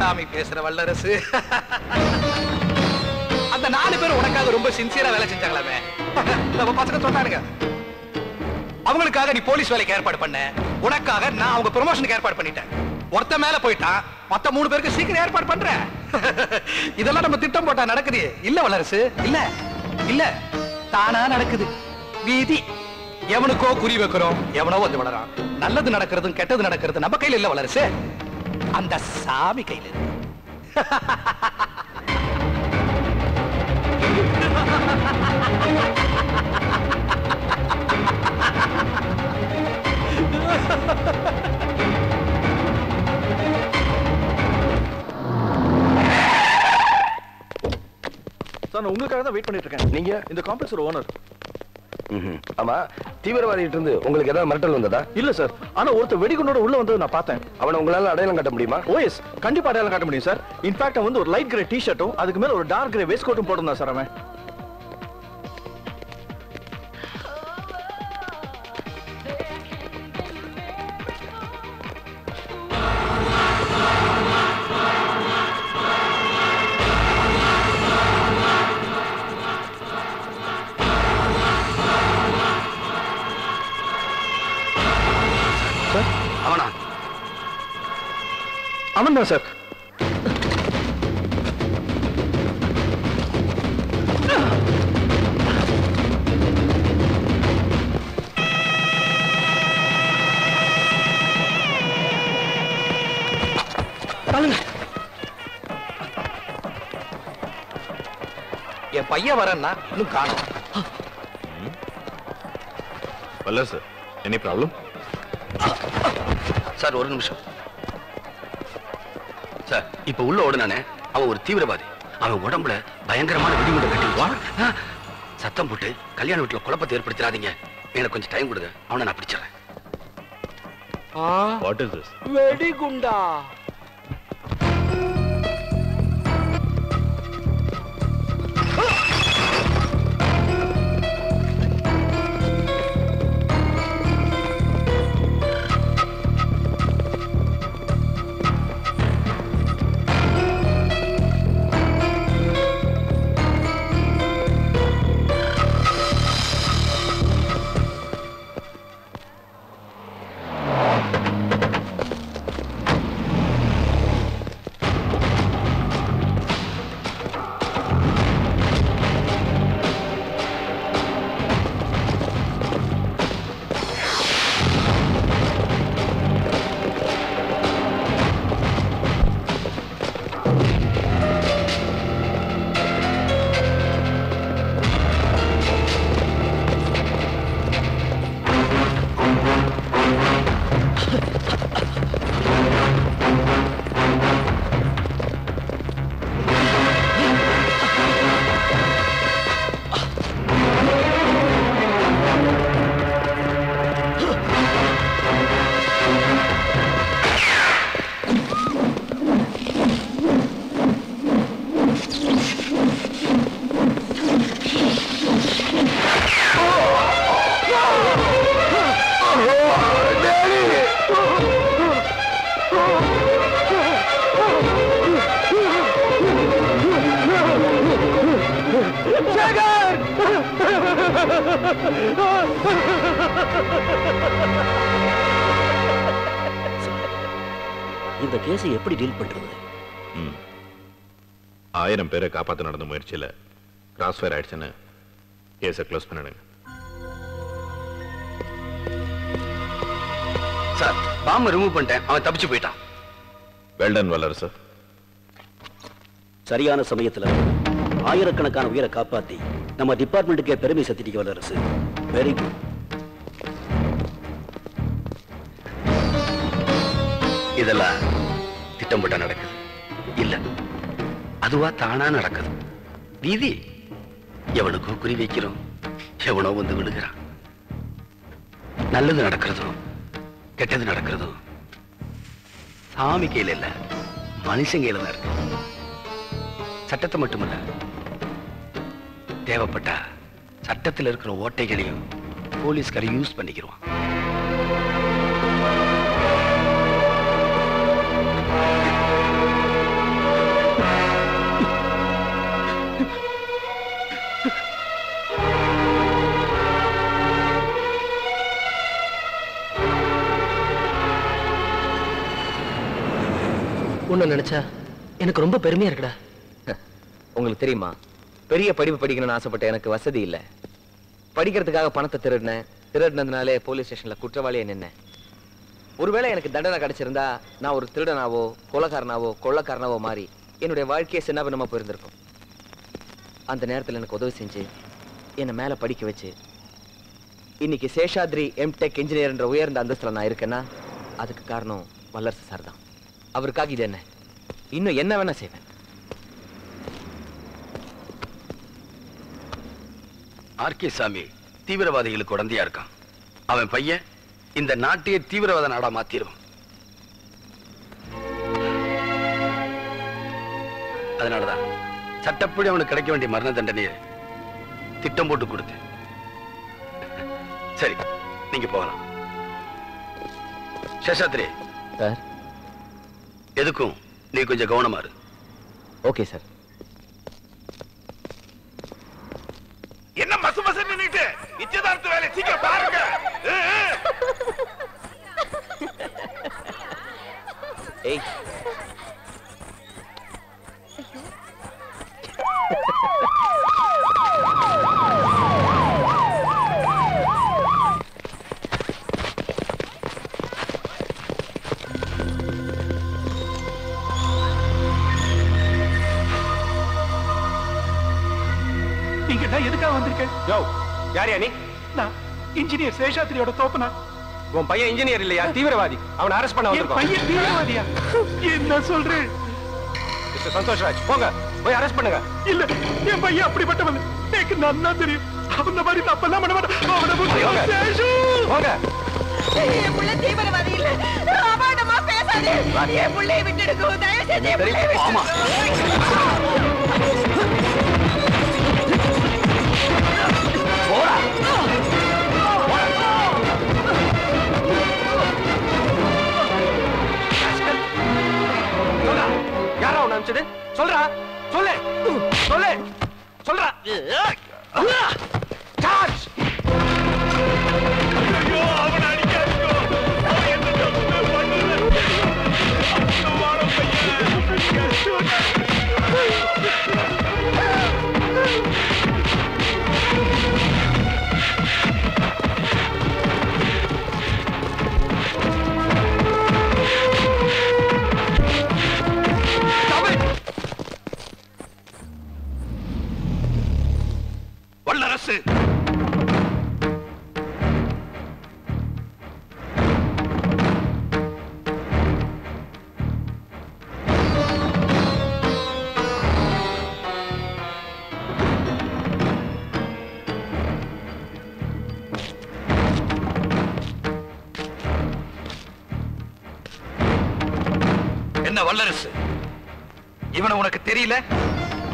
சாமி பேசுற வல்லரசு. அந்த நாலு பேர் உனக்காக ரொம்ப சின்சியரா வேலை செஞ்சாங்களாமே. நம்ம பசங்க சொன்னானுங்க. அவங்களுக்காக நீ போலீஸ் வேலைக்கு ஏற்பாடு பண்ண. உனக்காக நான் அவங்க ப்ரொமோஷனுக்கு ஏற்பாடு பண்ணிட்டேன். ஒருத்த மேல போயிட்டான். மத்த மூணு பேருக்கு சீக்கிரம் ஏற்பாடு பண்ற. இதெல்லாம் நம்ம திட்டம் போட்டா நடக்குது. இல்ல வல்லரசு. இல்ல. இல்ல. தானா நடக்குது. வீதி. எவனுக்கோ குறி வைக்கிறோம். எவனோ வந்து வளரான். நல்லது நடக்கிறதும் கெட்டது நடக்கிறது நம்ம கையில இல்ல வளரசு அந்த சாமி கையில இருக்கு. சார் நான் உங்களுக்காக தான் வெயிட் பண்ணிட்டு இருக்கேன். நீங்க? இந்த காம்ப்ளெக்ஸோட ஓனர் ஆமா தீவிரவாதிகிட்ட இருந்து உங்களுக்கு ஏதாவது மிரட்டல் வந்ததா? இல்ல சார். ஆனா ஒருத்தர் வெடிகுண்டோட உள்ள வந்து நான் பார்த்தேன். அவனை உங்களால அடையாளம் காட்ட முடியுமா? ஓஎஸ் கண்டிப்பா அடையாளம் காட்ட முடியும் சார் இன்ஃபேக்ட் அவன் வந்து ஒரு லைட் கிரே டி-ஷர்ட்டும் அதுக்கு மேல ஒரு டார்க் கிரே வேஸ்ட் கோட்டும் போட்டிருந்தான் சார் அவன். பையன் வரேன்னா இன்னும் காணும். வல்லரசு எனி ப்ராப்ளம் சார் ஒரு நிமிஷம். சார் இப்ப உள்ள ஓடுனானே அவன் ஒரு தீவிரவாதி. அவன் உடம்புல பயங்கரமான வெடிகுண்டை கட்டி ஆ, சத்தம் போட்டு கல்யாண வீட்டுல குழப்பத்தை ஏற்படுத்திடாதீங்க. எனக்கு கொஞ்சம் டைம் கொடுங்க. அவனை நான் பிடிச்சிடறேன். வாட் இஸ் திஸ் வெடிகுண்டா? ஆயிரம் பேரை காப்பாத்த நடந்த முயற்சியில கிராஸ் ஃபயர் ஆயிடுச்சுன்னு கேஸை க்ளோஸ் பண்ணிடுங்க. சார் பாம்பை ரிமூவ் பண்ணிட்டேன். அவன் தப்பிச்சு போயிட்டான். வெல்டன் வல்லரசு சரியான சமயத்துல ஆயிரக்கணக்கான உயிரை காப்பாத்தி நம்ம டிபார்ட்மெண்ட்டுக்கே பெருமை சத்திரிக்க வல்லரசு வெரி குட் இதெல்லாம் திட்டமிட்ட நடக்குது. அதுவா தானா நடக்குது. வீதி. எவனுக்கோ குறி வைக்கிறோம். எவனோ வந்து விழுகிறான். நல்லது நடக்கிறதோ கெட்டது நடக்கிறதோ சாமி கையில் இல்ல மனுஷன் கையில தான் இருக்கு. சட்டத்தை மட்டுமல்ல தேவைப்பட்டா சட்டத்தில் இருக்கிற ஓட்டைகளையும் போலீஸ்காரை யூஸ் பண்ணிக்கிறோம் உன்னை நினைச்சா எனக்கு ரொம்ப பெருமையா இருக்குடா. உங்களுக்கு தெரியுமா? பெரிய படிப்பு படிக்கணும்னு ஆசைப்பட்ட எனக்கு வசதி இல்ல. படிக்கிறதுக்காக பணத்தை திருடினேன் திருடினதுனாலே போலீஸ் ஸ்டேஷன்ல குற்றவாளியா நின்னேன். ஒருவேளை எனக்கு தண்டனை கிடைச்சிருந்தா நான் ஒரு திருடனாவோ கொலகாரனாவோ கொள்ளக்காரனாவோ மாறி என்னுடைய வாழ்க்கையை சின்னாபின்னமா போயிருந்திருக்கும். அந்த நேரத்தில் எனக்கு உதவி செஞ்சு என்னை மேலே படிக்க வச்சு இன்னைக்கு சேஷாத்ரி எம்டெக் இன்ஜினியர் என்ற உயர்ந்த அந்தஸ்தில் நான் இருக்கேன்னா அதுக்கு காரணம் வல்லரசு சார் தான். அவருக்காக இது என்ன? இன்னும் என்ன வேணா செய்வேன். ஆர்கே சாமி தீவிரவாதிகளுக்கு உடந்தையா இருக்கான். அவன் பையன் இந்த நாட்டையே தீவிரவாத நாடா மாத்திரும். அதனாலதான் சட்டப்படி அவனுக்கு கிடைக்க வேண்டிய மரண தண்டனையை திட்டம் போட்டு கொடுத்து சரி நீங்க போகலாம். சேஷாத்ரி சார்? எதுக்கும் நீ கொஞ்சம் கவனமா இரு. Okay sir. என்ன மசு மசு நின்னுட்டு நிச்சயதார்த்த வேலை சீக்கிரம் பாருங்க. ஏ, ஏ. ஏய். நீங்க எல்லாம் எதுக்காக வந்திருக்க யோ யார் நீ? நான் இன்ஜினியர் சேஷாத்ரியோட தோப்பனா. உன் பையன் இன்ஜினியர் இல்லையா? தீவிரவாதி. அவனை அரெஸ்ட் பண்ண வந்திருக்கோம். பையன் தீவிரவாதியா? என்ன சொல்றேன்? மிஸ்டர் சந்தோஷ் ராஜ் போங்க. போய் அரெஸ்ட் பண்ணுங்க. இல்ல என் பையன் அப்படிப்பட்டவன். எனக்கு நன்னா தெரியும். அந்த மாதிரி தப்பெல்லாம் பண்ண மாட்டேன். அவனை போங்க. போங்க. என் புள்ள தீவிரவாதி இல்ல. அபாண்டமா பேசாதே. என் புள்ளைய விட்டுடுங்க. தயவு செஞ்சு என் புள்ளைய விட்டுடுங்க. தெரியல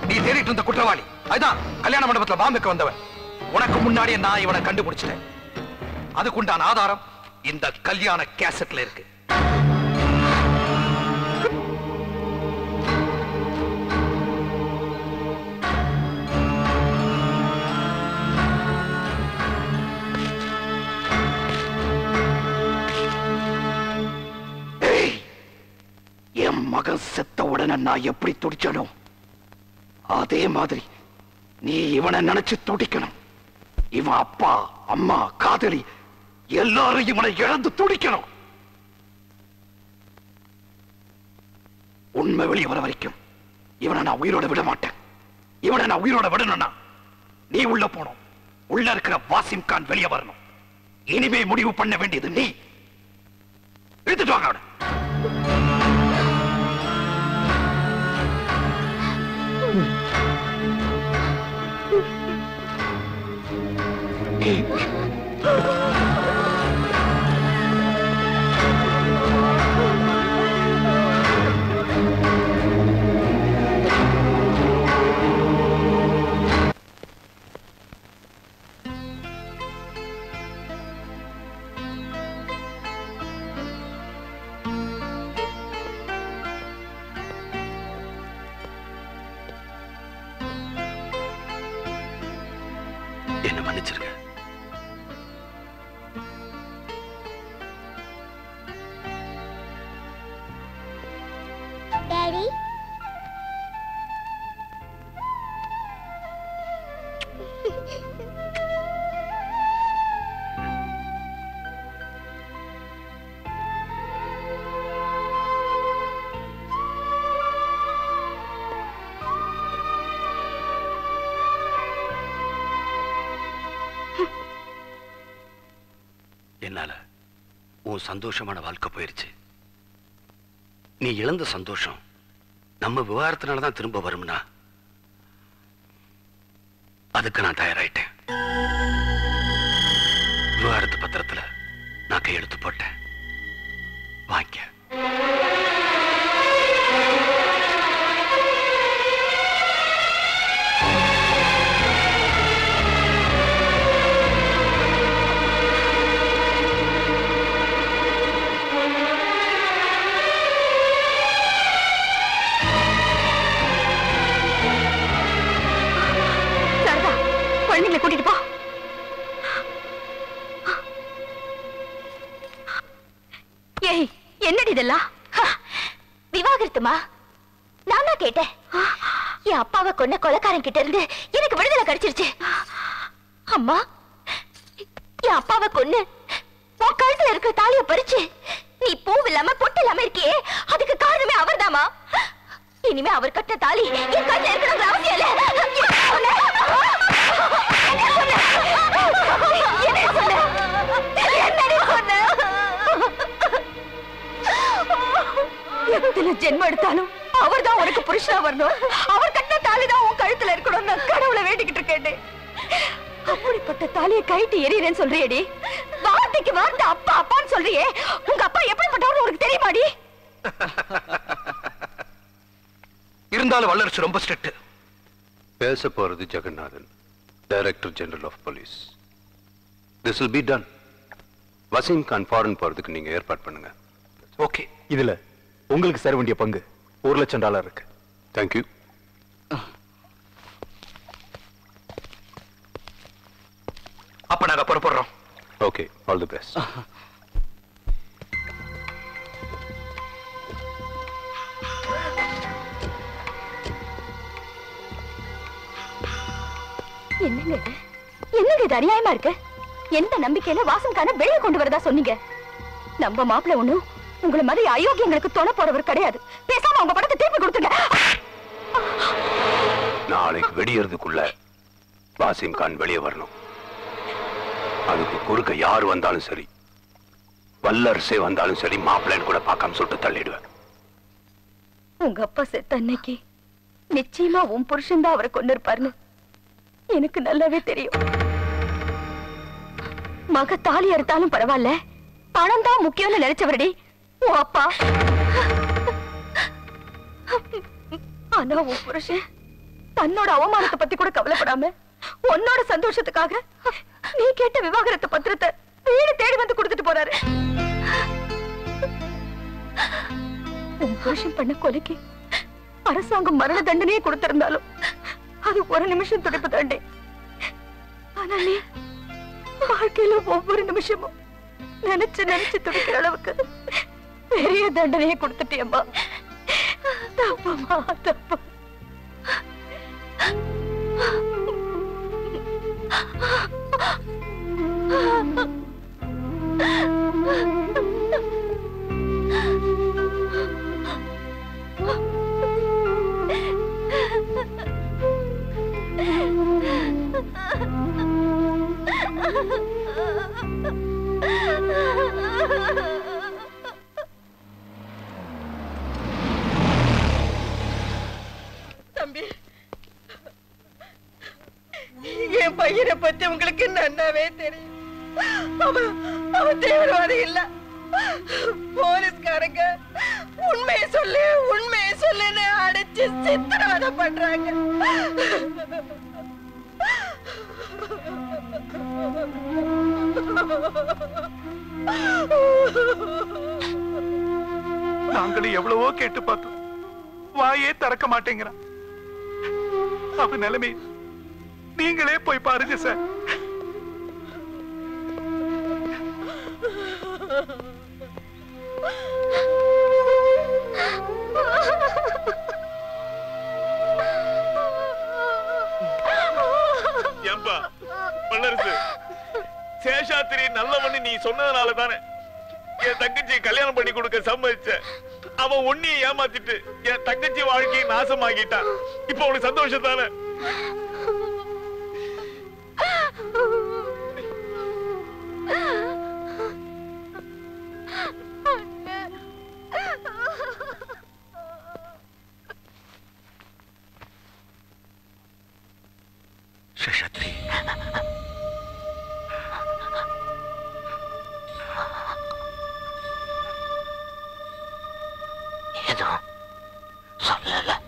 நீ தேடிட்டு இருந்த குற்றவாளி. அதுதான் கல்யாண மண்டபத்துல பாம்புக்கு வந்தவன். உனக்கு முன்னாடியே நான் இவனை கண்டுபிடிச்சிட்டேன். அதுக்குண்டான ஆதாரம் இந்த கல்யாண கேசட்ல இருக்கு. என் மகன் செத்த உடனே நான் எப்படி துடிச்சனும் அதே மாதிரி நீ இவனை நினைச்சு துடிக்கணும். இவன் அப்பா அம்மா காதலி எல்லாரும் இவனை இழந்து துடிக்கணும். உண்மை வெளியே வர வரைக்கும் இவனை நான் உயிரோட விட மாட்டேன். இவனை நான் உயிரோட விடணும்னா நீ உள்ள போனோம் உள்ள இருக்கிற வாசிம் கான் வெளியே வரணும். இனிமே முடிவு பண்ண வேண்டியது நீ. எடுத்துட்டு வாங்க Okay. உன் சந்தோஷமான வாழ்க்கை போயிருச்சு. நீ இழந்த சந்தோஷம் நம்ம விவகாரத்தினால தான் திரும்ப வரும்னா அதுக்கு நான் தயாராயிட்டேன். விவகாரத்து பத்திரத்துல நான் கையெழுத்து போட்டேன். வாங்க. கூட்டிட்டு போ. ஏய் என்னடி இதெல்லாம்? விவாகரத்துமா? நான் தான் கேட்டேன். என் அப்பாவை கொன்ன கொலைக்காரன் கிட்ட இருந்து எனக்கு விடுதலை கிடைச்சிருச்சு. அம்மா என் அப்பாவை கொன்னு உன் கழுத்துல இருக்கிற தாலியை பறிச்சு நீ பூ இல்லாம பொட்டு இல்லாம இருக்கியே? அதுக்கு காரணமே அவர்தாம்மா. இனிமே அவர் கட்ட தாலி என் கழுத்துல இருக்கணுங்கிற அவசியம் இல்ல. எத்தனை எடுத்தாலும் அவர் தான் உனக்கு புருஷனா வரணும். அவர் கட்ட தாலிதான் உன் கழுத்துல இருக்கணும் நான் கடவுளை வேண்டிக்கிட்டு இருக்கேன். அப்படிப்பட்ட தாலியை கைட்டு எரியறேன்னு சொல்றியடி. வார்த்தைக்கு வார்த்தை அப்பா அப்பான்னு சொல்றியே. உங்க அப்பா எப்படிப்பட்டவர் உனக்கு தெரியுமாடி? இருந்தாலும் வல்லரசு ரொம்ப ஸ்ட்ரிக்ட் பேச போறது Jagannathan. Director general of police this will be done Waseem Khan foreign போறதுக்கு நீங்க ஏற்பாடு பண்ணுங்க. ஓகே இதுல உங்களுக்கு சேர வேண்டிய பங்கு ஒரு லட்சம் டாலர் இருக்கு. தேங்க்யூ அப்ப நாங்க புறப்படுறோம். ஓகே ஆல் தி பெஸ்ட் என்னங்க இது? என்னங்க இது அநியாயமா இருக்கு? எந்த நம்பிக்கையில வாசம்கான வெளியே கொண்டு வரதா சொன்னீங்க? நம்ம மாப்பிள்ள ஒண்ணும் உங்களை மாதிரி அயோக்கியங்களுக்கு துணை போறவர் கிடையாது. பேசாம அவங்க படத்தை திருப்பி கொடுத்துங்க நாளைக்கு வெடியறதுக்குள்ள வாசிம் கான் வெளியே வரணும். அதுக்கு குறுக்க யார் வந்தாலும் சரி வல்லரசே வந்தாலும் சரி மாப்பிள்ளைன்னு கூட பார்க்காம சுட்டு தள்ளிடுவேன். உங்க அப்பா செத்த அன்னைக்கு நிச்சயமா உன் புருஷன் தான் அவரை கொண்டு இருப்பாருன்னு எனக்கு நல்லாவே தெரியும். மக தாலி அறுத்தாலும் பரவாயில்ல பணம் தான் முக்கியம் நினைச்சவரடி. உன் அப்பா. ஆனா உன் புருஷன் தன்னோட அவமானத்தை பத்தி கூட கவலைப்படாம உன்னோட சந்தோஷத்துக்காக நீ கேட்ட விவாகரத்து பத்திரத்தை வீடு தேடி வந்து கொடுத்துட்டு போறாரு. உன் புருஷன் பண்ண கொலைக்கு அரசாங்கம் மரண தண்டனையே கொடுத்திருந்தாலும் அது ஒரு நிமிஷம் துடிப்பு தாண்டி. ஆனா நீ வாழ்க்கையில ஒவ்வொரு நிமிஷமும் நினைச்சு நினைச்சு துடிக்கிற அளவுக்கு பெரிய தண்டனையை கொடுத்துட்டியம்மா. தப்புமா தப்பு. தம்பி என் பையனை பத்தி உங்களுக்கு நன்னாவே தெரியும்? அவன் அவன் தீவிரவாதி இல்ல. போலீஸ்காரங்க உண்மையை சொல்லு உண்மையை சொல்லுன்னு அடைச்சு சித்திரவதை பண்றாங்க. நாங்களும் எவ்வளவோ கேட்டு பார்த்தோம். வாயே திறக்க மாட்டேங்கிறான். அவ நிலைமை நீங்களே போய் பாருங்க சார். வல்லரசு சேஷாத்திரி நல்லவன்னு நீ சொன்னதுனால தானே என் தங்கச்சி கல்யாணம் பண்ணி கொடுக்க சம்மதிச்ச. அவன் உன்னைய ஏமாத்திட்டு என் தங்கச்சி வாழ்க்கையை நாசமாகிட்டான் இப்ப உனக்கு சந்தோஷம் தானே சேஷாத்ரி எதுவும் சொல்லல பத்து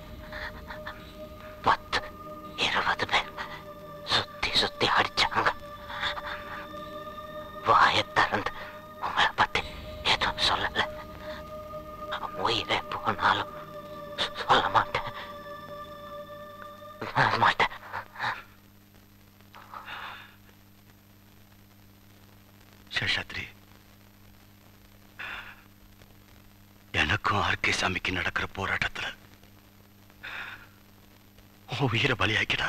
வழியாக்கிட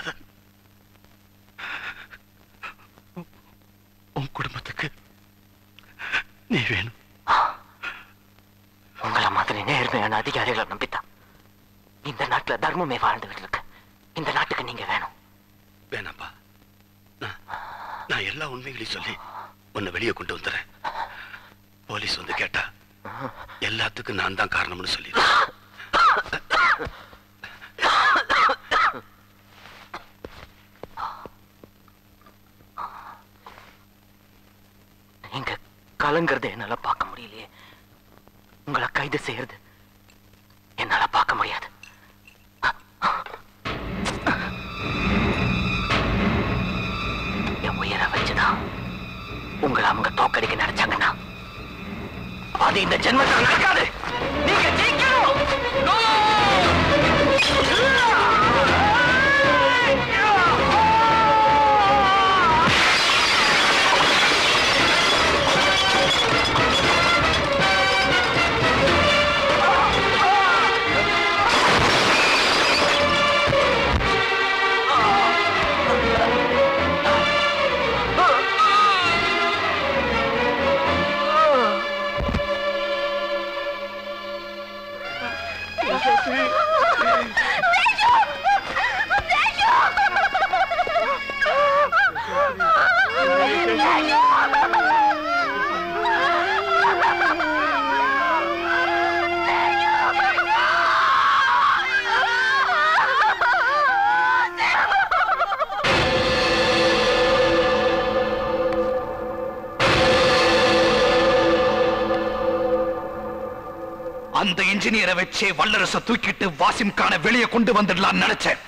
அந்த வச்சே வல்லரச தூக்கிட்டு வாசிம் கான வெளியே கொண்டு வந்துடலாம் நினைச்சேன்.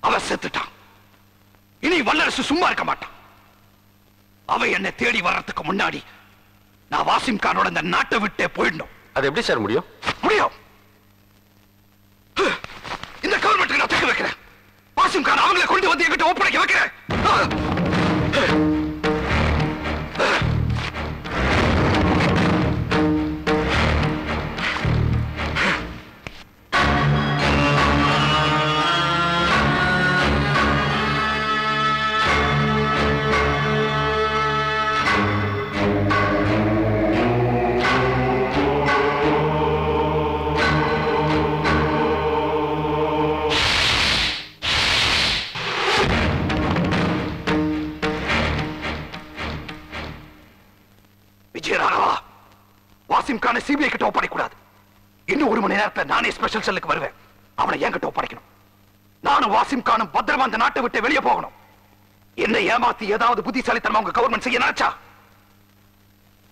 அவ செத்துட்டான். இனி வல்லரசு சும்மா இருக்க மாட்டான். அவ என்னை தேடி வர்றதுக்கு முன்னாடி நான் வாசிம் கானோட இந்த நாட்டை விட்டே போயிடணும். அது எப்படி சார் முடியும்? பார்த்து ஏதாவது புத்திசாலித்தனமா உங்க கவர்மெண்ட் செய்ய நினைச்சா?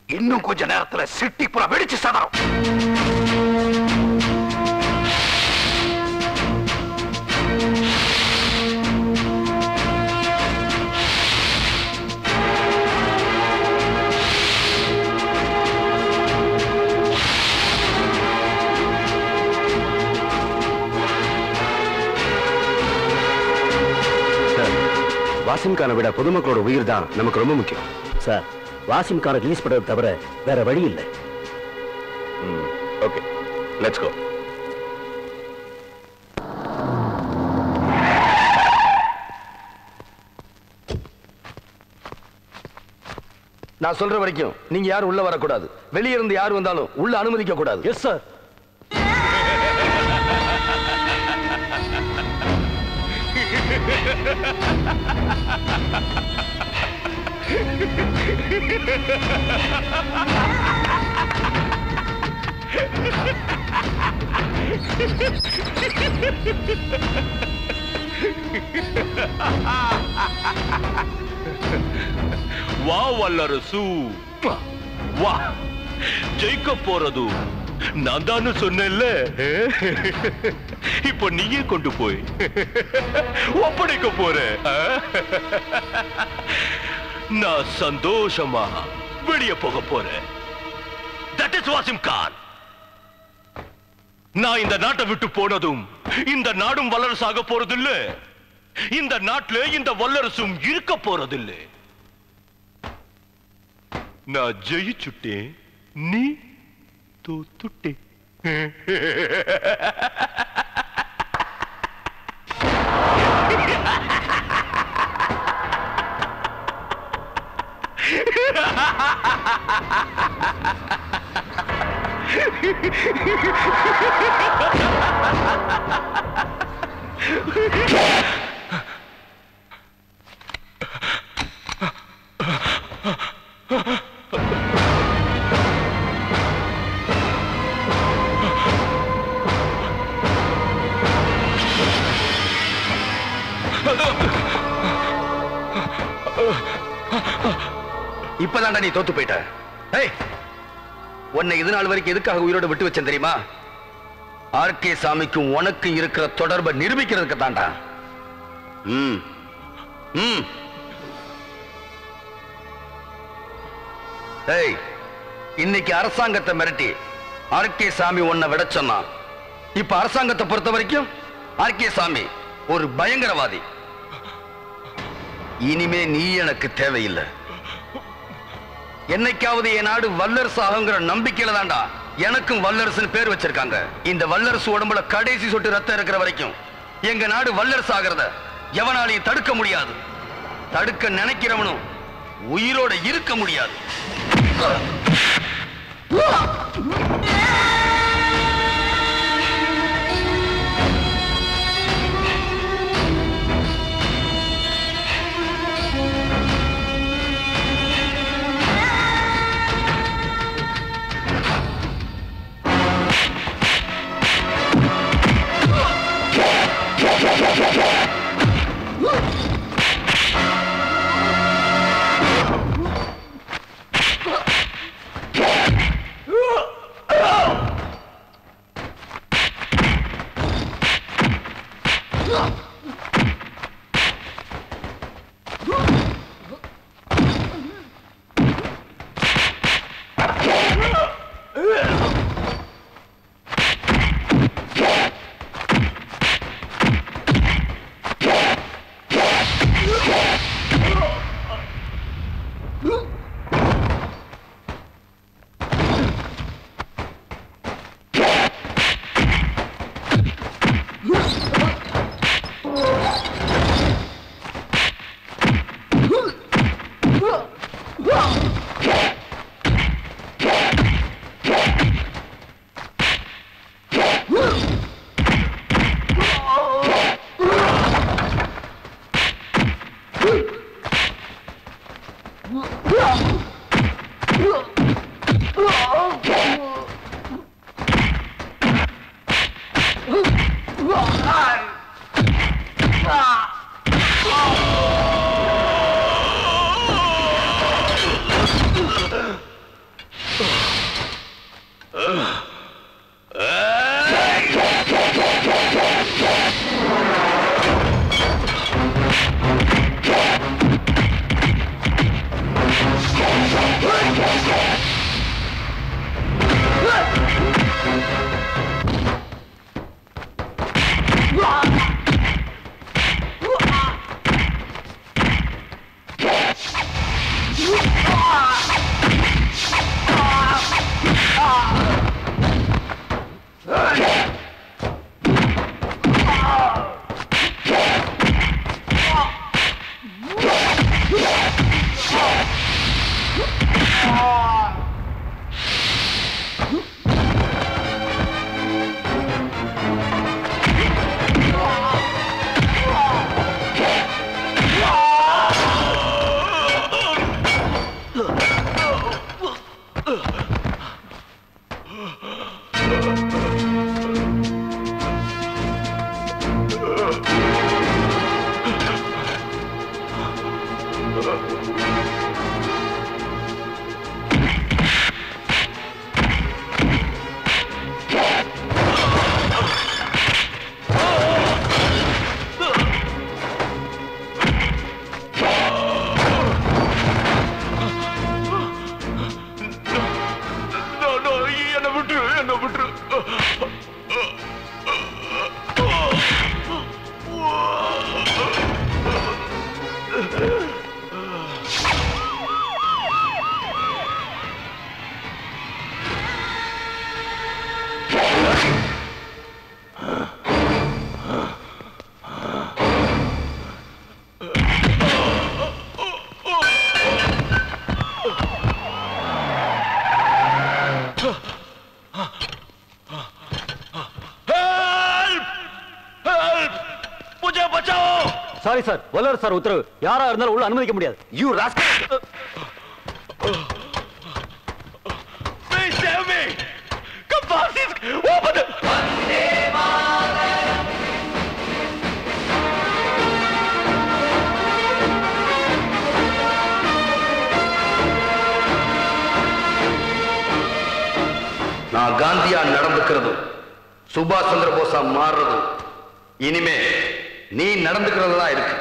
இன்னும் கொஞ்ச நேரத்துல சிட்டி புற வெடிச்சு சதறம் வாசிம் கானை விட பொதுமக்களோட உயிர் தான் நமக்கு ரொம்ப முக்கியம். சார் வாசிம் கானை ரிலீஸ் பண்றது தவிர வேற வழி இல்லை. ஓகே. லெட்ஸ் கோ நான் சொல்ற வரைக்கும் நீங்க யாரும் உள்ள வரக்கூடாது. வெளியே இருந்து யார் வந்தாலும் உள்ள அனுமதிக்க கூடாது எஸ் சார் வா (laughs) வல்லரசு வா ஜெயிக்க போறது நான் தான் சொன்னேன்ல இப்போ நீயே கொண்டு போய் ஒப்படைக்க போற. நான் சந்தோஷமா வெளியே போக போறேன். தட் இஸ் வாசிம் கான் நான் இந்த நாட்டை விட்டு போனதும் இந்த நாடும் வல்லரசாக போறதில்ல. இந்த நாட்டுல இந்த வல்லரசும் இருக்க போறதில்ல. நான் ஜெயிச்சுட்டேன். நீ தோத்துட்டே. (laughs) Huh? (laughs) இப்பதான்டா நீ தோத்து போயிட்ட. ஏய் உன்னை இது நாள் வரைக்கும் எதுக்காக உயிரோட விட்டு வச்சேன் தெரியுமா? ஆர் கே சாமிக்கும் உனக்கு இருக்கிற தொடர்பை நிரூபிக்கிறதுக்கு தான்டா. ம் ம். ஏய் இன்னைக்கு அரசாங்கத்தை மிரட்டி ஆர்கே சாமி உன்னை விட சொன்னான். இப்ப அரசாங்கத்தை பொறுத்த வரைக்கும் ஆர் கே சாமி ஒரு பயங்கரவாதி. இனிமே நீ எனக்கு தேவையில்லை. என்னைக்காவது என் நாடு வல்லரசு ஆகுங்கிற நம்பிக்கையில தாண்டா எனக்கும் வல்லரசுன்னு பேர் வச்சிருக்காங்க. இந்த வல்லரசு உடம்புல கடைசி சொட்டு ரத்தம் இருக்கிற வரைக்கும் எங்க நாடு வல்லரசு ஆகிறத எவனாலையும் தடுக்க முடியாது. தடுக்க நினைக்கிறவனும் உயிரோட இருக்க முடியாது. (laughs) சாரி சார் வல்லவர் சார் உத்தரவு. யாரா இருந்தாலும் உள்ள அனுமதிக்க முடியாது. யூ ராஸ்கல் நான் காந்தியா நடந்துக்கிறதும் சுபாஷ் சந்திர போஸா மாறுறதும் இனிமே நீ நடந்துக்கிறதா இருக்கு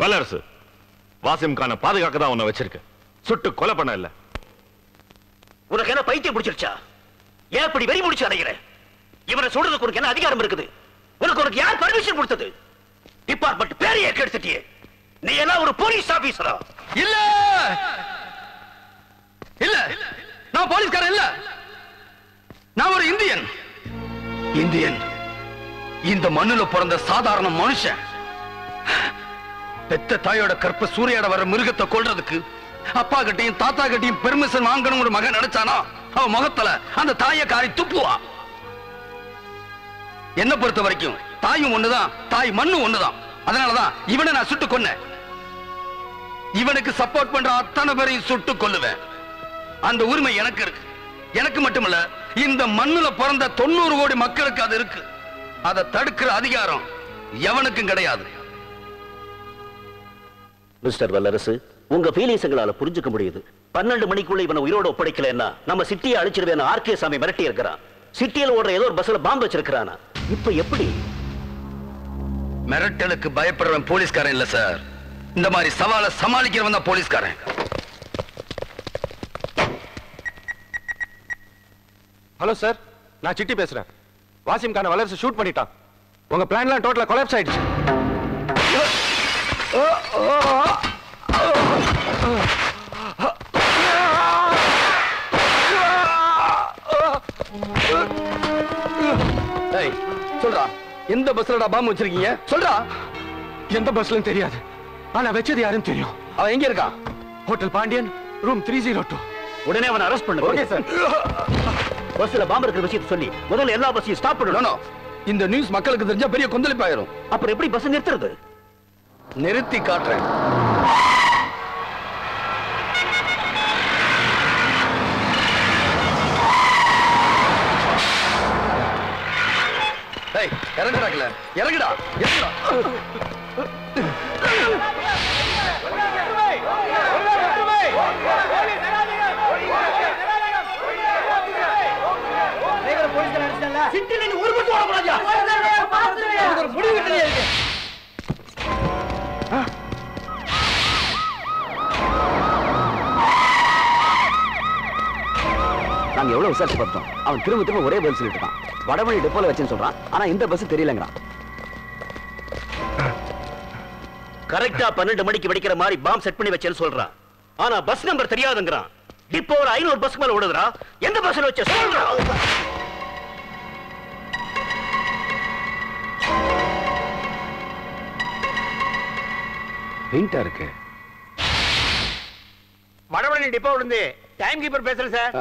வல்லரசு வாசிம் கானை பாதுகாக்க தான் உன்னை வச்சிருக்கு. சுட்டு கொலை பண்ண இல்ல உனக்கு என்ன பைத்தியம் பிடிச்சிருச்சா? ஏன் இப்படி வெறி முடிச்சு அடைகிற? இவனை சொல்றதுக்கு உனக்கு என்ன அதிகாரம் இருக்குது? உனக்கு உனக்கு யார் பர்மிஷன் கொடுத்தது? டிபார்ட்மெண்ட் பேரையே கெடுத்துட்டியே. நீ எல்லாம் ஒரு போலீஸ் ஆபீசரா இல்ல! இல்ல! நான் போலீஸ்காரன் இல்ல. நான் ஒரு இந்தியன். இந்தியன். இந்த மண்ணுல பிறந்த சாதாரண மனுஷன். பெத்த தாயோட கற்ப சூரியாட வர மிருகத்தை கொல்றதுக்கு அப்பா கிட்டையும் தாத்தா கிட்டையும் பெர்மிஷன் வாங்கணும் ஒரு மகன் நினைச்சானா? அவ முகத்துல அந்த தாய காரி துப்புவா. என்ன பொறுத்த வரைக்கும் தாயும் ஒண்ணுதான் தாய் மண்ணும் ஒண்ணுதான். அதனாலதான் இவனை நான் சுட்டு கொன்னேன். இவனுக்கு சப்போர்ட் பண்ற அத்தனை பேரையும் சுட்டு கொல்லுவேன். அந்த உரிமை எனக்கு இருக்கு. எனக்கு மட்டுமல்ல இந்த மண்ணுல பிறந்த தொண்ணூறு கோடி மக்களுக்கு அது இருக்கு. அதை தடுக்கிற அதிகாரம் எவனுக்கும் கிடையாது. மிஸ்டர் வல்லரசு உங்க ஃபீலிங்ஸ் எங்களால புரிஞ்சுக்க முடியுது. பன்னெண்டு மணிக்குள்ள இவனை உயிரோட ஒப்படைக்கலன்னா நம்ம சிட்டியை அழிச்சிருவேன் ஆர்கே சாமி மிரட்டி இருக்கிறான் சிட்டியில ஓடுற ஏதோ ஒரு பஸ்ல பாம்பு வச்சிருக்கிறானா? இப்ப எப்படி? மிரட்டலுக்கு பயப்படுறவன் போலீஸ்காரன் இல்ல சார் இந்த மாதிரி சவாலை சமாளிக்கிறவன் தான் போலீஸ்காரன். ஹலோ சார் நான் சிட்டி பேசுறேன். வாசிம் கான வளர்ச்சி ஷூட் பண்ணிட்டான். உங்க பிளான்லாம் டோட்டலா கொலாப்ஸ் ஆயிடுச்சு. சொல்றா. எந்த பஸ்லடா பாம்பு வச்சிருக்கீங்க? சொல்றா. எந்த பஸ்லயும் தெரியாது. ஆனா வச்சது யாருன்னு தெரியும். அவன் எங்க இருக்கான்? Hotel Pandian room three zero two உடனே அவனை அரெஸ்ட் பண்ணு. ஓகே சார் பஸ்ல பாம்பு இருக்கிற விஷயத்தை சொல்லி முதல்ல எல்லா பஸ்ஸையும் ஸ்டாப் பண்ணணும். இந்த நியூஸ் மக்களுக்கு தெரிஞ்சா பெரிய கொந்தளிப்பாயிரும். அப்புறம் எப்படி பஸ் நிறுத்துறது? நிறுத்தி காட்டுறேன். இறங்குடாக்கல இறங்குடா இறங்குடா நாங்க எவ்வளவு விசாரிச்சு பார்த்தோம் அவன் திரும்ப திரும்ப ஒரே பதில் சொல்லிட்டு இருக்கான் வடமொழி டெப்போல வச்சேன்னு சொல்றான். ஆனா இந்த பஸ் தெரியலங்கிறான். கரெக்டா பன்னெண்டு மணிக்கு வெடிக்கிற மாதிரி பாம் செட் பண்ணி வச்சேன்னு சொல்றான். ஆனா பஸ் நம்பர் தெரியாதுங்கிறான். இப்போ ஒரு ஐநூறு பஸ் மேல ஓடுதுரா எந்த பஸ்ல வச்ச சொல்றான்? பெயிண்டா இருக்கு. வடவழனி டிப்போ இருந்து டைம் கீப்பர் பேசுறேன் சார்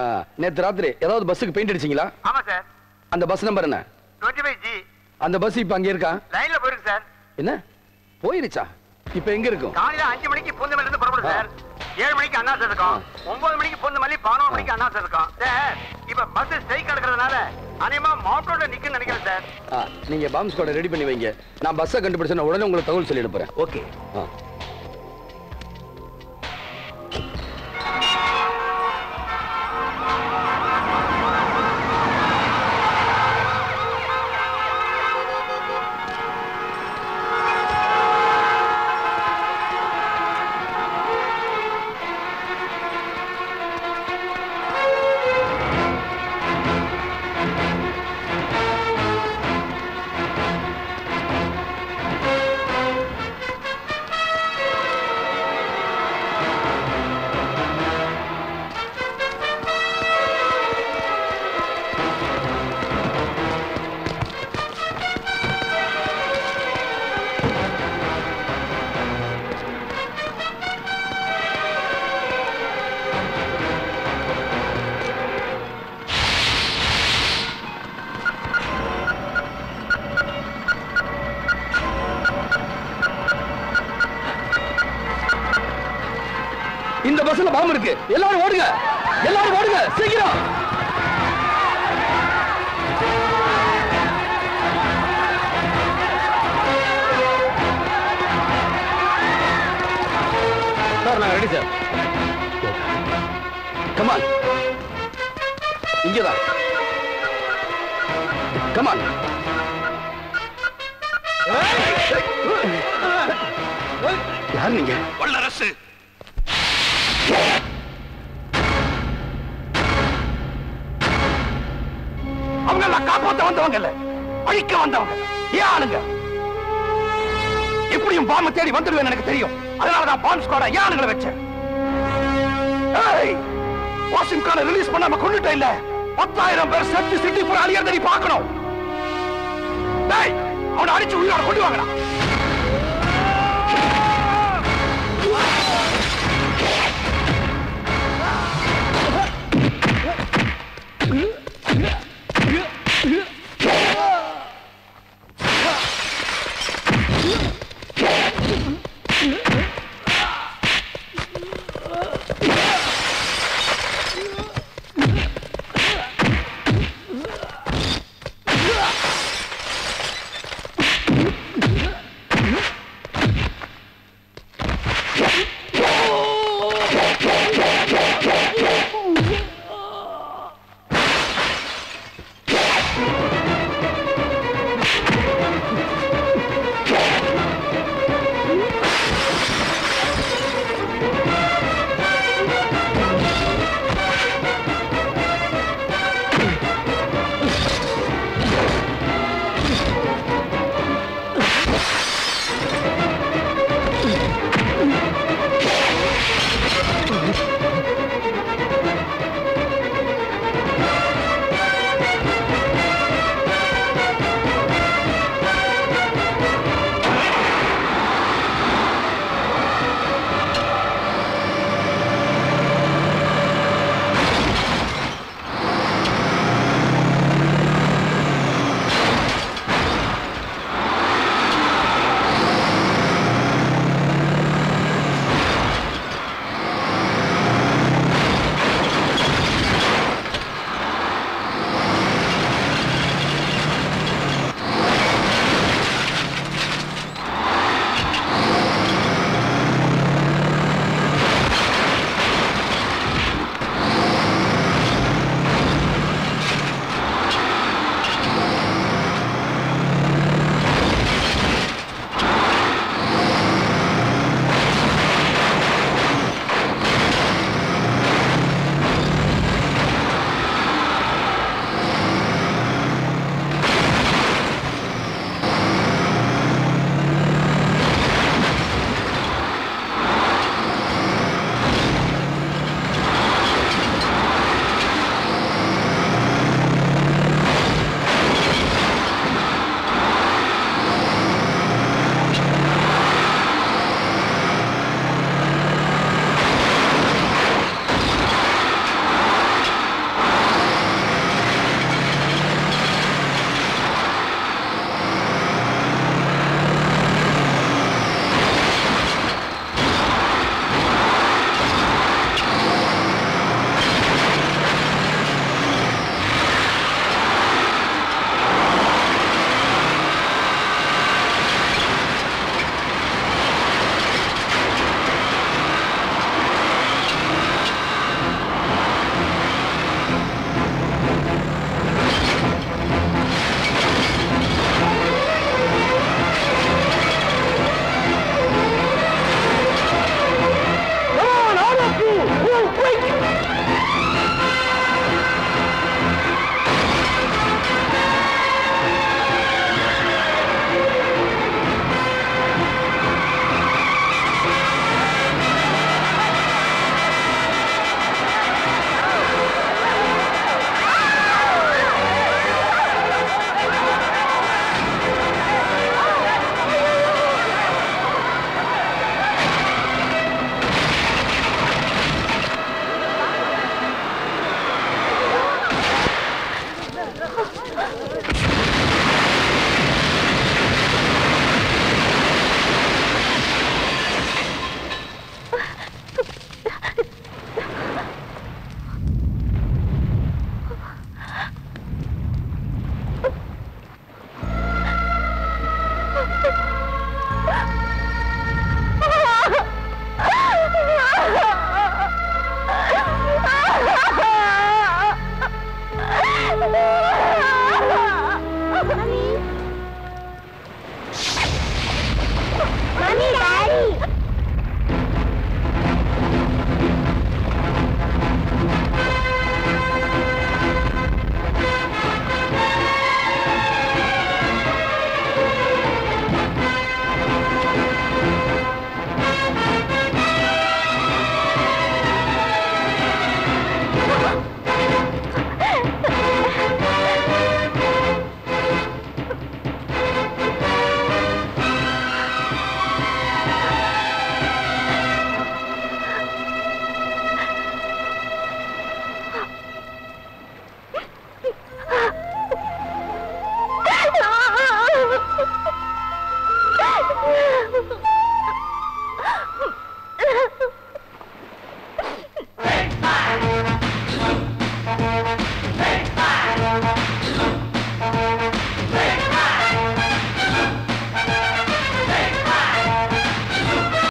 நேத்து ராத்திரி ஏதாவது பஸ்ஸுக்கு பெயிண்ட் அடிச்சீங்களா? ஆமா சார் அந்த பஸ் நம்பர் என்ன? டுவெண்ட்டி ஃபைவ் ஜி அந்த பஸ் இப்ப அங்க இருக்கா? லைன்ல போயிருக்கு சார் என்ன? போயிருச்சா? இப்ப எங்க இருக்கும்? காலையில அஞ்சு மணிக்கு பூந்தமல்லி இருந்து புறப்படும் சார் ஏழு மணிக்கு அண்ணா இருக்கும். ஒன்பது மணிக்கு பூந்தமல்லி பதினோரு மணிக்கு அண்ணா இருக்கும். சார் இப்ப பஸ் ஸ்ட்ரைக் நடக்கிறதுனால அநேகமா மாவட்டோட நிக்குன்னு நினைக்கிறேன் சார் நீங்க பாம்ப் ஸ்குவாட ரெடி பண்ணி வைங்க. நான் பஸ்ஸை கண்டுபிடிச்சேன் உடனே உங்களுக்கு தகவல் சொல்லி அனுப்புறேன் ஓகே Thank you.